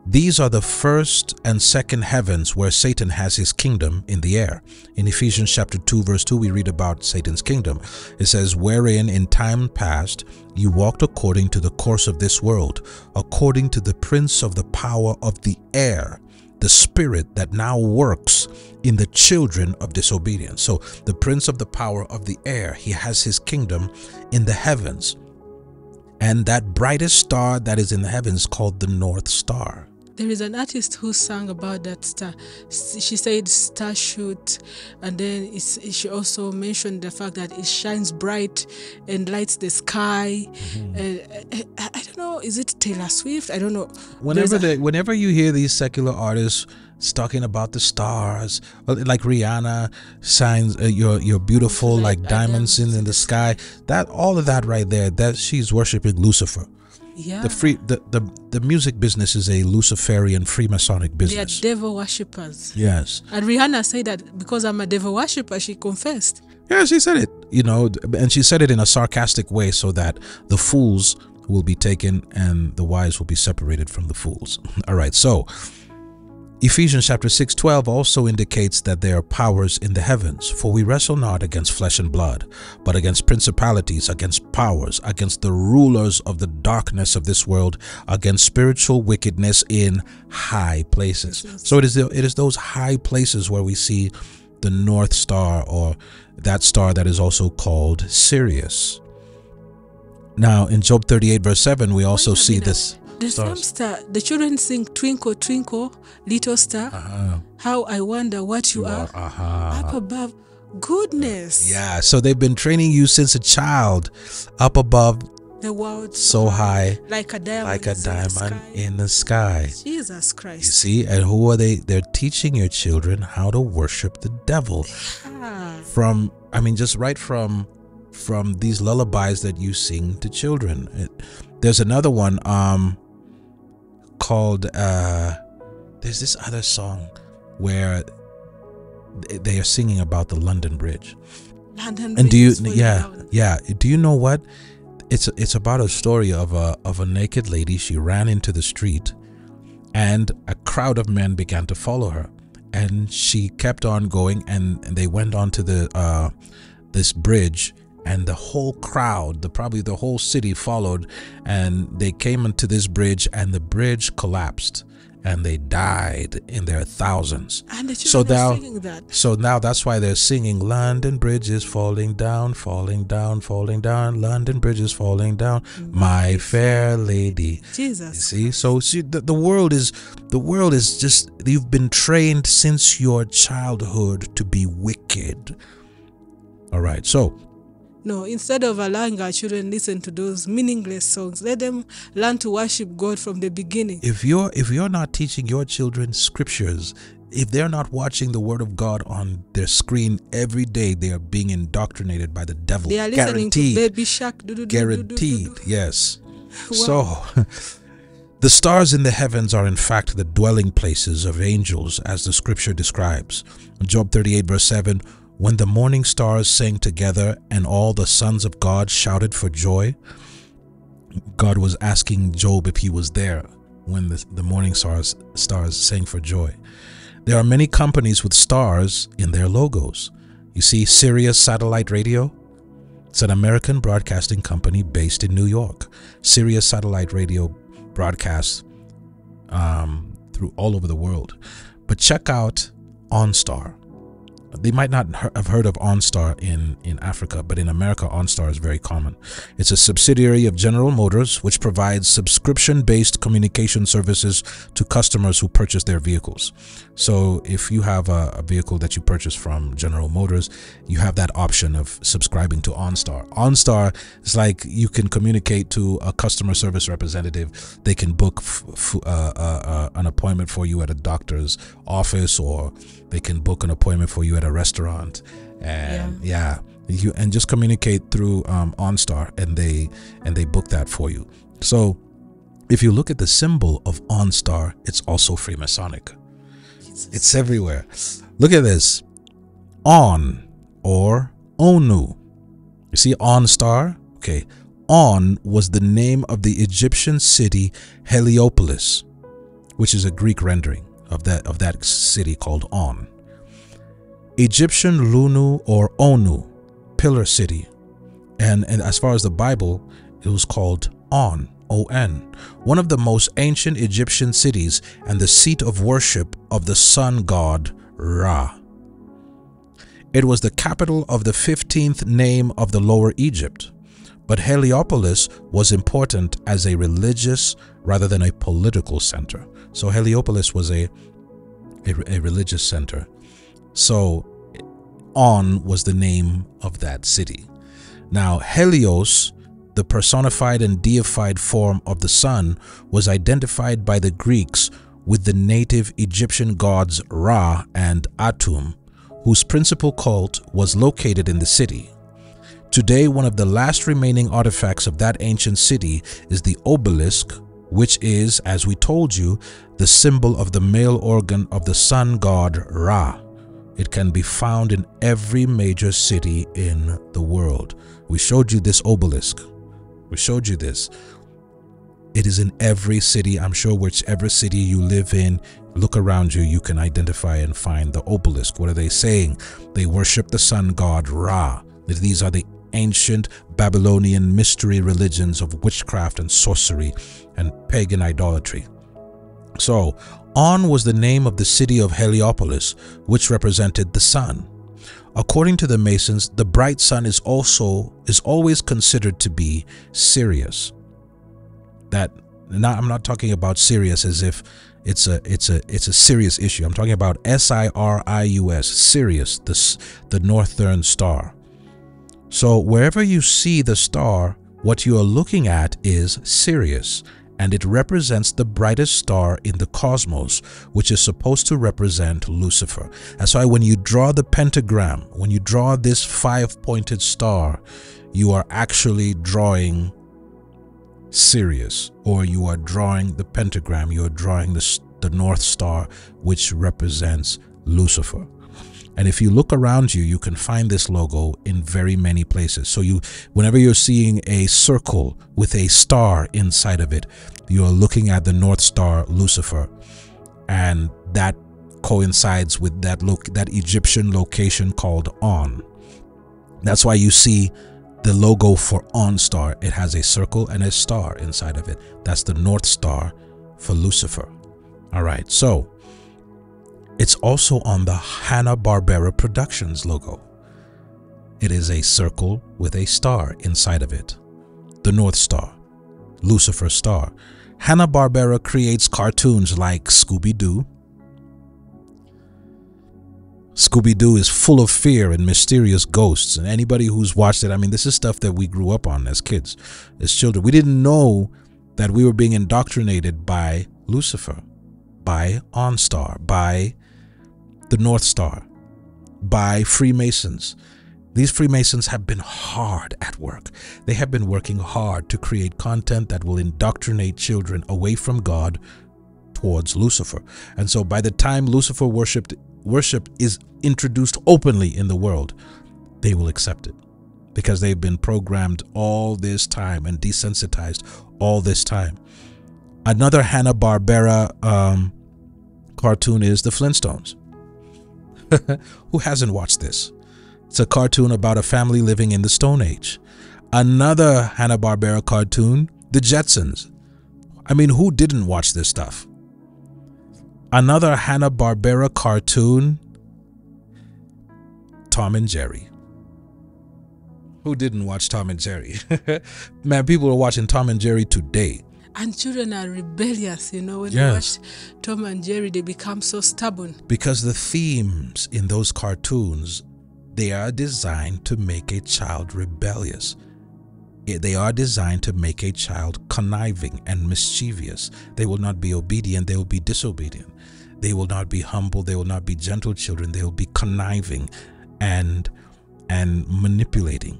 These are the first and second heavens where Satan has his kingdom in the air. In Ephesians chapter 2 verse 2 we read about Satan's kingdom. It says, Wherein in time past you walked according to the course of this world, according to the prince of the power of the air, the spirit that now works in the children of disobedience. So the prince of the power of the air, he has his kingdom in the heavens. And that brightest star that is in the heavens called the North Star. There is an artist who sang about that star. She said star shoot, and then she also mentioned the fact that it shines bright and lights the sky. Mm-hmm. Uh, I, I, don't know, is it Taylor Swift? I don't know. Whenever the, whenever you hear these secular artists talking about the stars, uh, like Rihanna signs uh, you're you're beautiful like, like diamonds in, in the sky. That all of that right there, that she's worshiping Lucifer. Yeah. The free the, the the music business is a Luciferian Freemasonic business. They are devil worshippers. Yes. And Rihanna said that because I'm a devil worshipper, she confessed. Yeah, she said it. You know, and she said it in a sarcastic way so that the fools will be taken and the wise will be separated from the fools. All right. So, Ephesians chapter 6:12 also indicates that there are powers in the heavens, for we wrestle not against flesh and blood, but against principalities, against powers, against the rulers of the darkness of this world, against spiritual wickedness in high places. So it is the, it is those high places where we see the north star or that star that is also called Sirius. Now in Job 38 verse 7 we also see this the stars. star, the children sing Twinkle, Twinkle, Little Star. Uh-huh. How I wonder what you, you are, are. Uh-huh. up above. Goodness. Yeah, so they've been training you since a child up above the world so high, like a diamond, like a diamond in the sky. Jesus Christ. You see, and who are they? They're teaching your children how to worship the devil. Yeah. From, I mean, just right from from these lullabies that you sing to children. It, there's another one. Um, called uh there's this other song where they are singing about the London Bridge. London and do you yeah yeah. Do you know what? It's it's about a story of a of a naked lady. She ran into the street and a crowd of men began to follow her. And she kept on going and, and they went onto the uh this bridge and the whole crowd the probably the whole city followed and they came into this bridge and the bridge collapsed and they died in their thousands. And the so now that. so now that's why they're singing london bridge is falling down falling down falling down london bridge is falling down my fair lady. Jesus you see so see the, the world is the world is just you've been trained since your childhood to be wicked. All right so no, instead of allowing our children listen to those meaningless songs, let them learn to worship God from the beginning. If you're if you're not teaching your children scriptures, if they're not watching the word of God on their screen every day, they are being indoctrinated by the devil. They are listening guaranteed. to Baby Shark. guaranteed. Yes. Wow. So The stars in the heavens are in fact the dwelling places of angels, as the scripture describes. Job 38, verse 7 When the morning stars sang together and all the sons of God shouted for joy, God was asking Job if he was there when the, the morning stars, stars sang for joy. There are many companies with stars in their logos. You see, Sirius Satellite Radio, it's an American broadcasting company based in New York. Sirius Satellite Radio broadcasts um, through all over the world. But check out OnStar. They might not have heard of OnStar in, in Africa, but in America, OnStar is very common. It's a subsidiary of General Motors, which provides subscription based communication services to customers who purchase their vehicles. So, if you have a, a, vehicle that you purchase from General Motors, you have that option of subscribing to OnStar. OnStar is like you can communicate to a customer service representative, they can book uh, uh, uh, an appointment for you at a doctor's office or they can book an appointment for you at a restaurant and yeah, yeah you and just communicate through um, OnStar and they and they book that for you. So if you look at the symbol of OnStar, it's also Freemasonic. It's everywhere. Look at this. On or Onu. You see OnStar? Okay. On was the name of the Egyptian city Heliopolis, which is a Greek rendering of that of that city called On. Egyptian Lunu or Onu, pillar city. And, and as far as the Bible, it was called On, O-N, one of the most ancient Egyptian cities and the seat of worship of the sun god Ra. It was the capital of the 15th name of the Lower Egypt, but Heliopolis was important as a religious rather than a political center. So Heliopolis was a, a, a religious center. So On was the name of that city. Now Helios, the personified and deified form of the sun, was identified by the Greeks with the native Egyptian gods Ra and Atum, whose principal cult was located in the city. Today, one of the last remaining artifacts of that ancient city is the obelisk which is, as we told you, the symbol of the male organ of the sun god Ra. It can be found in every major city in the world. We showed you this obelisk. We showed you this. It is in every city. I'm sure whichever city you live in, look around you, you can identify and find the obelisk. What are they saying? They worship the sun god Ra. These are the ancient Babylonian mystery religions of witchcraft and sorcery and pagan idolatry. So, On was the name of the city of Heliopolis, which represented the sun. According to the Masons, the bright sun is also is always considered to be Sirius. That not, I'm not talking about Sirius as if it's a it's a it's a serious issue. I'm talking about S I R I U S, Sirius, the the northern star. So wherever you see the star, what you are looking at is Sirius, and it represents the brightest star in the cosmos, which is supposed to represent Lucifer. That's why when you draw the pentagram, when you draw this five-pointed star, you are actually drawing Sirius, or you are drawing the pentagram, you are drawing the, the North Star, which represents Lucifer. And if you look around you, you can find this logo in very many places. So you, whenever you're seeing a circle with a star inside of it, you're looking at the North Star Lucifer. And that coincides with that look, that Egyptian location called On. That's why you see the logo for OnStar. It has a circle and a star inside of it. That's the North Star for Lucifer. All right, so it's also on the Hanna-Barbera Productions logo. It is a circle with a star inside of it. The North Star, Lucifer Star. Hanna-Barbera creates cartoons like Scooby-Doo. Scooby-Doo is full of fear and mysterious ghosts. And anybody who's watched it, I mean, this is stuff that we grew up on as kids, as children. We didn't know that we were being indoctrinated by Lucifer, by OnStar, by the North Star by Freemasons. These Freemasons have been hard at work. They have been working hard to create content that will indoctrinate children away from God towards Lucifer. And so by the time Lucifer worshiped, worship is introduced openly in the world, they will accept it because they've been programmed all this time and desensitized all this time. Another Hanna-Barbera um, cartoon is The Flintstones. Who hasn't watched this? It's a cartoon about a family living in the Stone Age. Another Hanna-Barbera cartoon, The Jetsons. I mean, who didn't watch this stuff? Another Hanna-Barbera cartoon, Tom and Jerry. Who didn't watch Tom and Jerry? Man, people are watching Tom and Jerry today. And children are rebellious, you know. When Yes. they watch Tom and Jerry, they become so stubborn. because the themes in those cartoons they are designed to make a child rebellious they are designed to make a child conniving and mischievous they will not be obedient they will be disobedient they will not be humble they will not be gentle children they will be conniving and and manipulating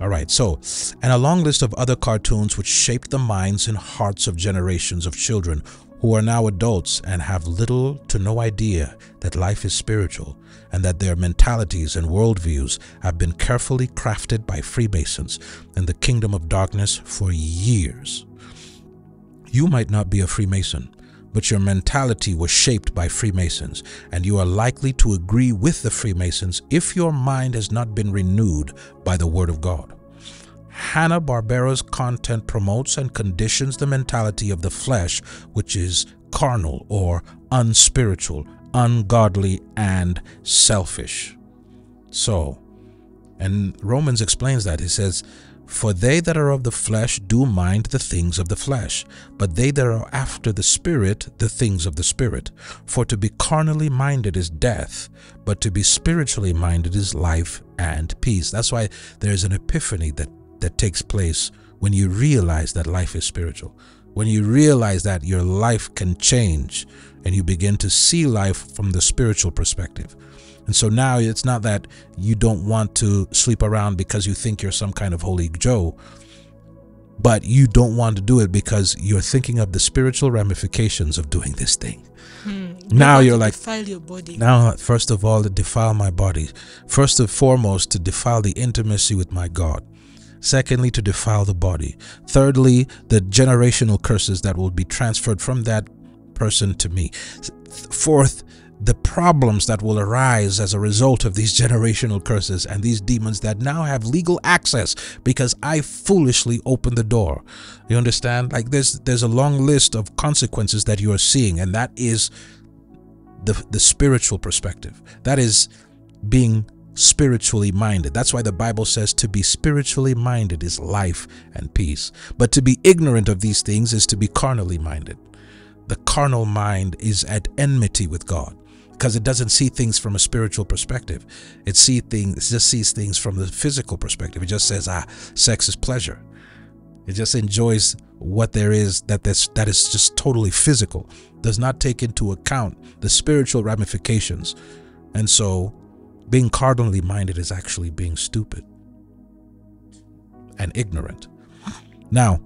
all right, so, and a long list of other cartoons which shaped the minds and hearts of generations of children who are now adults and have little to no idea that life is spiritual and that their mentalities and worldviews have been carefully crafted by Freemasons in the kingdom of darkness for years. You might not be a Freemason, but your mentality was shaped by Freemasons, and you are likely to agree with the Freemasons if your mind has not been renewed by the Word of God. Hanna-Barbera's content promotes and conditions the mentality of the flesh, which is carnal or unspiritual, ungodly, and selfish. So, and Romans explains that. He says, For they that are of the flesh do mind the things of the flesh, but they that are after the Spirit, the things of the Spirit. For to be carnally minded is death, but to be spiritually minded is life and peace. That's why there's an epiphany that, that takes place when you realize that life is spiritual. When you realize that your life can change and you begin to see life from the spiritual perspective. And so now it's not that you don't want to sleep around because you think you're some kind of holy Joe, but you don't want to do it because you're thinking of the spiritual ramifications of doing this thing. Hmm. Now Never you're like, defile your body. now, first of all, to defile my body. First and foremost, to defile the intimacy with my God. Secondly, to defile the body. Thirdly, the generational curses that will be transferred from that person to me. Fourth, the problems that will arise as a result of these generational curses and these demons that now have legal access because I foolishly opened the door. You understand? Like there's there's a long list of consequences that you are seeing, and that is the the spiritual perspective. That is being spiritually minded. That's why the Bible says to be spiritually minded is life and peace. But to be ignorant of these things is to be carnally minded. The carnal mind is at enmity with God because it doesn't see things from a spiritual perspective. It see things it just sees things from the physical perspective. It just says, "Ah, sex is pleasure." It just enjoys what there is that that's, that is just totally physical. Does not take into account the spiritual ramifications. And so being carnally minded is actually being stupid and ignorant. Now,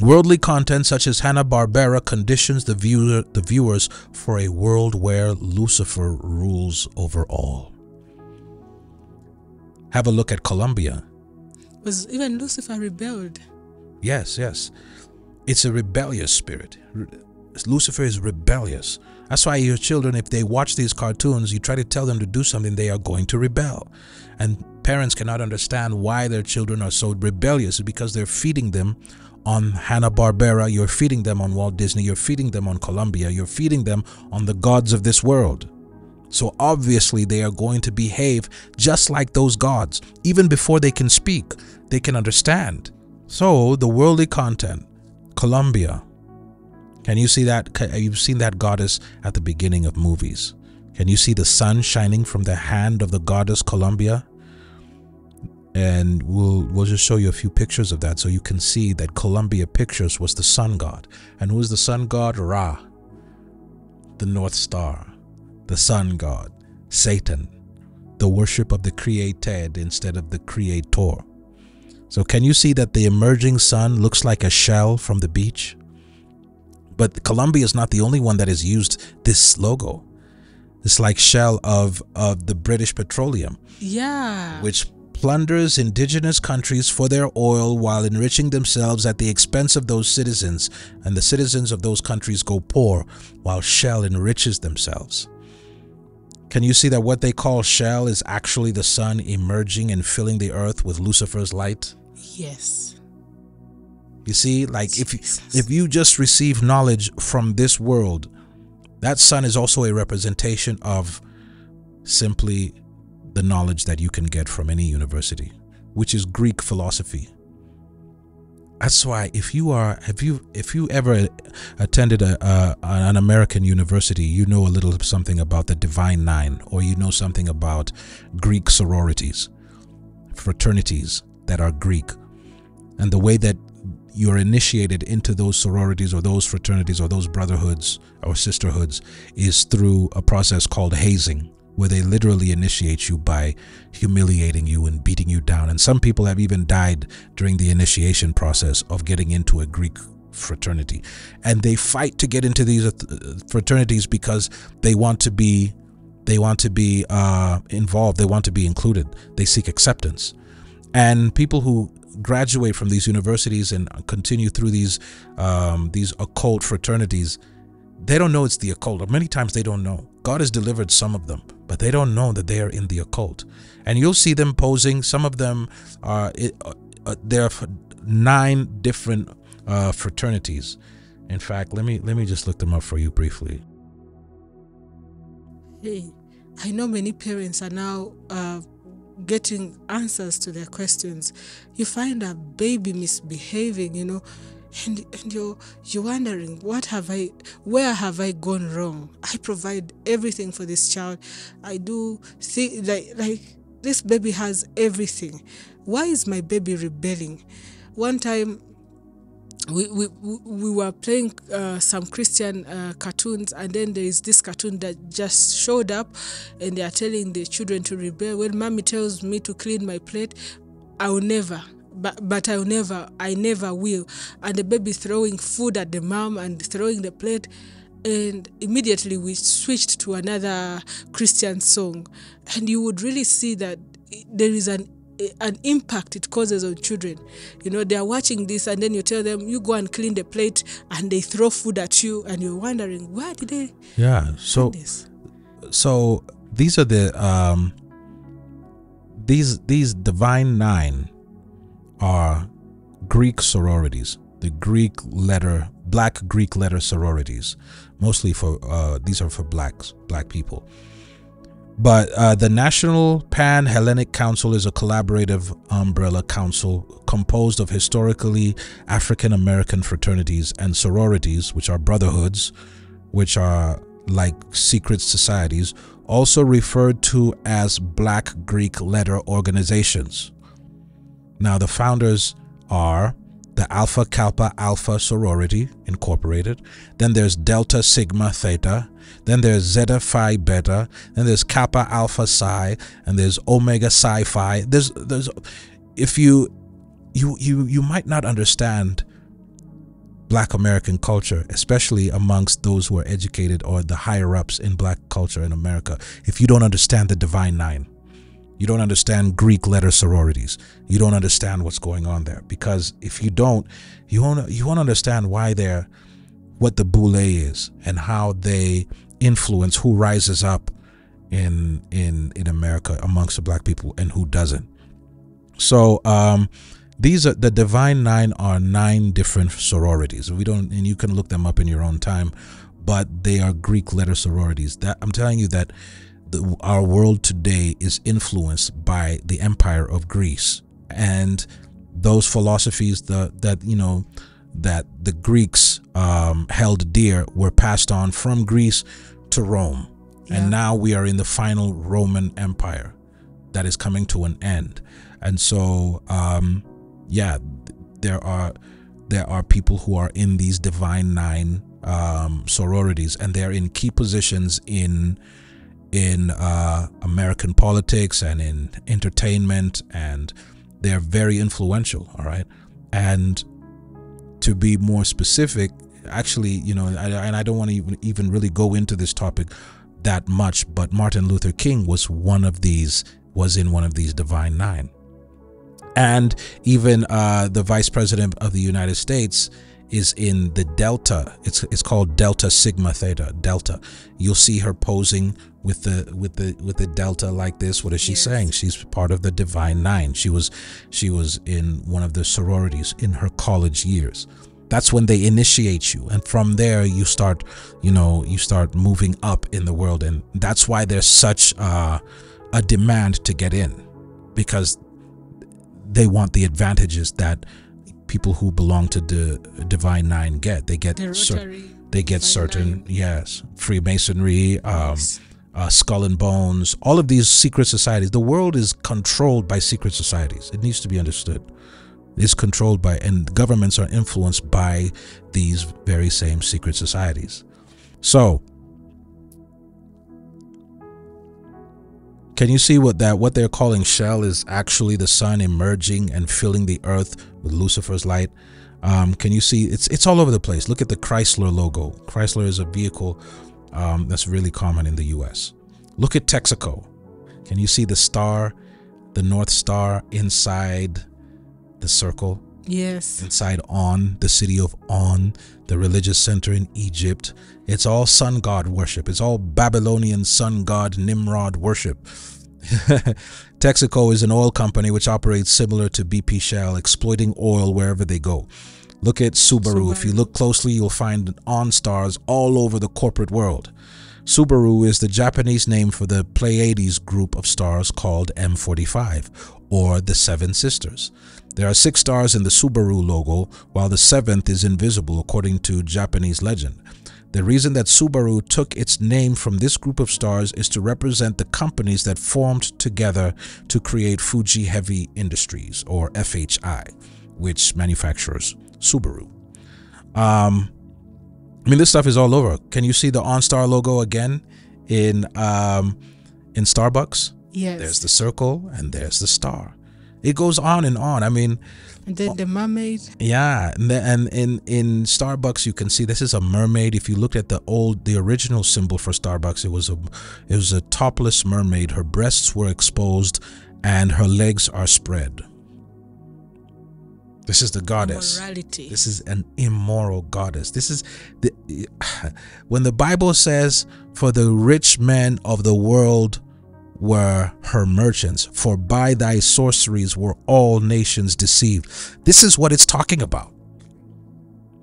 worldly content such as Hanna-Barbera conditions the viewer the viewers for a world where Lucifer rules over all. Have a look at Columbia. Was even Lucifer rebelled? Yes, yes. It's a rebellious spirit. Lucifer is rebellious. That's why your children, if they watch these cartoons, you try to tell them to do something, they are going to rebel. And parents cannot understand why their children are so rebellious because they're feeding them on Hanna-Barbera, you're feeding them on Walt Disney, you're feeding them on Columbia, you're feeding them on the gods of this world. So obviously they are going to behave just like those gods. Even before they can speak, they can understand. So the worldly content, Columbia. Can you see that? You've seen that goddess at the beginning of movies. Can you see the sun shining from the hand of the goddess Columbia? And we'll we'll just show you a few pictures of that so you can see that Columbia Pictures was the sun god. And who is the sun god? Ra, the North Star, the sun god, Satan, the worship of the created instead of the creator. So, can you see that the emerging sun looks like a shell from the beach? But Columbia is not the only one that has used this logo. It's like shell of, of the British Petroleum. Yeah. Which plunders indigenous countries for their oil while enriching themselves at the expense of those citizens, and the citizens of those countries go poor while Shell enriches themselves. Can you see that what they call Shell is actually the sun emerging and filling the earth with Lucifer's light? Yes. You see, like if if you just receive knowledge from this world, that sun is also a representation of simply the knowledge that you can get from any university, which is Greek philosophy. That's why if you are have you if you ever attended a, a, an American university, you know a little something about the Divine Nine, or you know something about Greek sororities, fraternities that are Greek, and the way that you're initiated into those sororities or those fraternities or those brotherhoods or sisterhoods is through a process called hazing where they literally initiate you by humiliating you and beating you down. And some people have even died during the initiation process of getting into a Greek fraternity. And they fight to get into these uh, fraternities because they want to be they want to be uh, involved. They want to be included. They seek acceptance. And people who graduate from these universities and continue through these um, these occult fraternities, they don't know it's the occult. or Many times they don't know. God has delivered some of them, but they don't know that they are in the occult. And you'll see them posing. Some of them are uh, uh, there are nine different uh, fraternities. In fact, let me let me just look them up for you briefly. Hey, I know many parents are now uh, getting answers to their questions. You find a baby misbehaving, you know, and and you're you're wondering what have I where have I gone wrong? I provide everything for this child. I do see like like this baby has everything. Why is my baby rebelling? One time we, we, we were playing uh, some Christian uh, cartoons, and then there is this cartoon that just showed up, and they are telling the children to rebel. When mommy tells me to clean my plate, I will never. But, but I'll never, I never will. And the baby throwing food at the mom and throwing the plate. And immediately we switched to another Christian song. And you would really see that there is an an impact it causes on children. You know, they are watching this, and then you tell them, "You go and clean the plate," and they throw food at you, and you're wondering, "Why did they?" Yeah. So, so these are the um, these these divine nine are Greek sororities, the Greek letter, black Greek letter sororities, mostly for uh, these are for blacks, black people. But uh, the National Pan Hellenic Council is a collaborative umbrella council composed of historically African American fraternities and sororities, which are brotherhoods, which are like secret societies, also referred to as Black Greek letter organizations. Now, the founders are the Alpha Kappa Alpha Sorority Incorporated. Then there's Delta Sigma Theta. Then there's Zeta Phi Beta. Then there's Kappa Alpha Psi. And there's Omega Psi Phi. There's there's if you you you you might not understand black American culture, especially amongst those who are educated or the higher ups in black culture in America, if you don't understand the divine nine. You don't understand Greek letter sororities. You don't understand what's going on there because if you don't, you won't you won't understand why they're what the boule is and how they influence who rises up in in in America amongst the black people and who doesn't. So um these are the divine nine are nine different sororities. We don't and you can look them up in your own time, but they are Greek letter sororities. That I'm telling you that the, our world today is influenced by the empire of Greece. And those philosophies that that you know that the Greeks um, held dear were passed on from Greece to Rome, yeah. and now we are in the final Roman Empire that is coming to an end, and so um, yeah, there are there are people who are in these divine nine um, sororities, and they're in key positions in in uh, American politics and in entertainment, and they're very influential. All right, and to be more specific, actually, you know, I, and I don't want to even even really go into this topic that much, but Martin Luther King was one of these, was in one of these Divine Nine, and even uh, the Vice President of the United States is in the Delta. It's it's called Delta Sigma Theta Delta. You'll see her posing with the with the with the Delta like this. What is she yes. saying? She's part of the Divine Nine. She was she was in one of the sororities in her college years. That's when they initiate you, and from there you start, you know, you start moving up in the world, and that's why there's such uh, a demand to get in, because they want the advantages that people who belong to the divine nine get. They get certain. They get certain. Nine. Yes, Freemasonry. Um, yes. Uh, Skull and Bones, all of these secret societies. The world is controlled by secret societies. It needs to be understood. It's controlled by, and governments are influenced by these very same secret societies. So, Can you see what that what they're calling shell is actually the sun emerging and filling the earth with Lucifer's light? Um, can you see it's it's all over the place? Look at the Chrysler logo. Chrysler is a vehicle um, that's really common in the U.S. Look at Texaco. Can you see the star, the North Star inside the circle? Yes. Inside On, the city of On, the religious center in Egypt. It's all sun god worship. It's all Babylonian sun god Nimrod worship. Texaco is an oil company which operates similar to BP Shell, exploiting oil wherever they go. Look at Subaru. Subaru. If you look closely, you'll find OnStars all over the corporate world. Subaru is the Japanese name for the Pleiades group of stars called M45, or the Seven Sisters. There are six stars in the Subaru logo, while the seventh is invisible according to Japanese legend. The reason that Subaru took its name from this group of stars is to represent the companies that formed together to create Fuji Heavy Industries, or FHI, which manufactures Subaru. Um, I mean, this stuff is all over. Can you see the OnStar logo again in um, in Starbucks? Yes. There's the circle and there's the star. It goes on and on. I mean, and then the mermaid. Yeah, and, the, and in in Starbucks you can see this is a mermaid. If you looked at the old, the original symbol for Starbucks, it was a it was a topless mermaid. Her breasts were exposed, and her legs are spread. This is the goddess. Immorality. This is an immoral goddess. This is the when the Bible says, "For the rich men of the world." were her merchants, for by thy sorceries were all nations deceived. This is what it's talking about.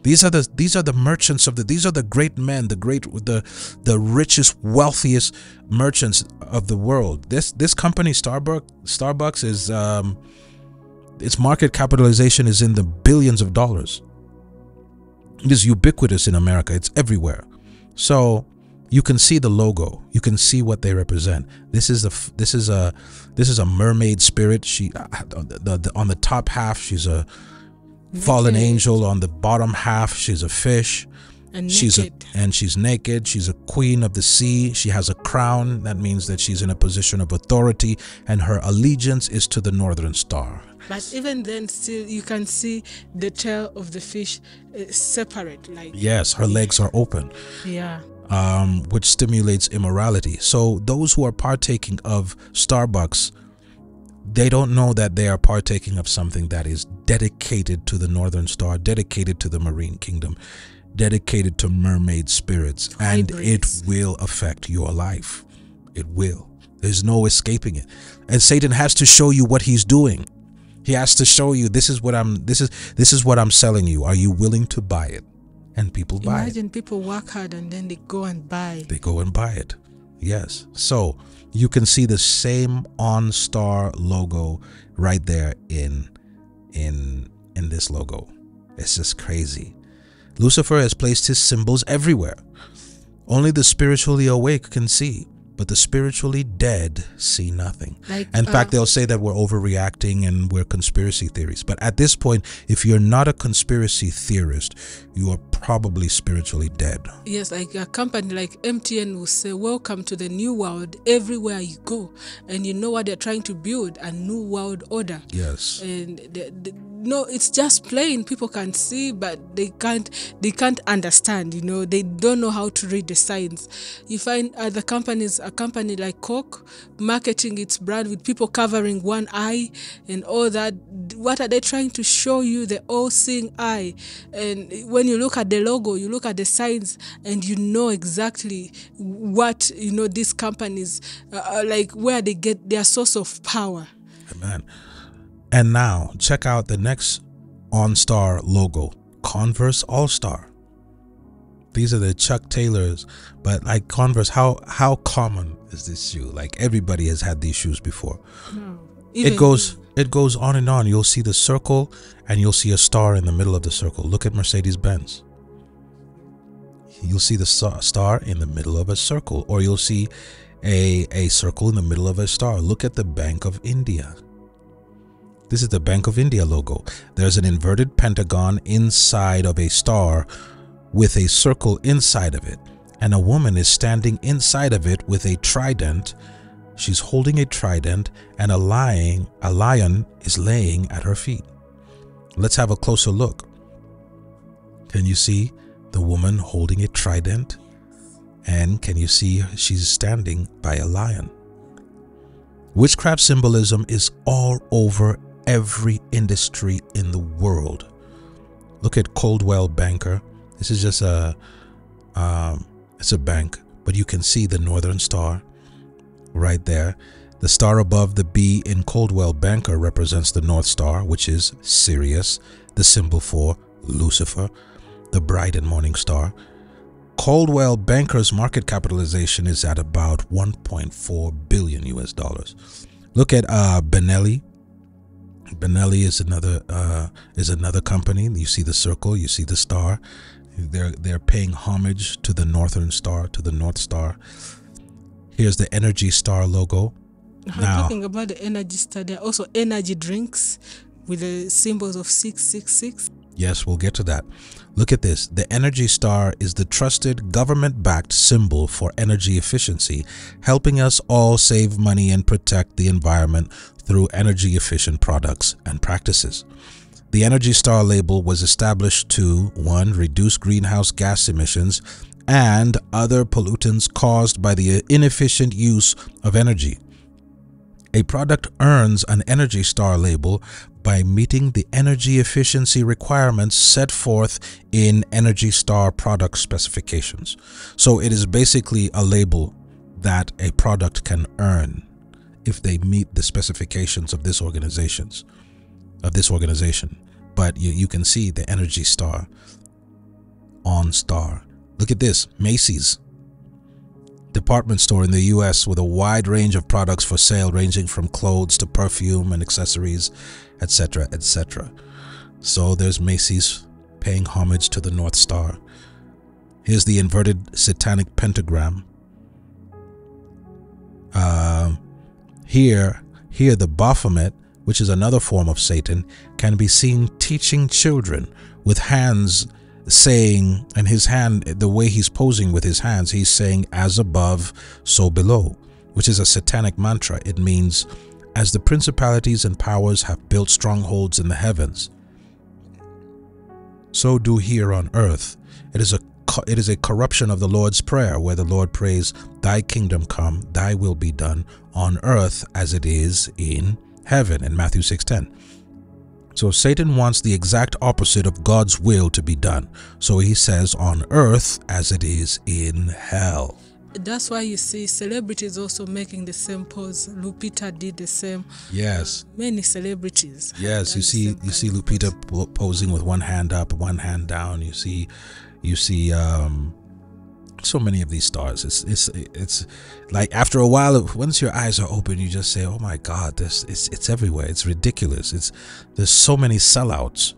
These are the these are the merchants of the these are the great men, the great the the richest, wealthiest merchants of the world. This this company Starbucks Starbucks is um its market capitalization is in the billions of dollars. It is ubiquitous in America. It's everywhere. So you can see the logo. You can see what they represent. This is a this is a this is a mermaid spirit. She uh, the, the, on the top half she's a fallen angel. On the bottom half she's a fish. And she's a and she's naked. She's a queen of the sea. She has a crown. That means that she's in a position of authority and her allegiance is to the northern star but even then still you can see the tail of the fish uh, separate like yes her legs are open yeah um, which stimulates immorality. So those who are partaking of Starbucks, they don't know that they are partaking of something that is dedicated to the Northern Star, dedicated to the Marine Kingdom, dedicated to mermaid spirits, and it will affect your life. It will. There's no escaping it. And Satan has to show you what he's doing. He has to show you this is what I'm this is this is what I'm selling you. Are you willing to buy it? and people buy Imagine it. people work hard and then they go and buy. They go and buy it. Yes. So you can see the same OnStar logo right there in in in this logo. It's just crazy. Lucifer has placed his symbols everywhere. Only the spiritually awake can see. But the spiritually dead see nothing. Like, In fact, uh, they'll say that we're overreacting and we're conspiracy theories. But at this point, if you're not a conspiracy theorist, you are probably spiritually dead. Yes, like a company like MTN will say, Welcome to the new world everywhere you go. And you know what they're trying to build a new world order. Yes. And the, the, no, it's just plain. People can see, but they can't. They can't understand. You know, they don't know how to read the signs. You find other companies, a company like Coke, marketing its brand with people covering one eye and all that. What are they trying to show you? The all-seeing eye. And when you look at the logo, you look at the signs, and you know exactly what you know. These companies, uh, are like where they get their source of power. Amen. And now check out the next OnStar logo, Converse All Star. These are the Chuck Taylors, but like Converse, how how common is this shoe? Like everybody has had these shoes before. Hmm. Even it goes it goes on and on. You'll see the circle and you'll see a star in the middle of the circle. Look at Mercedes Benz. You'll see the star in the middle of a circle, or you'll see a a circle in the middle of a star. Look at the Bank of India. This is the Bank of India logo. There's an inverted pentagon inside of a star with a circle inside of it, and a woman is standing inside of it with a trident. She's holding a trident, and a lion, a lion is laying at her feet. Let's have a closer look. Can you see the woman holding a trident? And can you see she's standing by a lion? Witchcraft symbolism is all over every industry in the world. Look at Coldwell Banker. This is just a um, it's a bank, but you can see the Northern Star right there. The star above the B in Coldwell Banker represents the North Star, which is Sirius, the symbol for Lucifer, the bright and morning star. Coldwell Banker's market capitalization is at about 1.4 billion US dollars. Look at uh, Benelli. Benelli is another uh, is another company. You see the circle, you see the star. They're they're paying homage to the Northern Star, to the North Star. Here's the Energy Star logo. I'm Now- talking about the energy star. There are also energy drinks with the symbols of 666. Yes, we'll get to that. Look at this. The Energy Star is the trusted government backed symbol for energy efficiency, helping us all save money and protect the environment through energy efficient products and practices. The Energy Star label was established to 1. reduce greenhouse gas emissions and other pollutants caused by the inefficient use of energy. A product earns an Energy Star label by meeting the energy efficiency requirements set forth in Energy Star product specifications. So it is basically a label that a product can earn if they meet the specifications of this organizations of this organization. But you, you can see the Energy Star on Star. Look at this, Macy's department store in the US with a wide range of products for sale ranging from clothes to perfume and accessories, etc., etc. So there's Macy's paying homage to the North Star. Here's the inverted satanic pentagram. Uh, here, here the Baphomet, which is another form of Satan, can be seen teaching children with hands saying, and his hand, the way he's posing with his hands, he's saying, as above, so below, which is a satanic mantra. It means, as the principalities and powers have built strongholds in the heavens, so do here on earth. It is a it is a corruption of the Lord's prayer, where the Lord prays, "Thy kingdom come, Thy will be done on earth as it is in heaven." In Matthew six ten. So Satan wants the exact opposite of God's will to be done. So he says, "On earth as it is in hell." That's why you see celebrities also making the same pose. Lupita did the same. Yes. Many celebrities. Yes, you see, you see Lupita posing with one hand up, one hand down. You see, you see, um, so many of these stars. It's, it's, it's like after a while, once your eyes are open, you just say, "Oh my God, this, it's, it's everywhere. It's ridiculous. It's, there's so many sellouts."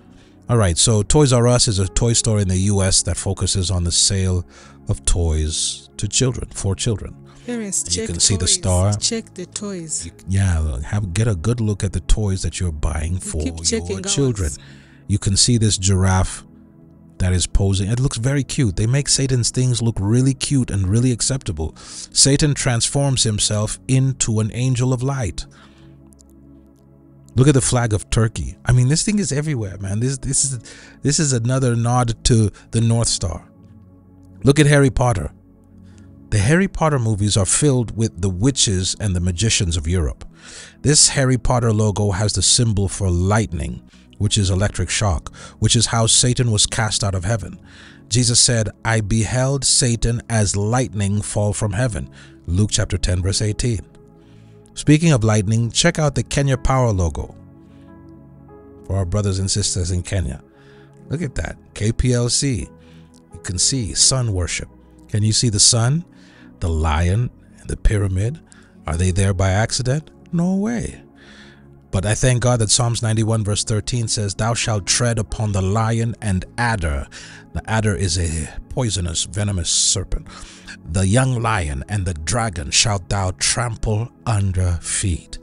All right, so Toys R Us is a toy store in the U.S. that focuses on the sale of toys to children for children. Parents, you can see the toys. star. Check the toys. You- yeah, have get a good look at the toys that you're buying for checking your children. ours. You can see this giraffe that is posing. It looks very cute. They make Satan's things look really cute and really acceptable. Satan transforms himself into an angel of light. Look at the flag of Turkey. I mean, this thing is everywhere, man. This this is this is another nod to the North Star. Look at Harry Potter. The Harry Potter movies are filled with the witches and the magicians of Europe. This Harry Potter logo has the symbol for lightning, which is electric shock, which is how Satan was cast out of heaven. Jesus said, I beheld Satan as lightning fall from heaven. Luke chapter 10, verse 18. Speaking of lightning, check out the Kenya Power logo for our brothers and sisters in Kenya. Look at that. KPLC. You can see sun worship. Can you see the sun, the lion, and the pyramid? Are they there by accident? No way. But I thank God that Psalms 91 verse 13 says, Thou shalt tread upon the lion and adder. The adder is a poisonous, venomous serpent. The young lion and the dragon shalt thou trample under feet.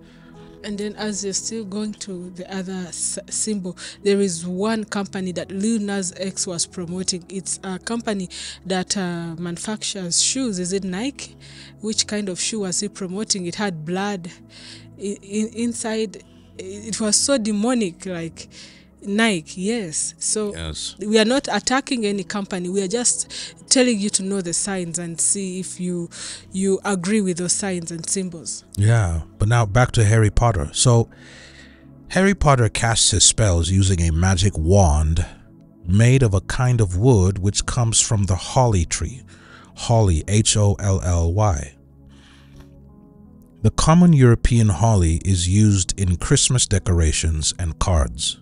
And then, as you're still going to the other symbol, there is one company that Lil Nas X was promoting. It's a company that uh, manufactures shoes. Is it Nike? Which kind of shoe was he promoting? It had blood in, in, inside. It was so demonic, like Nike. Yes. So Yes. we are not attacking any company. We are just telling you to know the signs and see if you you agree with those signs and symbols. Yeah, but now back to Harry Potter. So, Harry Potter casts his spells using a magic wand made of a kind of wood which comes from the holly tree. Holly, H O L L Y. The common European holly is used in Christmas decorations and cards.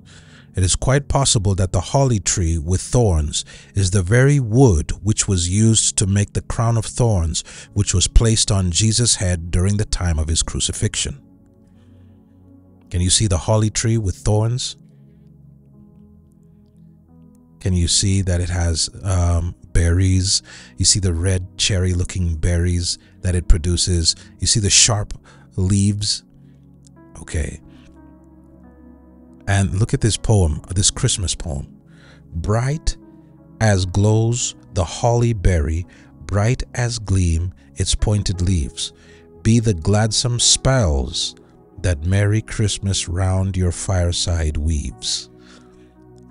It is quite possible that the holly tree with thorns is the very wood which was used to make the crown of thorns which was placed on Jesus' head during the time of his crucifixion. Can you see the holly tree with thorns? Can you see that it has um, berries? You see the red cherry looking berries that it produces. You see the sharp leaves. Okay. And look at this poem, this Christmas poem. Bright as glows the holly berry, bright as gleam its pointed leaves, be the gladsome spells that Merry Christmas round your fireside weaves.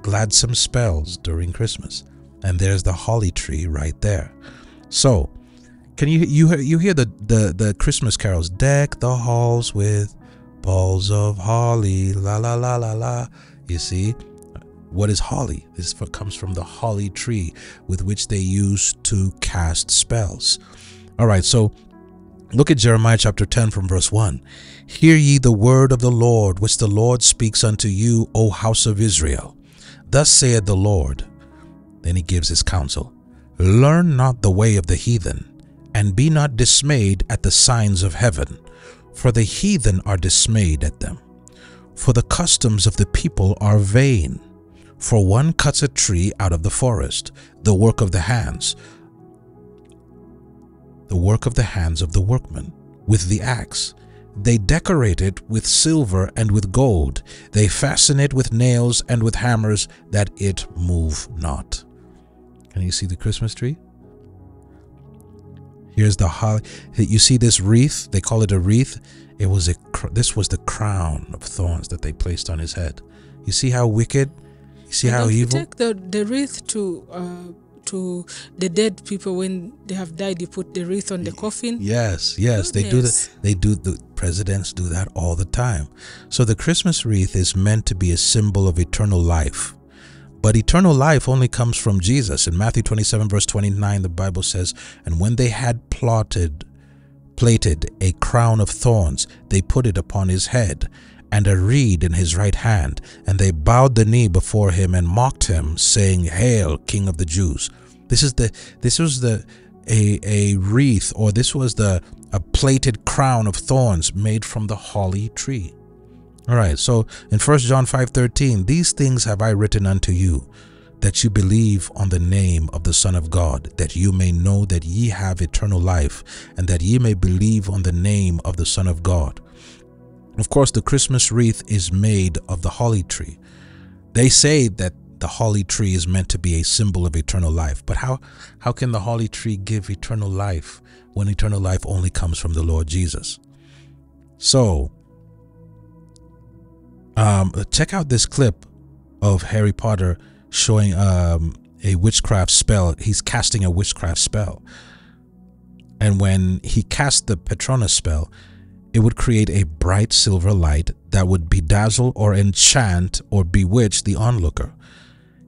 Gladsome spells during Christmas. And there's the holly tree right there. So, can you you hear- you hear the the the Christmas carols? Deck the halls with balls of holly, la la la la la. You see, what is holly? This for, comes from the holly tree with which they used to cast spells. All right, so look at Jeremiah chapter 10 from verse 1. Hear ye the word of the Lord, which the Lord speaks unto you, O house of Israel. Thus saith the Lord. Then he gives his counsel Learn not the way of the heathen, and be not dismayed at the signs of heaven, for the heathen are dismayed at them. For the customs of the people are vain. For one cuts a tree out of the forest, the work of the hands, the work of the hands of the workman, with the axe. They decorate it with silver and with gold. They fasten it with nails and with hammers, that it move not. Can you see the Christmas tree? Here's the holly. You see this wreath? They call it a wreath. It was a. cr- This was the crown of thorns that they placed on his head. You see how wicked? You see And how evil? take the, the wreath to uh, to the dead people when they have died. You put the wreath on the coffin. Yes, yes, they do that. They do the presidents do that all the time. So the Christmas wreath is meant to be a symbol of eternal life. But eternal life only comes from Jesus. In Matthew 27 verse 29 the Bible says, "And when they had plotted plated a crown of thorns, they put it upon his head, and a reed in his right hand, and they bowed the knee before him and mocked him, saying, Hail, King of the Jews. This is the this was the a a wreath, or this was the a plated crown of thorns made from the holly tree. All right, so in 1 John 5:13, these things have I written unto you, that you believe on the name of the Son of God, that you may know that ye have eternal life, and that ye may believe on the name of the Son of God. Of course, the Christmas wreath is made of the holly tree. They say that the holly tree is meant to be a symbol of eternal life. But how, how can the holly tree give eternal life when eternal life only comes from the Lord Jesus? So, um, check out this clip of Harry Potter showing um, a witchcraft spell. He's casting a witchcraft spell. And when he cast the Patronus spell, it would create a bright silver light that would bedazzle or enchant or bewitch the onlooker.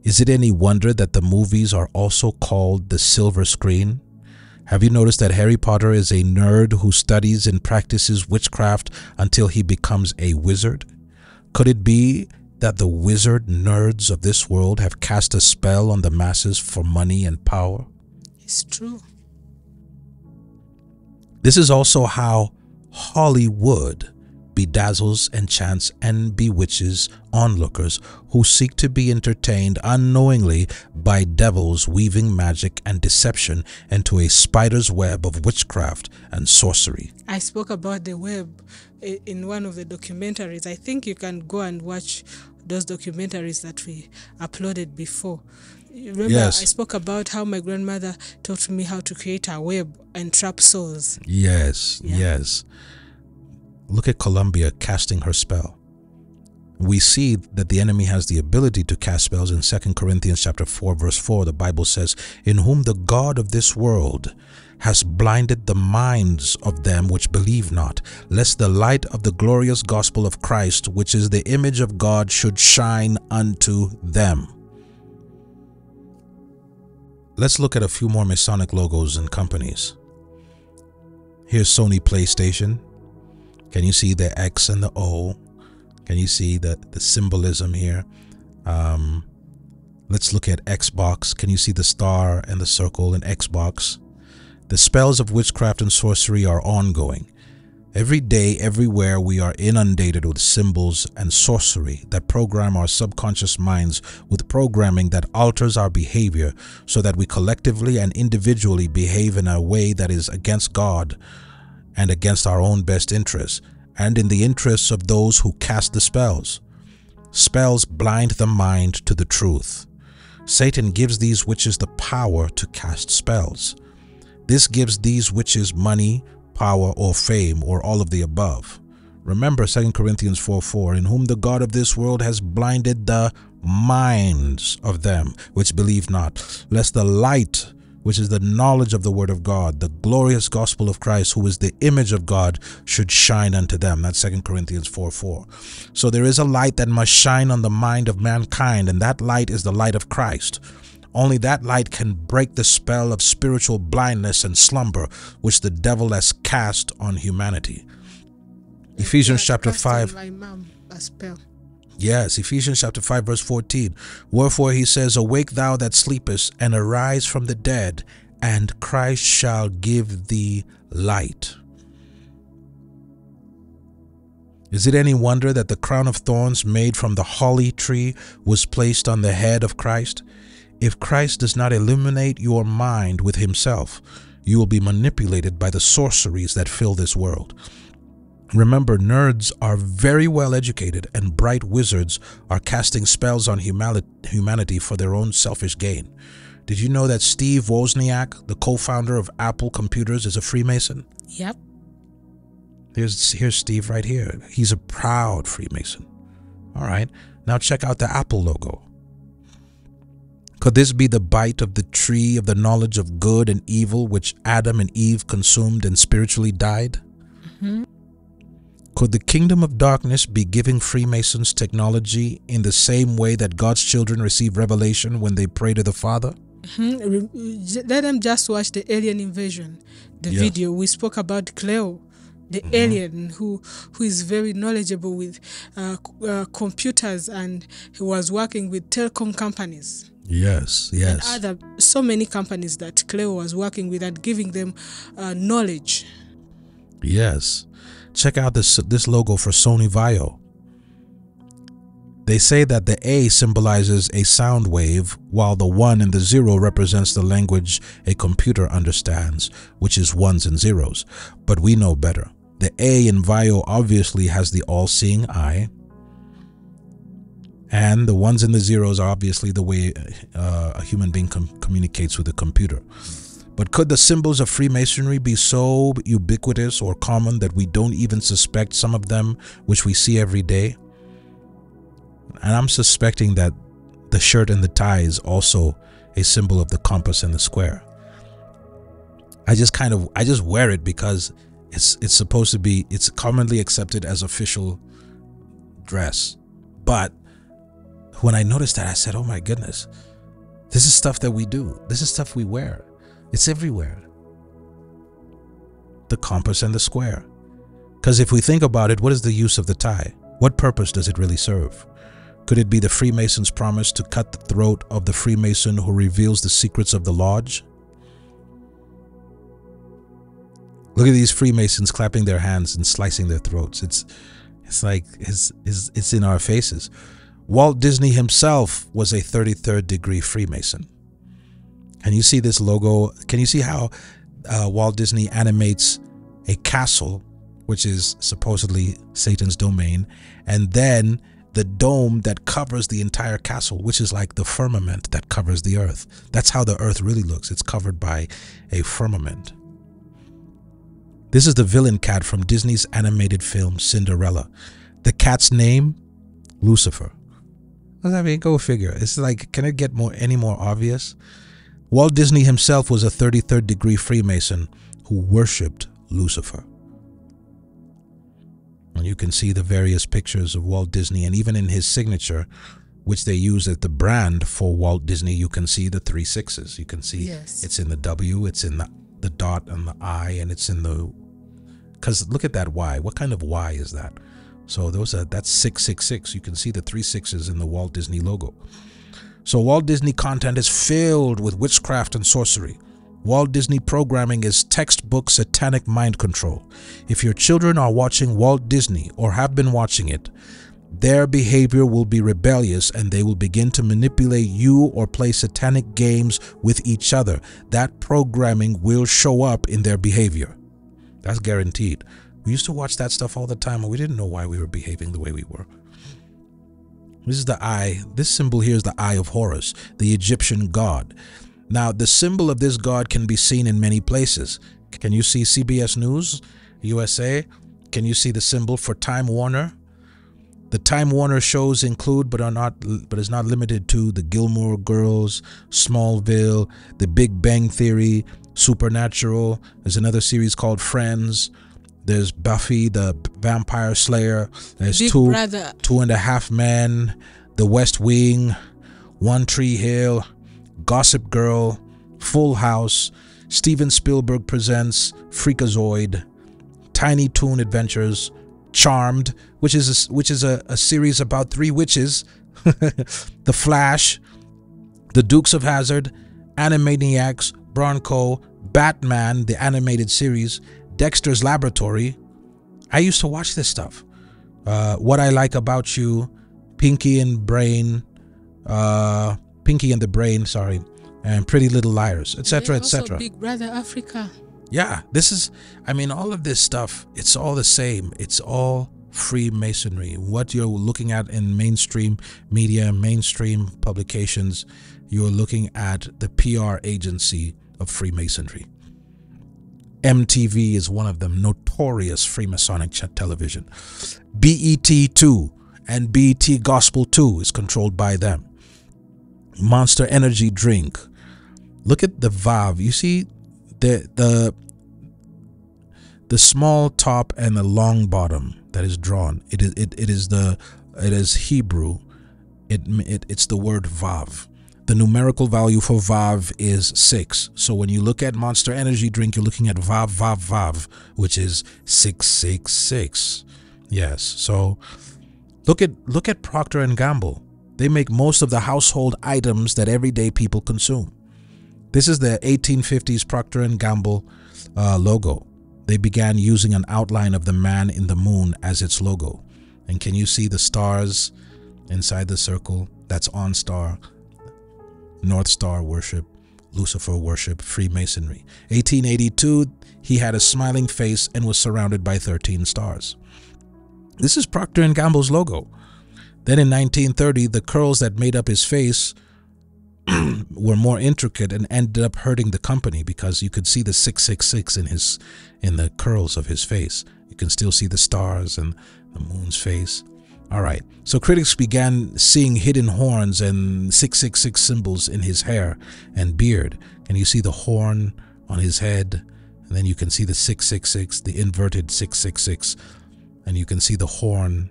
Is it any wonder that the movies are also called the silver screen? Have you noticed that Harry Potter is a nerd who studies and practices witchcraft until he becomes a wizard? Could it be that the wizard nerds of this world have cast a spell on the masses for money and power? It's true. This is also how Hollywood bedazzles, enchants, and bewitches onlookers who seek to be entertained unknowingly by devils weaving magic and deception into a spider's web of witchcraft and sorcery. I spoke about the web eh, in one of the documentaries. I think you can go and watch those documentaries that we uploaded before. Remember, Yes. I spoke about how my grandmother taught me how to create a web and trap souls. Yes, Yeah. yes. Look at Columbia casting her spell. We see that the enemy has the ability to cast spells in 2 Corinthians chapter 4 verse 4. The Bible says, "In whom the god of this world has blinded the minds of them which believe not, lest the light of the glorious gospel of Christ, which is the image of God, should shine unto them." Let's look at a few more Masonic logos and companies. Here's Sony PlayStation. Can you see the X and the O? Can you see the, the symbolism here? Um, let's look at Xbox. Can you see the star and the circle in Xbox? The spells of witchcraft and sorcery are ongoing. Every day, everywhere, we are inundated with symbols and sorcery that program our subconscious minds with programming that alters our behavior so that we collectively and individually behave in a way that is against God and against our own best interests and in the interests of those who cast the spells. Spells blind the mind to the truth. Satan gives these witches the power to cast spells. This gives these witches money, power, or fame, or all of the above. Remember 2 Corinthians 4 4, in whom the God of this world has blinded the minds of them which believe not, lest the light, which is the knowledge of the word of God, the glorious gospel of Christ, who is the image of God, should shine unto them. That's 2 Corinthians 4 4. So there is a light that must shine on the mind of mankind, and that light is the light of Christ. Only that light can break the spell of spiritual blindness and slumber which the devil has cast on humanity. Ephesians chapter casting 5 Yes, Ephesians chapter 5 verse 14. Wherefore he says, Awake thou that sleepest, and arise from the dead, and Christ shall give thee light. Is it any wonder that the crown of thorns made from the holly tree was placed on the head of Christ? If Christ does not illuminate your mind with himself, you will be manipulated by the sorceries that fill this world. Remember, nerds are very well educated, and bright wizards are casting spells on humanity for their own selfish gain. Did you know that Steve Wozniak, the co founder of Apple Computers, is a Freemason? Yep. Here's, here's Steve right here. He's a proud Freemason. All right, now check out the Apple logo. Could this be the bite of the tree of the knowledge of good and evil which Adam and Eve consumed and spiritually died? Mm-hmm. Could the kingdom of darkness be giving Freemasons technology in the same way that God's children receive revelation when they pray to the Father? Mhm. Let them just watch the alien invasion, the Yes. video we spoke about Cleo, the alien who who is very knowledgeable with uh, uh, computers and he was working with telecom companies Yes, and yes. other so many companies that Cleo was working with and giving them uh, knowledge. Yes. Check out this this logo for Sony Vaio. They say that the A symbolizes a sound wave, while the 1 and the 0 represents the language a computer understands, which is ones and zeros. But we know better. The A in VAIO obviously has the all-seeing eye, and the ones and the zeros are obviously the way uh, a human being com communicates with a computer. But could the symbols of Freemasonry be so ubiquitous or common that we don't even suspect some of them which we see every day? And I'm suspecting that the shirt and the tie is also a symbol of the compass and the square. I just kind of I just wear it because it's it's supposed to be it's commonly accepted as official dress. But when I noticed that I said, "Oh my goodness. This is stuff that we do. This is stuff we wear. It's everywhere." The compass and the square. Because if we think about it, what is the use of the tie? What purpose does it really serve? Could it be the Freemason's promise to cut the throat of the Freemason who reveals the secrets of the lodge? Look at these Freemasons clapping their hands and slicing their throats. It's it's like it's, it's, it's in our faces. Walt Disney himself was a 33rd degree Freemason. Can you see this logo? Can you see how uh, Walt Disney animates a castle, which is supposedly Satan's domain, and then the dome that covers the entire castle, which is like the firmament that covers the earth. That's how the earth really looks. It's covered by a firmament. This is the villain cat from Disney's animated film Cinderella. The cat's name, Lucifer. I mean, go figure. It's like, can it get more any more obvious? Walt Disney himself was a 33rd degree Freemason who worshipped Lucifer. And you can see the various pictures of Walt Disney, and even in his signature, which they use as the brand for Walt Disney, you can see the three sixes. You can see Yes. it's in the W, it's in the, the dot and the I, and it's in the. Because look at that Y. What kind of Y is that? So those are that's six six six. You can see the three sixes in the Walt Disney logo. So Walt Disney content is filled with witchcraft and sorcery. Walt Disney programming is textbook satanic mind control. If your children are watching Walt Disney or have been watching it, their behavior will be rebellious and they will begin to manipulate you or play satanic games with each other. That programming will show up in their behavior. That's guaranteed. We used to watch that stuff all the time and we didn't know why we were behaving the way we were. This is the eye. This symbol here is the eye of Horus, the Egyptian god. Now, the symbol of this god can be seen in many places. Can you see CBS News, USA? Can you see the symbol for Time Warner? The Time Warner shows include, but are not, but is not limited to, the Gilmore Girls, Smallville, The Big Bang Theory, Supernatural. There's another series called Friends. There's Buffy the Vampire Slayer. There's Big two, Brother. Two and a Half Men, The West Wing, One Tree Hill, Gossip Girl, Full House, Steven Spielberg presents Freakazoid, Tiny Toon Adventures, Charmed, which is a, which is a, a series about three witches, The Flash, The Dukes of Hazzard, Animaniacs, Bronco, Batman, the animated series, Dexter's Laboratory. I used to watch this stuff. Uh, what I Like About You, Pinky and Brain, uh, Pinky and the Brain, sorry, and Pretty Little Liars, etc., etc. Big Brother Africa. Yeah, this is, I mean, all of this stuff, it's all the same. It's all Freemasonry. What you're looking at in mainstream media, mainstream publications, you're looking at the PR agency of Freemasonry. MTV is one of them, notorious Freemasonic television. BET2 and BET Gospel 2 is controlled by them. Monster Energy drink. Look at the valve. You see the the the small top and the long bottom that is drawn. It is it, it is the it is Hebrew. It, it it's the word vav. The numerical value for vav is six. So when you look at Monster Energy drink, you're looking at vav vav vav, which is six six six. Yes. So look at look at Procter and Gamble. They make most of the household items that everyday people consume. This is the 1850s Procter and Gamble uh, logo. They began using an outline of the man in the moon as its logo. And can you see the stars Inside the circle, that's OnStar, North Star worship, Lucifer worship, Freemasonry. 1882, he had a smiling face and was surrounded by 13 stars. This is Procter & Gamble's logo. Then in 1930, the curls that made up his face were more intricate and ended up hurting the company because you could see the 666 in his in the curls of his face. You can still see the stars and the moon's face. All right. So critics began seeing hidden horns and 666 symbols in his hair and beard. And you see the horn on his head? And then you can see the 666, the inverted 666, and you can see the horn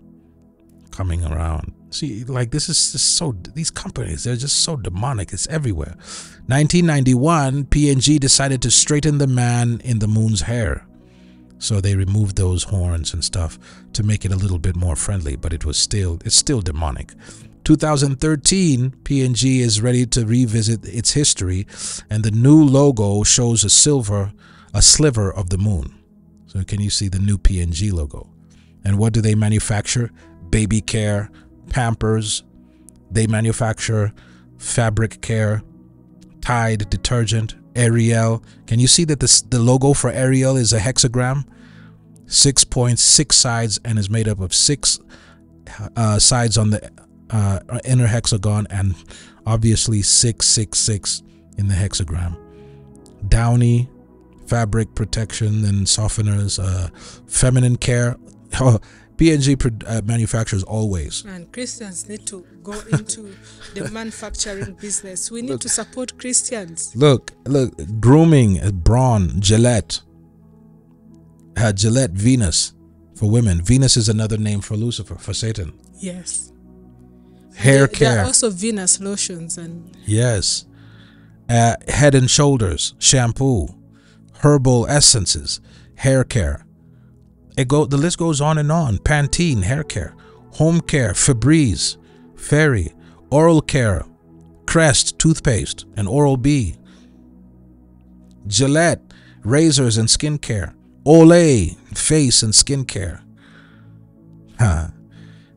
coming around. See, like this is just so, these companies, they're just so demonic. It's everywhere. 1991, P&G decided to straighten the man in the moon's hair. So they removed those horns and stuff to make it a little bit more friendly, but it was still, it's still demonic. 2013, P&G is ready to revisit its history and the new logo shows a silver, a sliver of the moon. So can you see the new P&G logo? And what do they manufacture? Baby care, Pampers. They manufacture fabric care, Tide detergent, Ariel. Can you see that this, the logo for Ariel is a hexagram? Six points, six sides and is made up of six uh, sides on the uh, inner hexagon and obviously 666 in the hexagram. Downy, fabric protection and softeners, uh, feminine care. P&G uh, manufactures always. And Christians need to go into the manufacturing business. We need look, to support Christians. Look, look, grooming, uh, Braun, Gillette. Uh, Gillette Venus for women. Venus is another name for Lucifer, for Satan. Yes. Hair there, care. There are also Venus lotions and. Yes. Uh, head and shoulders, shampoo, herbal essences, hair care it go the list goes on and on. Pantene hair care, home care, Febreze, Fairy, oral care, Crest toothpaste and Oral B, Gillette razors and skincare, Olay face and skincare. Huh.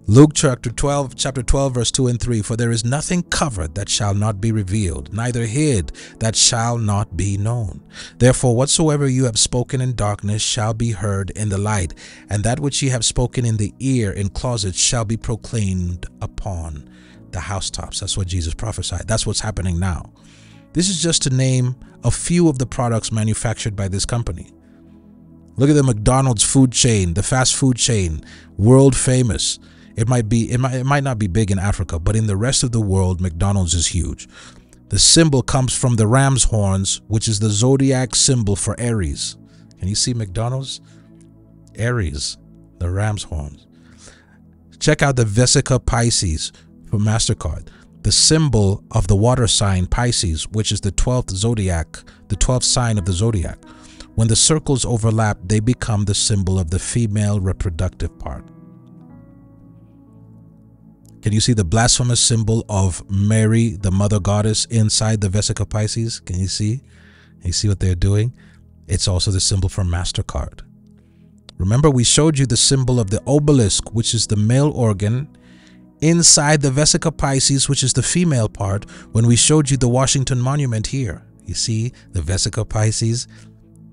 Luke chapter 12, chapter 12, verse 2 and 3 For there is nothing covered that shall not be revealed, neither hid that shall not be known. Therefore, whatsoever you have spoken in darkness shall be heard in the light, and that which ye have spoken in the ear in closets shall be proclaimed upon the housetops. That's what Jesus prophesied. That's what's happening now. This is just to name a few of the products manufactured by this company. Look at the McDonald's food chain, the fast food chain, world famous. It might be it might it might not be big in Africa, but in the rest of the world, McDonald's is huge. The symbol comes from the ram's horns, which is the zodiac symbol for Aries. Can you see McDonald's? Aries, the ram's horns. Check out the Vesica Pisces for MasterCard, the symbol of the water sign Pisces, which is the 12th zodiac, the 12th sign of the zodiac. When the circles overlap, they become the symbol of the female reproductive part. Can you see the blasphemous symbol of Mary, the mother goddess, inside the Vesica Pisces? Can you see? You see what they're doing? It's also the symbol for MasterCard. Remember, we showed you the symbol of the obelisk, which is the male organ, inside the Vesica Pisces, which is the female part, when we showed you the Washington Monument here. You see the Vesica Pisces,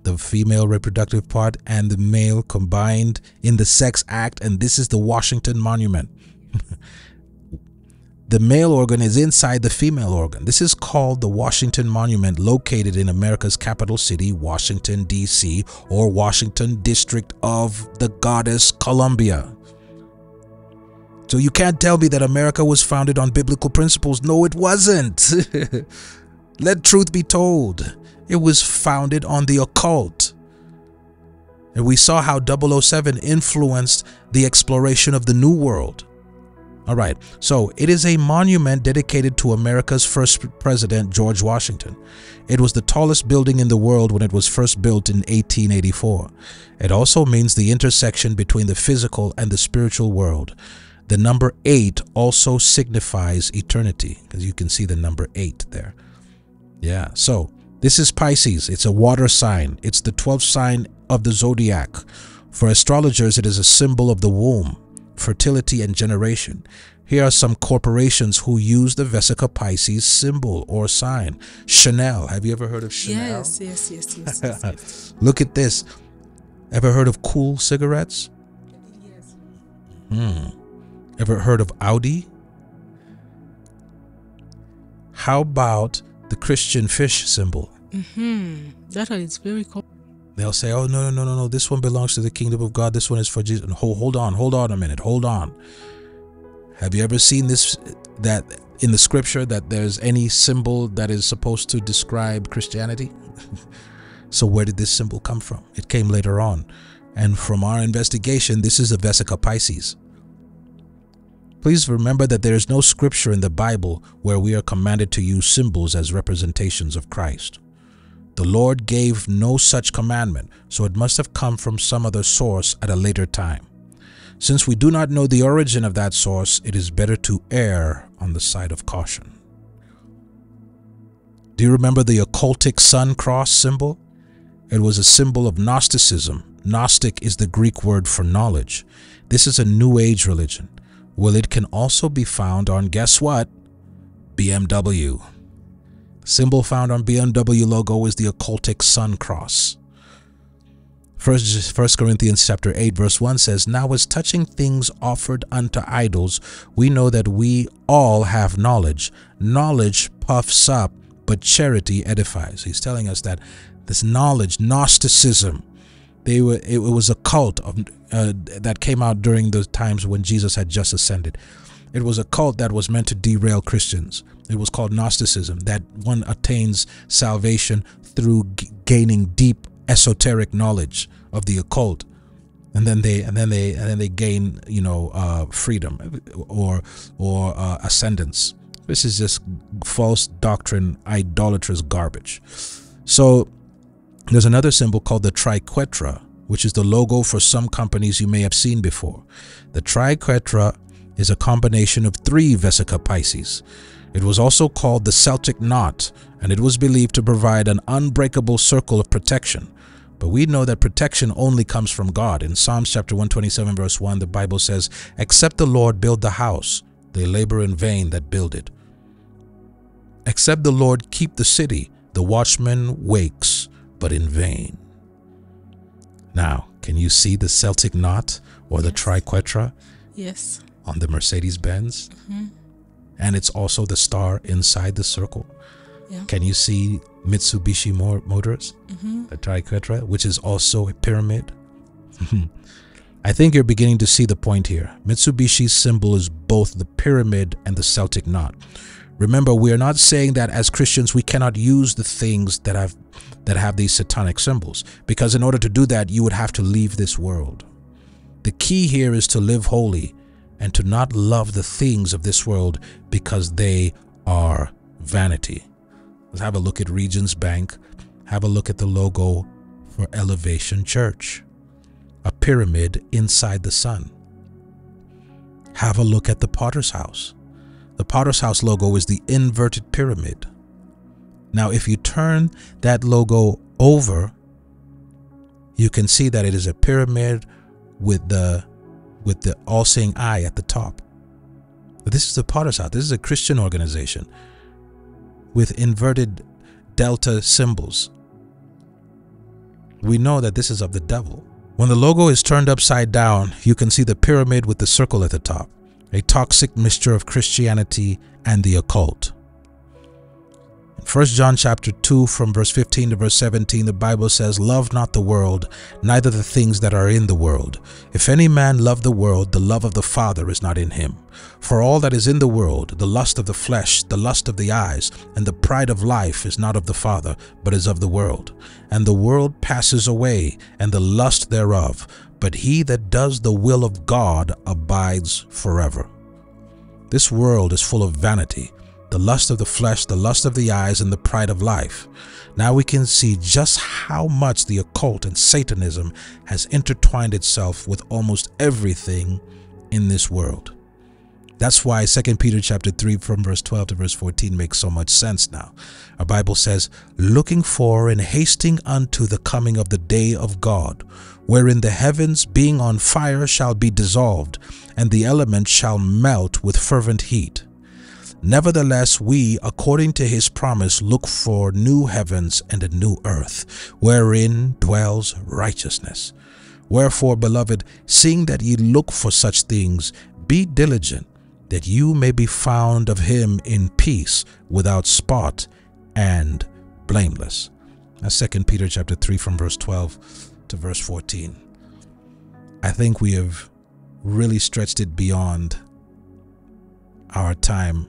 the female reproductive part, and the male combined in the sex act, and this is the Washington Monument. The male organ is inside the female organ. This is called the Washington Monument located in America's capital city, Washington, D.C., or Washington District of the Goddess Columbia. So you can't tell me that America was founded on biblical principles. No, it wasn't. Let truth be told. It was founded on the occult. And we saw how 007 influenced the exploration of the New World. All right, so it is a monument dedicated to America's first president, George Washington. It was the tallest building in the world when it was first built in 1884. It also means the intersection between the physical and the spiritual world. The number 8 also signifies eternity, because you can see the number 8 there. Yeah, so this is Pisces. It's a water sign. It's the 12th sign of the zodiac. For astrologers, it is a symbol of the womb fertility, and generation. Here are some corporations who use the Vesica Pisces symbol or sign. Chanel. Have you ever heard of Chanel? Yes, yes, yes, yes. yes, yes. Look at this. Ever heard of Kool cigarettes? yes. Hmm. Ever heard of Audi? How about the Christian fish symbol? Hmm. That one is very common. They'll say, "Oh no, no, no, no, no! This one belongs to the kingdom of God. This one is for Jesus." Hold, hold on, hold on a minute, hold on. Have you ever seen this? That in the scripture that there's any symbol that is supposed to describe Christianity? so where did this symbol come from? It came later on, and from our investigation, this is a Vesica Pisces. Please remember that there is no scripture in the Bible where we are commanded to use symbols as representations of Christ. The Lord gave no such commandment, so it must have come from some other source at a later time. Since we do not know the origin of that source, it is better to err on the side of caution. Do you remember the occultic sun cross symbol? It was a symbol of Gnosticism. Gnostic is the Greek word for knowledge. This is a New Age religion. Well, it can also be found on, guess what? BMW. Symbol found on BMW logo is the occultic sun cross. First, First Corinthians chapter 8 verse 1 says, Now as touching things offered unto idols, we know that we all have knowledge. Knowledge puffs up, but charity edifies. He's telling us that this knowledge, Gnosticism, they were it was a cult of uh, that came out during the times when Jesus had just ascended. It was a cult that was meant to derail Christians. It was called Gnosticism, that one attains salvation through gaining deep esoteric knowledge of the occult. And then they and then they and then they gain you know uh, freedom or or uh, ascendance. This is just false doctrine idolatrous garbage. So there's another symbol called the triquetra which is the logo for some companies you may have seen before. The triquetra is a combination of three vesica pisces it was also called the celtic knot and it was believed to provide an unbreakable circle of protection but we know that protection only comes from God. In Psalms chapter 127 verse 1, the Bible says, Except the Lord build the house, they labor in vain that build it. Except the Lord keep the city, the watchman wakes, but in vain. Now, can you see the Celtic knot or the Yes. triquetra Yes. on the Mercedes-Benz? Mm-hmm. And it's also the star inside the circle. Yeah. Can you see Mitsubishi Mo- Motors, mm-hmm. the triquetra, which is also a pyramid? I think you're beginning to see the point here. Mitsubishi's symbol is both the pyramid and the Celtic knot. Remember, we are not saying that as Christians we cannot use the things that have that have these satanic symbols, because in order to do that, you would have to leave this world. The key here is to live holy and to not love the things of this world because they are vanity. Let's have a look at Regions Bank. Have a look at the logo for Elevation Church, a pyramid inside the sun. Have a look at the Potter's House. The Potter's House logo is the inverted pyramid. Now, if you turn that logo over, you can see that it is a pyramid with the with the all-seeing eye at the top. But this is the Potter's House. This is a Christian organization with inverted delta symbols. We know that this is of the devil. When the logo is turned upside down, you can see the pyramid with the circle at the top, a toxic mixture of Christianity and the occult. In 1 John chapter 2 from verse 15 to verse 17 the Bible says love not the world neither the things that are in the world. If any man love the world the love of the father is not in him. For all that is in the world the lust of the flesh the lust of the eyes and the pride of life is not of the father but is of the world. And the world passes away and the lust thereof. But he that does the will of God abides forever. This world is full of vanity the lust of the flesh, the lust of the eyes, and the pride of life. Now we can see just how much the occult and Satanism has intertwined itself with almost everything in this world. That's why 2 Peter chapter 3 from verse 12 to verse 14 makes so much sense now. Our Bible says, looking for and hasting unto the coming of the day of God, wherein the heavens being on fire shall be dissolved, and the elements shall melt with fervent heat. Nevertheless, we, according to his promise, look for new heavens and a new earth, wherein dwells righteousness. Wherefore, beloved, seeing that ye look for such things, be diligent, that you may be found of him in peace, without spot, and blameless. That's 2 Peter chapter 3 from verse 12 to verse 14. I think we have really stretched it beyond our time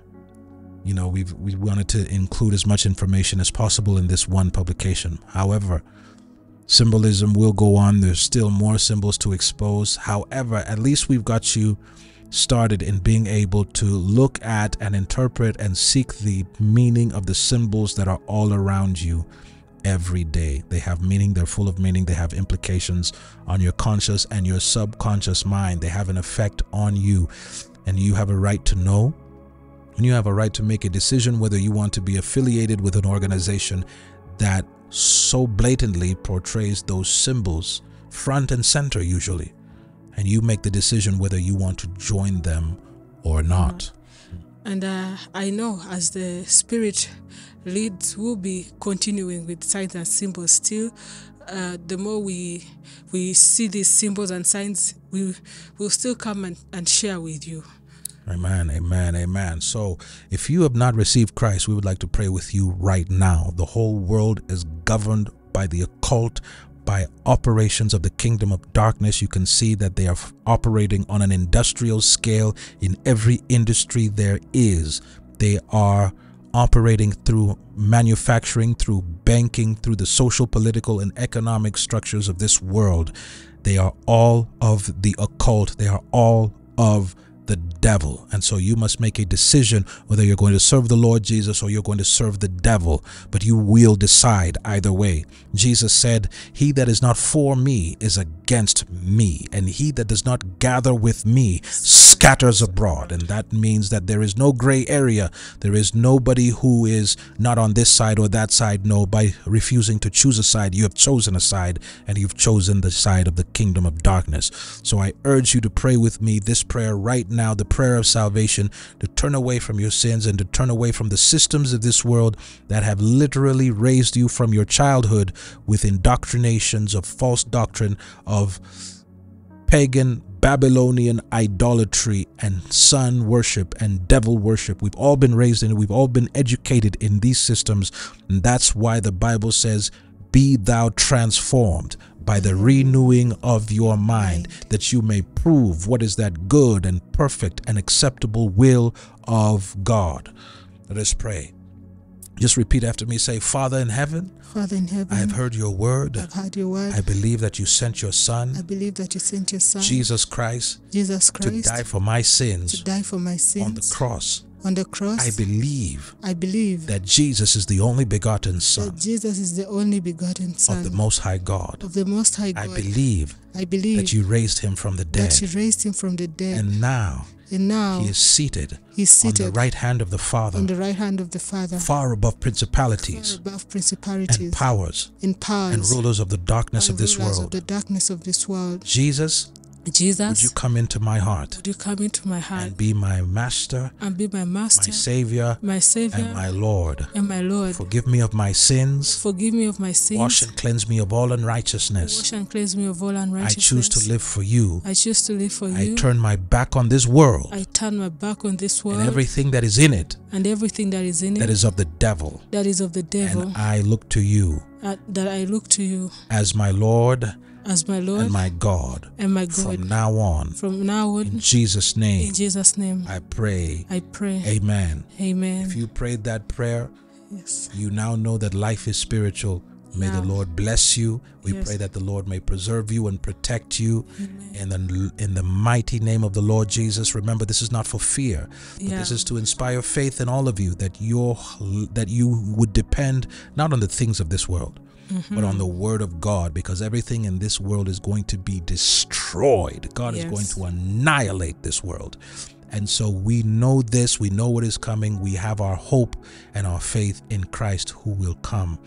you know we've we wanted to include as much information as possible in this one publication. However symbolism will go on. There's still more symbols to expose. However at least we've got you started in being able to look at and interpret and seek the meaning of the symbols that are all around you every day. They have meaning they're full of meaning they have implications on your conscious and your subconscious mind. They have an effect on you and you have a right to know and you have a right to make a decision whether you want to be affiliated with an organization that so blatantly portrays those symbols front and center usually and you make the decision whether you want to join them or not And uh, I know as the Spirit leads, we'll be continuing with signs and symbols still. Uh, the more we we see these symbols and signs, we will still come and, and share with you. Amen, amen, amen. So, if you have not received Christ, we would like to pray with you right now. The whole world is governed by the occult, by operations of the kingdom of darkness. You can see that they are operating on an industrial scale in every industry there is. They are operating through manufacturing, through banking, through the social, political, and economic structures of this world. They are all of the occult. They are all of the devil. And so you must make a decision whether you're going to serve the Lord Jesus or you're going to serve the devil. But you will decide either way. Jesus said, He that is not for me is against me, and he that does not gather with me scatters abroad. And that means that there is no gray area. There is nobody who is not on this side or that side. No, by refusing to choose a side, you have chosen a side and you've chosen the side of the kingdom of darkness. So I urge you to pray with me this prayer right now, the prayer of salvation, to turn away from your sins and to turn away from the systems of this world that have literally raised you from your childhood with indoctrinations of false doctrine of pagan Babylonian idolatry and sun worship and devil worship. We've all been raised in it. We've all been educated in these systems. And that's why the Bible says, Be thou transformed by the renewing of your mind, that you may prove what is that good and perfect and acceptable will of God. Let us pray. Just repeat after me. Say, Father in heaven, Father in heaven, I have heard your word. I've heard your word. I believe that you sent your son. I believe that you sent your Son, Jesus Christ, Jesus Christ. to die for my sins. to die for my sins on the cross. On the cross. I believe I believe that Jesus is the only begotten Son that Jesus is the only begotten Son of the Most High God. of the Most High God. I believe I believe that you raised him from the dead. that you raised him from the dead, And now and now he is seated he's on the right hand of the Father, on the right hand of the Father, far above principalities, far above principalities and powers and powers and rulers of the darkness of this rulers of the darkness of this world. Jesus, Jesus, would you come into my heart would you come into my heart and be my master, and be my master, my savior, my savior, and my Lord? and my Lord? Forgive me of my sins. Forgive me of my sins. Wash and cleanse me of all unrighteousness. Wash and cleanse me of all unrighteousness. I choose to live for you. I choose to live for I you. I turn my back on this world I turn my back on this world and everything that is in it and everything that is in it that is of the devil. that is of the devil. And I look to you uh, that I look to you as my Lord as my Lord and my God and my God. from now on. From now on, In Jesus' name, in Jesus' name, I pray. I pray. Amen. Amen. If you prayed that prayer, yes. you now know that life is spiritual. May the Lord bless you. We Yes. pray that the Lord may preserve you and protect you Amen. in the in the mighty name of the Lord Jesus. Remember, this is not for fear, but Yeah. this is to inspire faith in all of you that your that you would depend not on the things of this world, Mm-hmm. but on the word of God, because everything in this world is going to be destroyed. God is going to annihilate this world. And so we know this, we know what is coming. We have our hope and our faith in Christ who will come.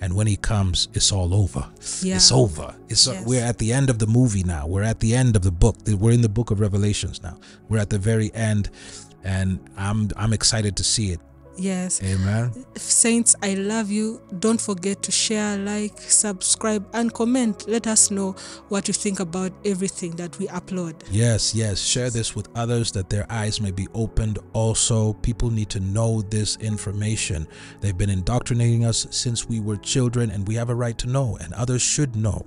And when he comes, it's all over. Yeah. It's over. It's uh, Yes. we're at the end of the movie now. We're at the end of the book. We're in the book of Revelations now. We're at the very end and I'm I'm excited to see it. Yes. Amen. Saints, I love you. Don't forget to share, like, subscribe, and comment. Let us know what you think about everything that we upload. Yes, yes. Share this with others that their eyes may be opened. Also, people need to know this information. They've been indoctrinating us since we were children, and we have a right to know, and others should know.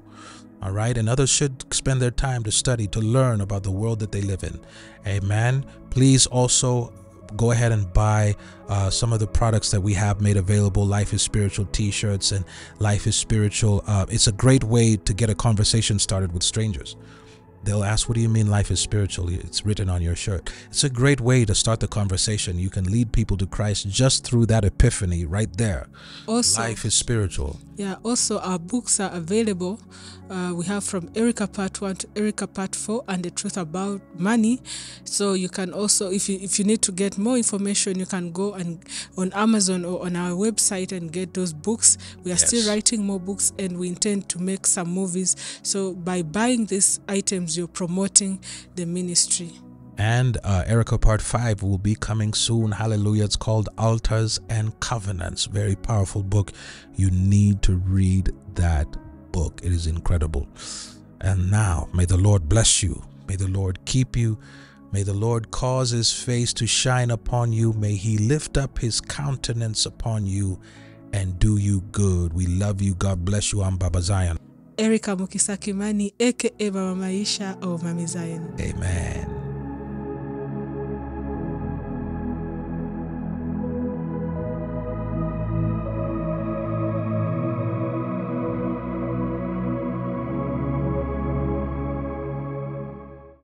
All right, and others should spend their time to study, to learn about the world that they live in. Amen. Please also go ahead and buy uh, some of the products that we have made available. Life is spiritual t-shirts and life is spiritual uh, it's a great way to get a conversation started with strangers they'll ask what do you mean life is spiritual it's written on your shirt it's a great way to start the conversation you can lead people to christ just through that epiphany right there Also, life is spiritual Yeah, also our books are available. Uh, we have from Erica Part 1 to Erica Part 4 and the truth about money. So you can also if you if you need to get more information, you can go and on Amazon or on our website and get those books. We are still writing more books and we intend to make some movies. So by buying these items you're promoting the ministry. And uh, Erica Part 5 will be coming soon. Hallelujah. It's called Altars and Covenants. Very powerful book. You need to read that book, it is incredible. And now, may the Lord bless you. May the Lord keep you. May the Lord cause his face to shine upon you. May he lift up his countenance upon you and do you good. We love you. God bless you. I'm Baba Zion. Erica Mukisakimani aka Mama Maisha of Mami Zion. Amen.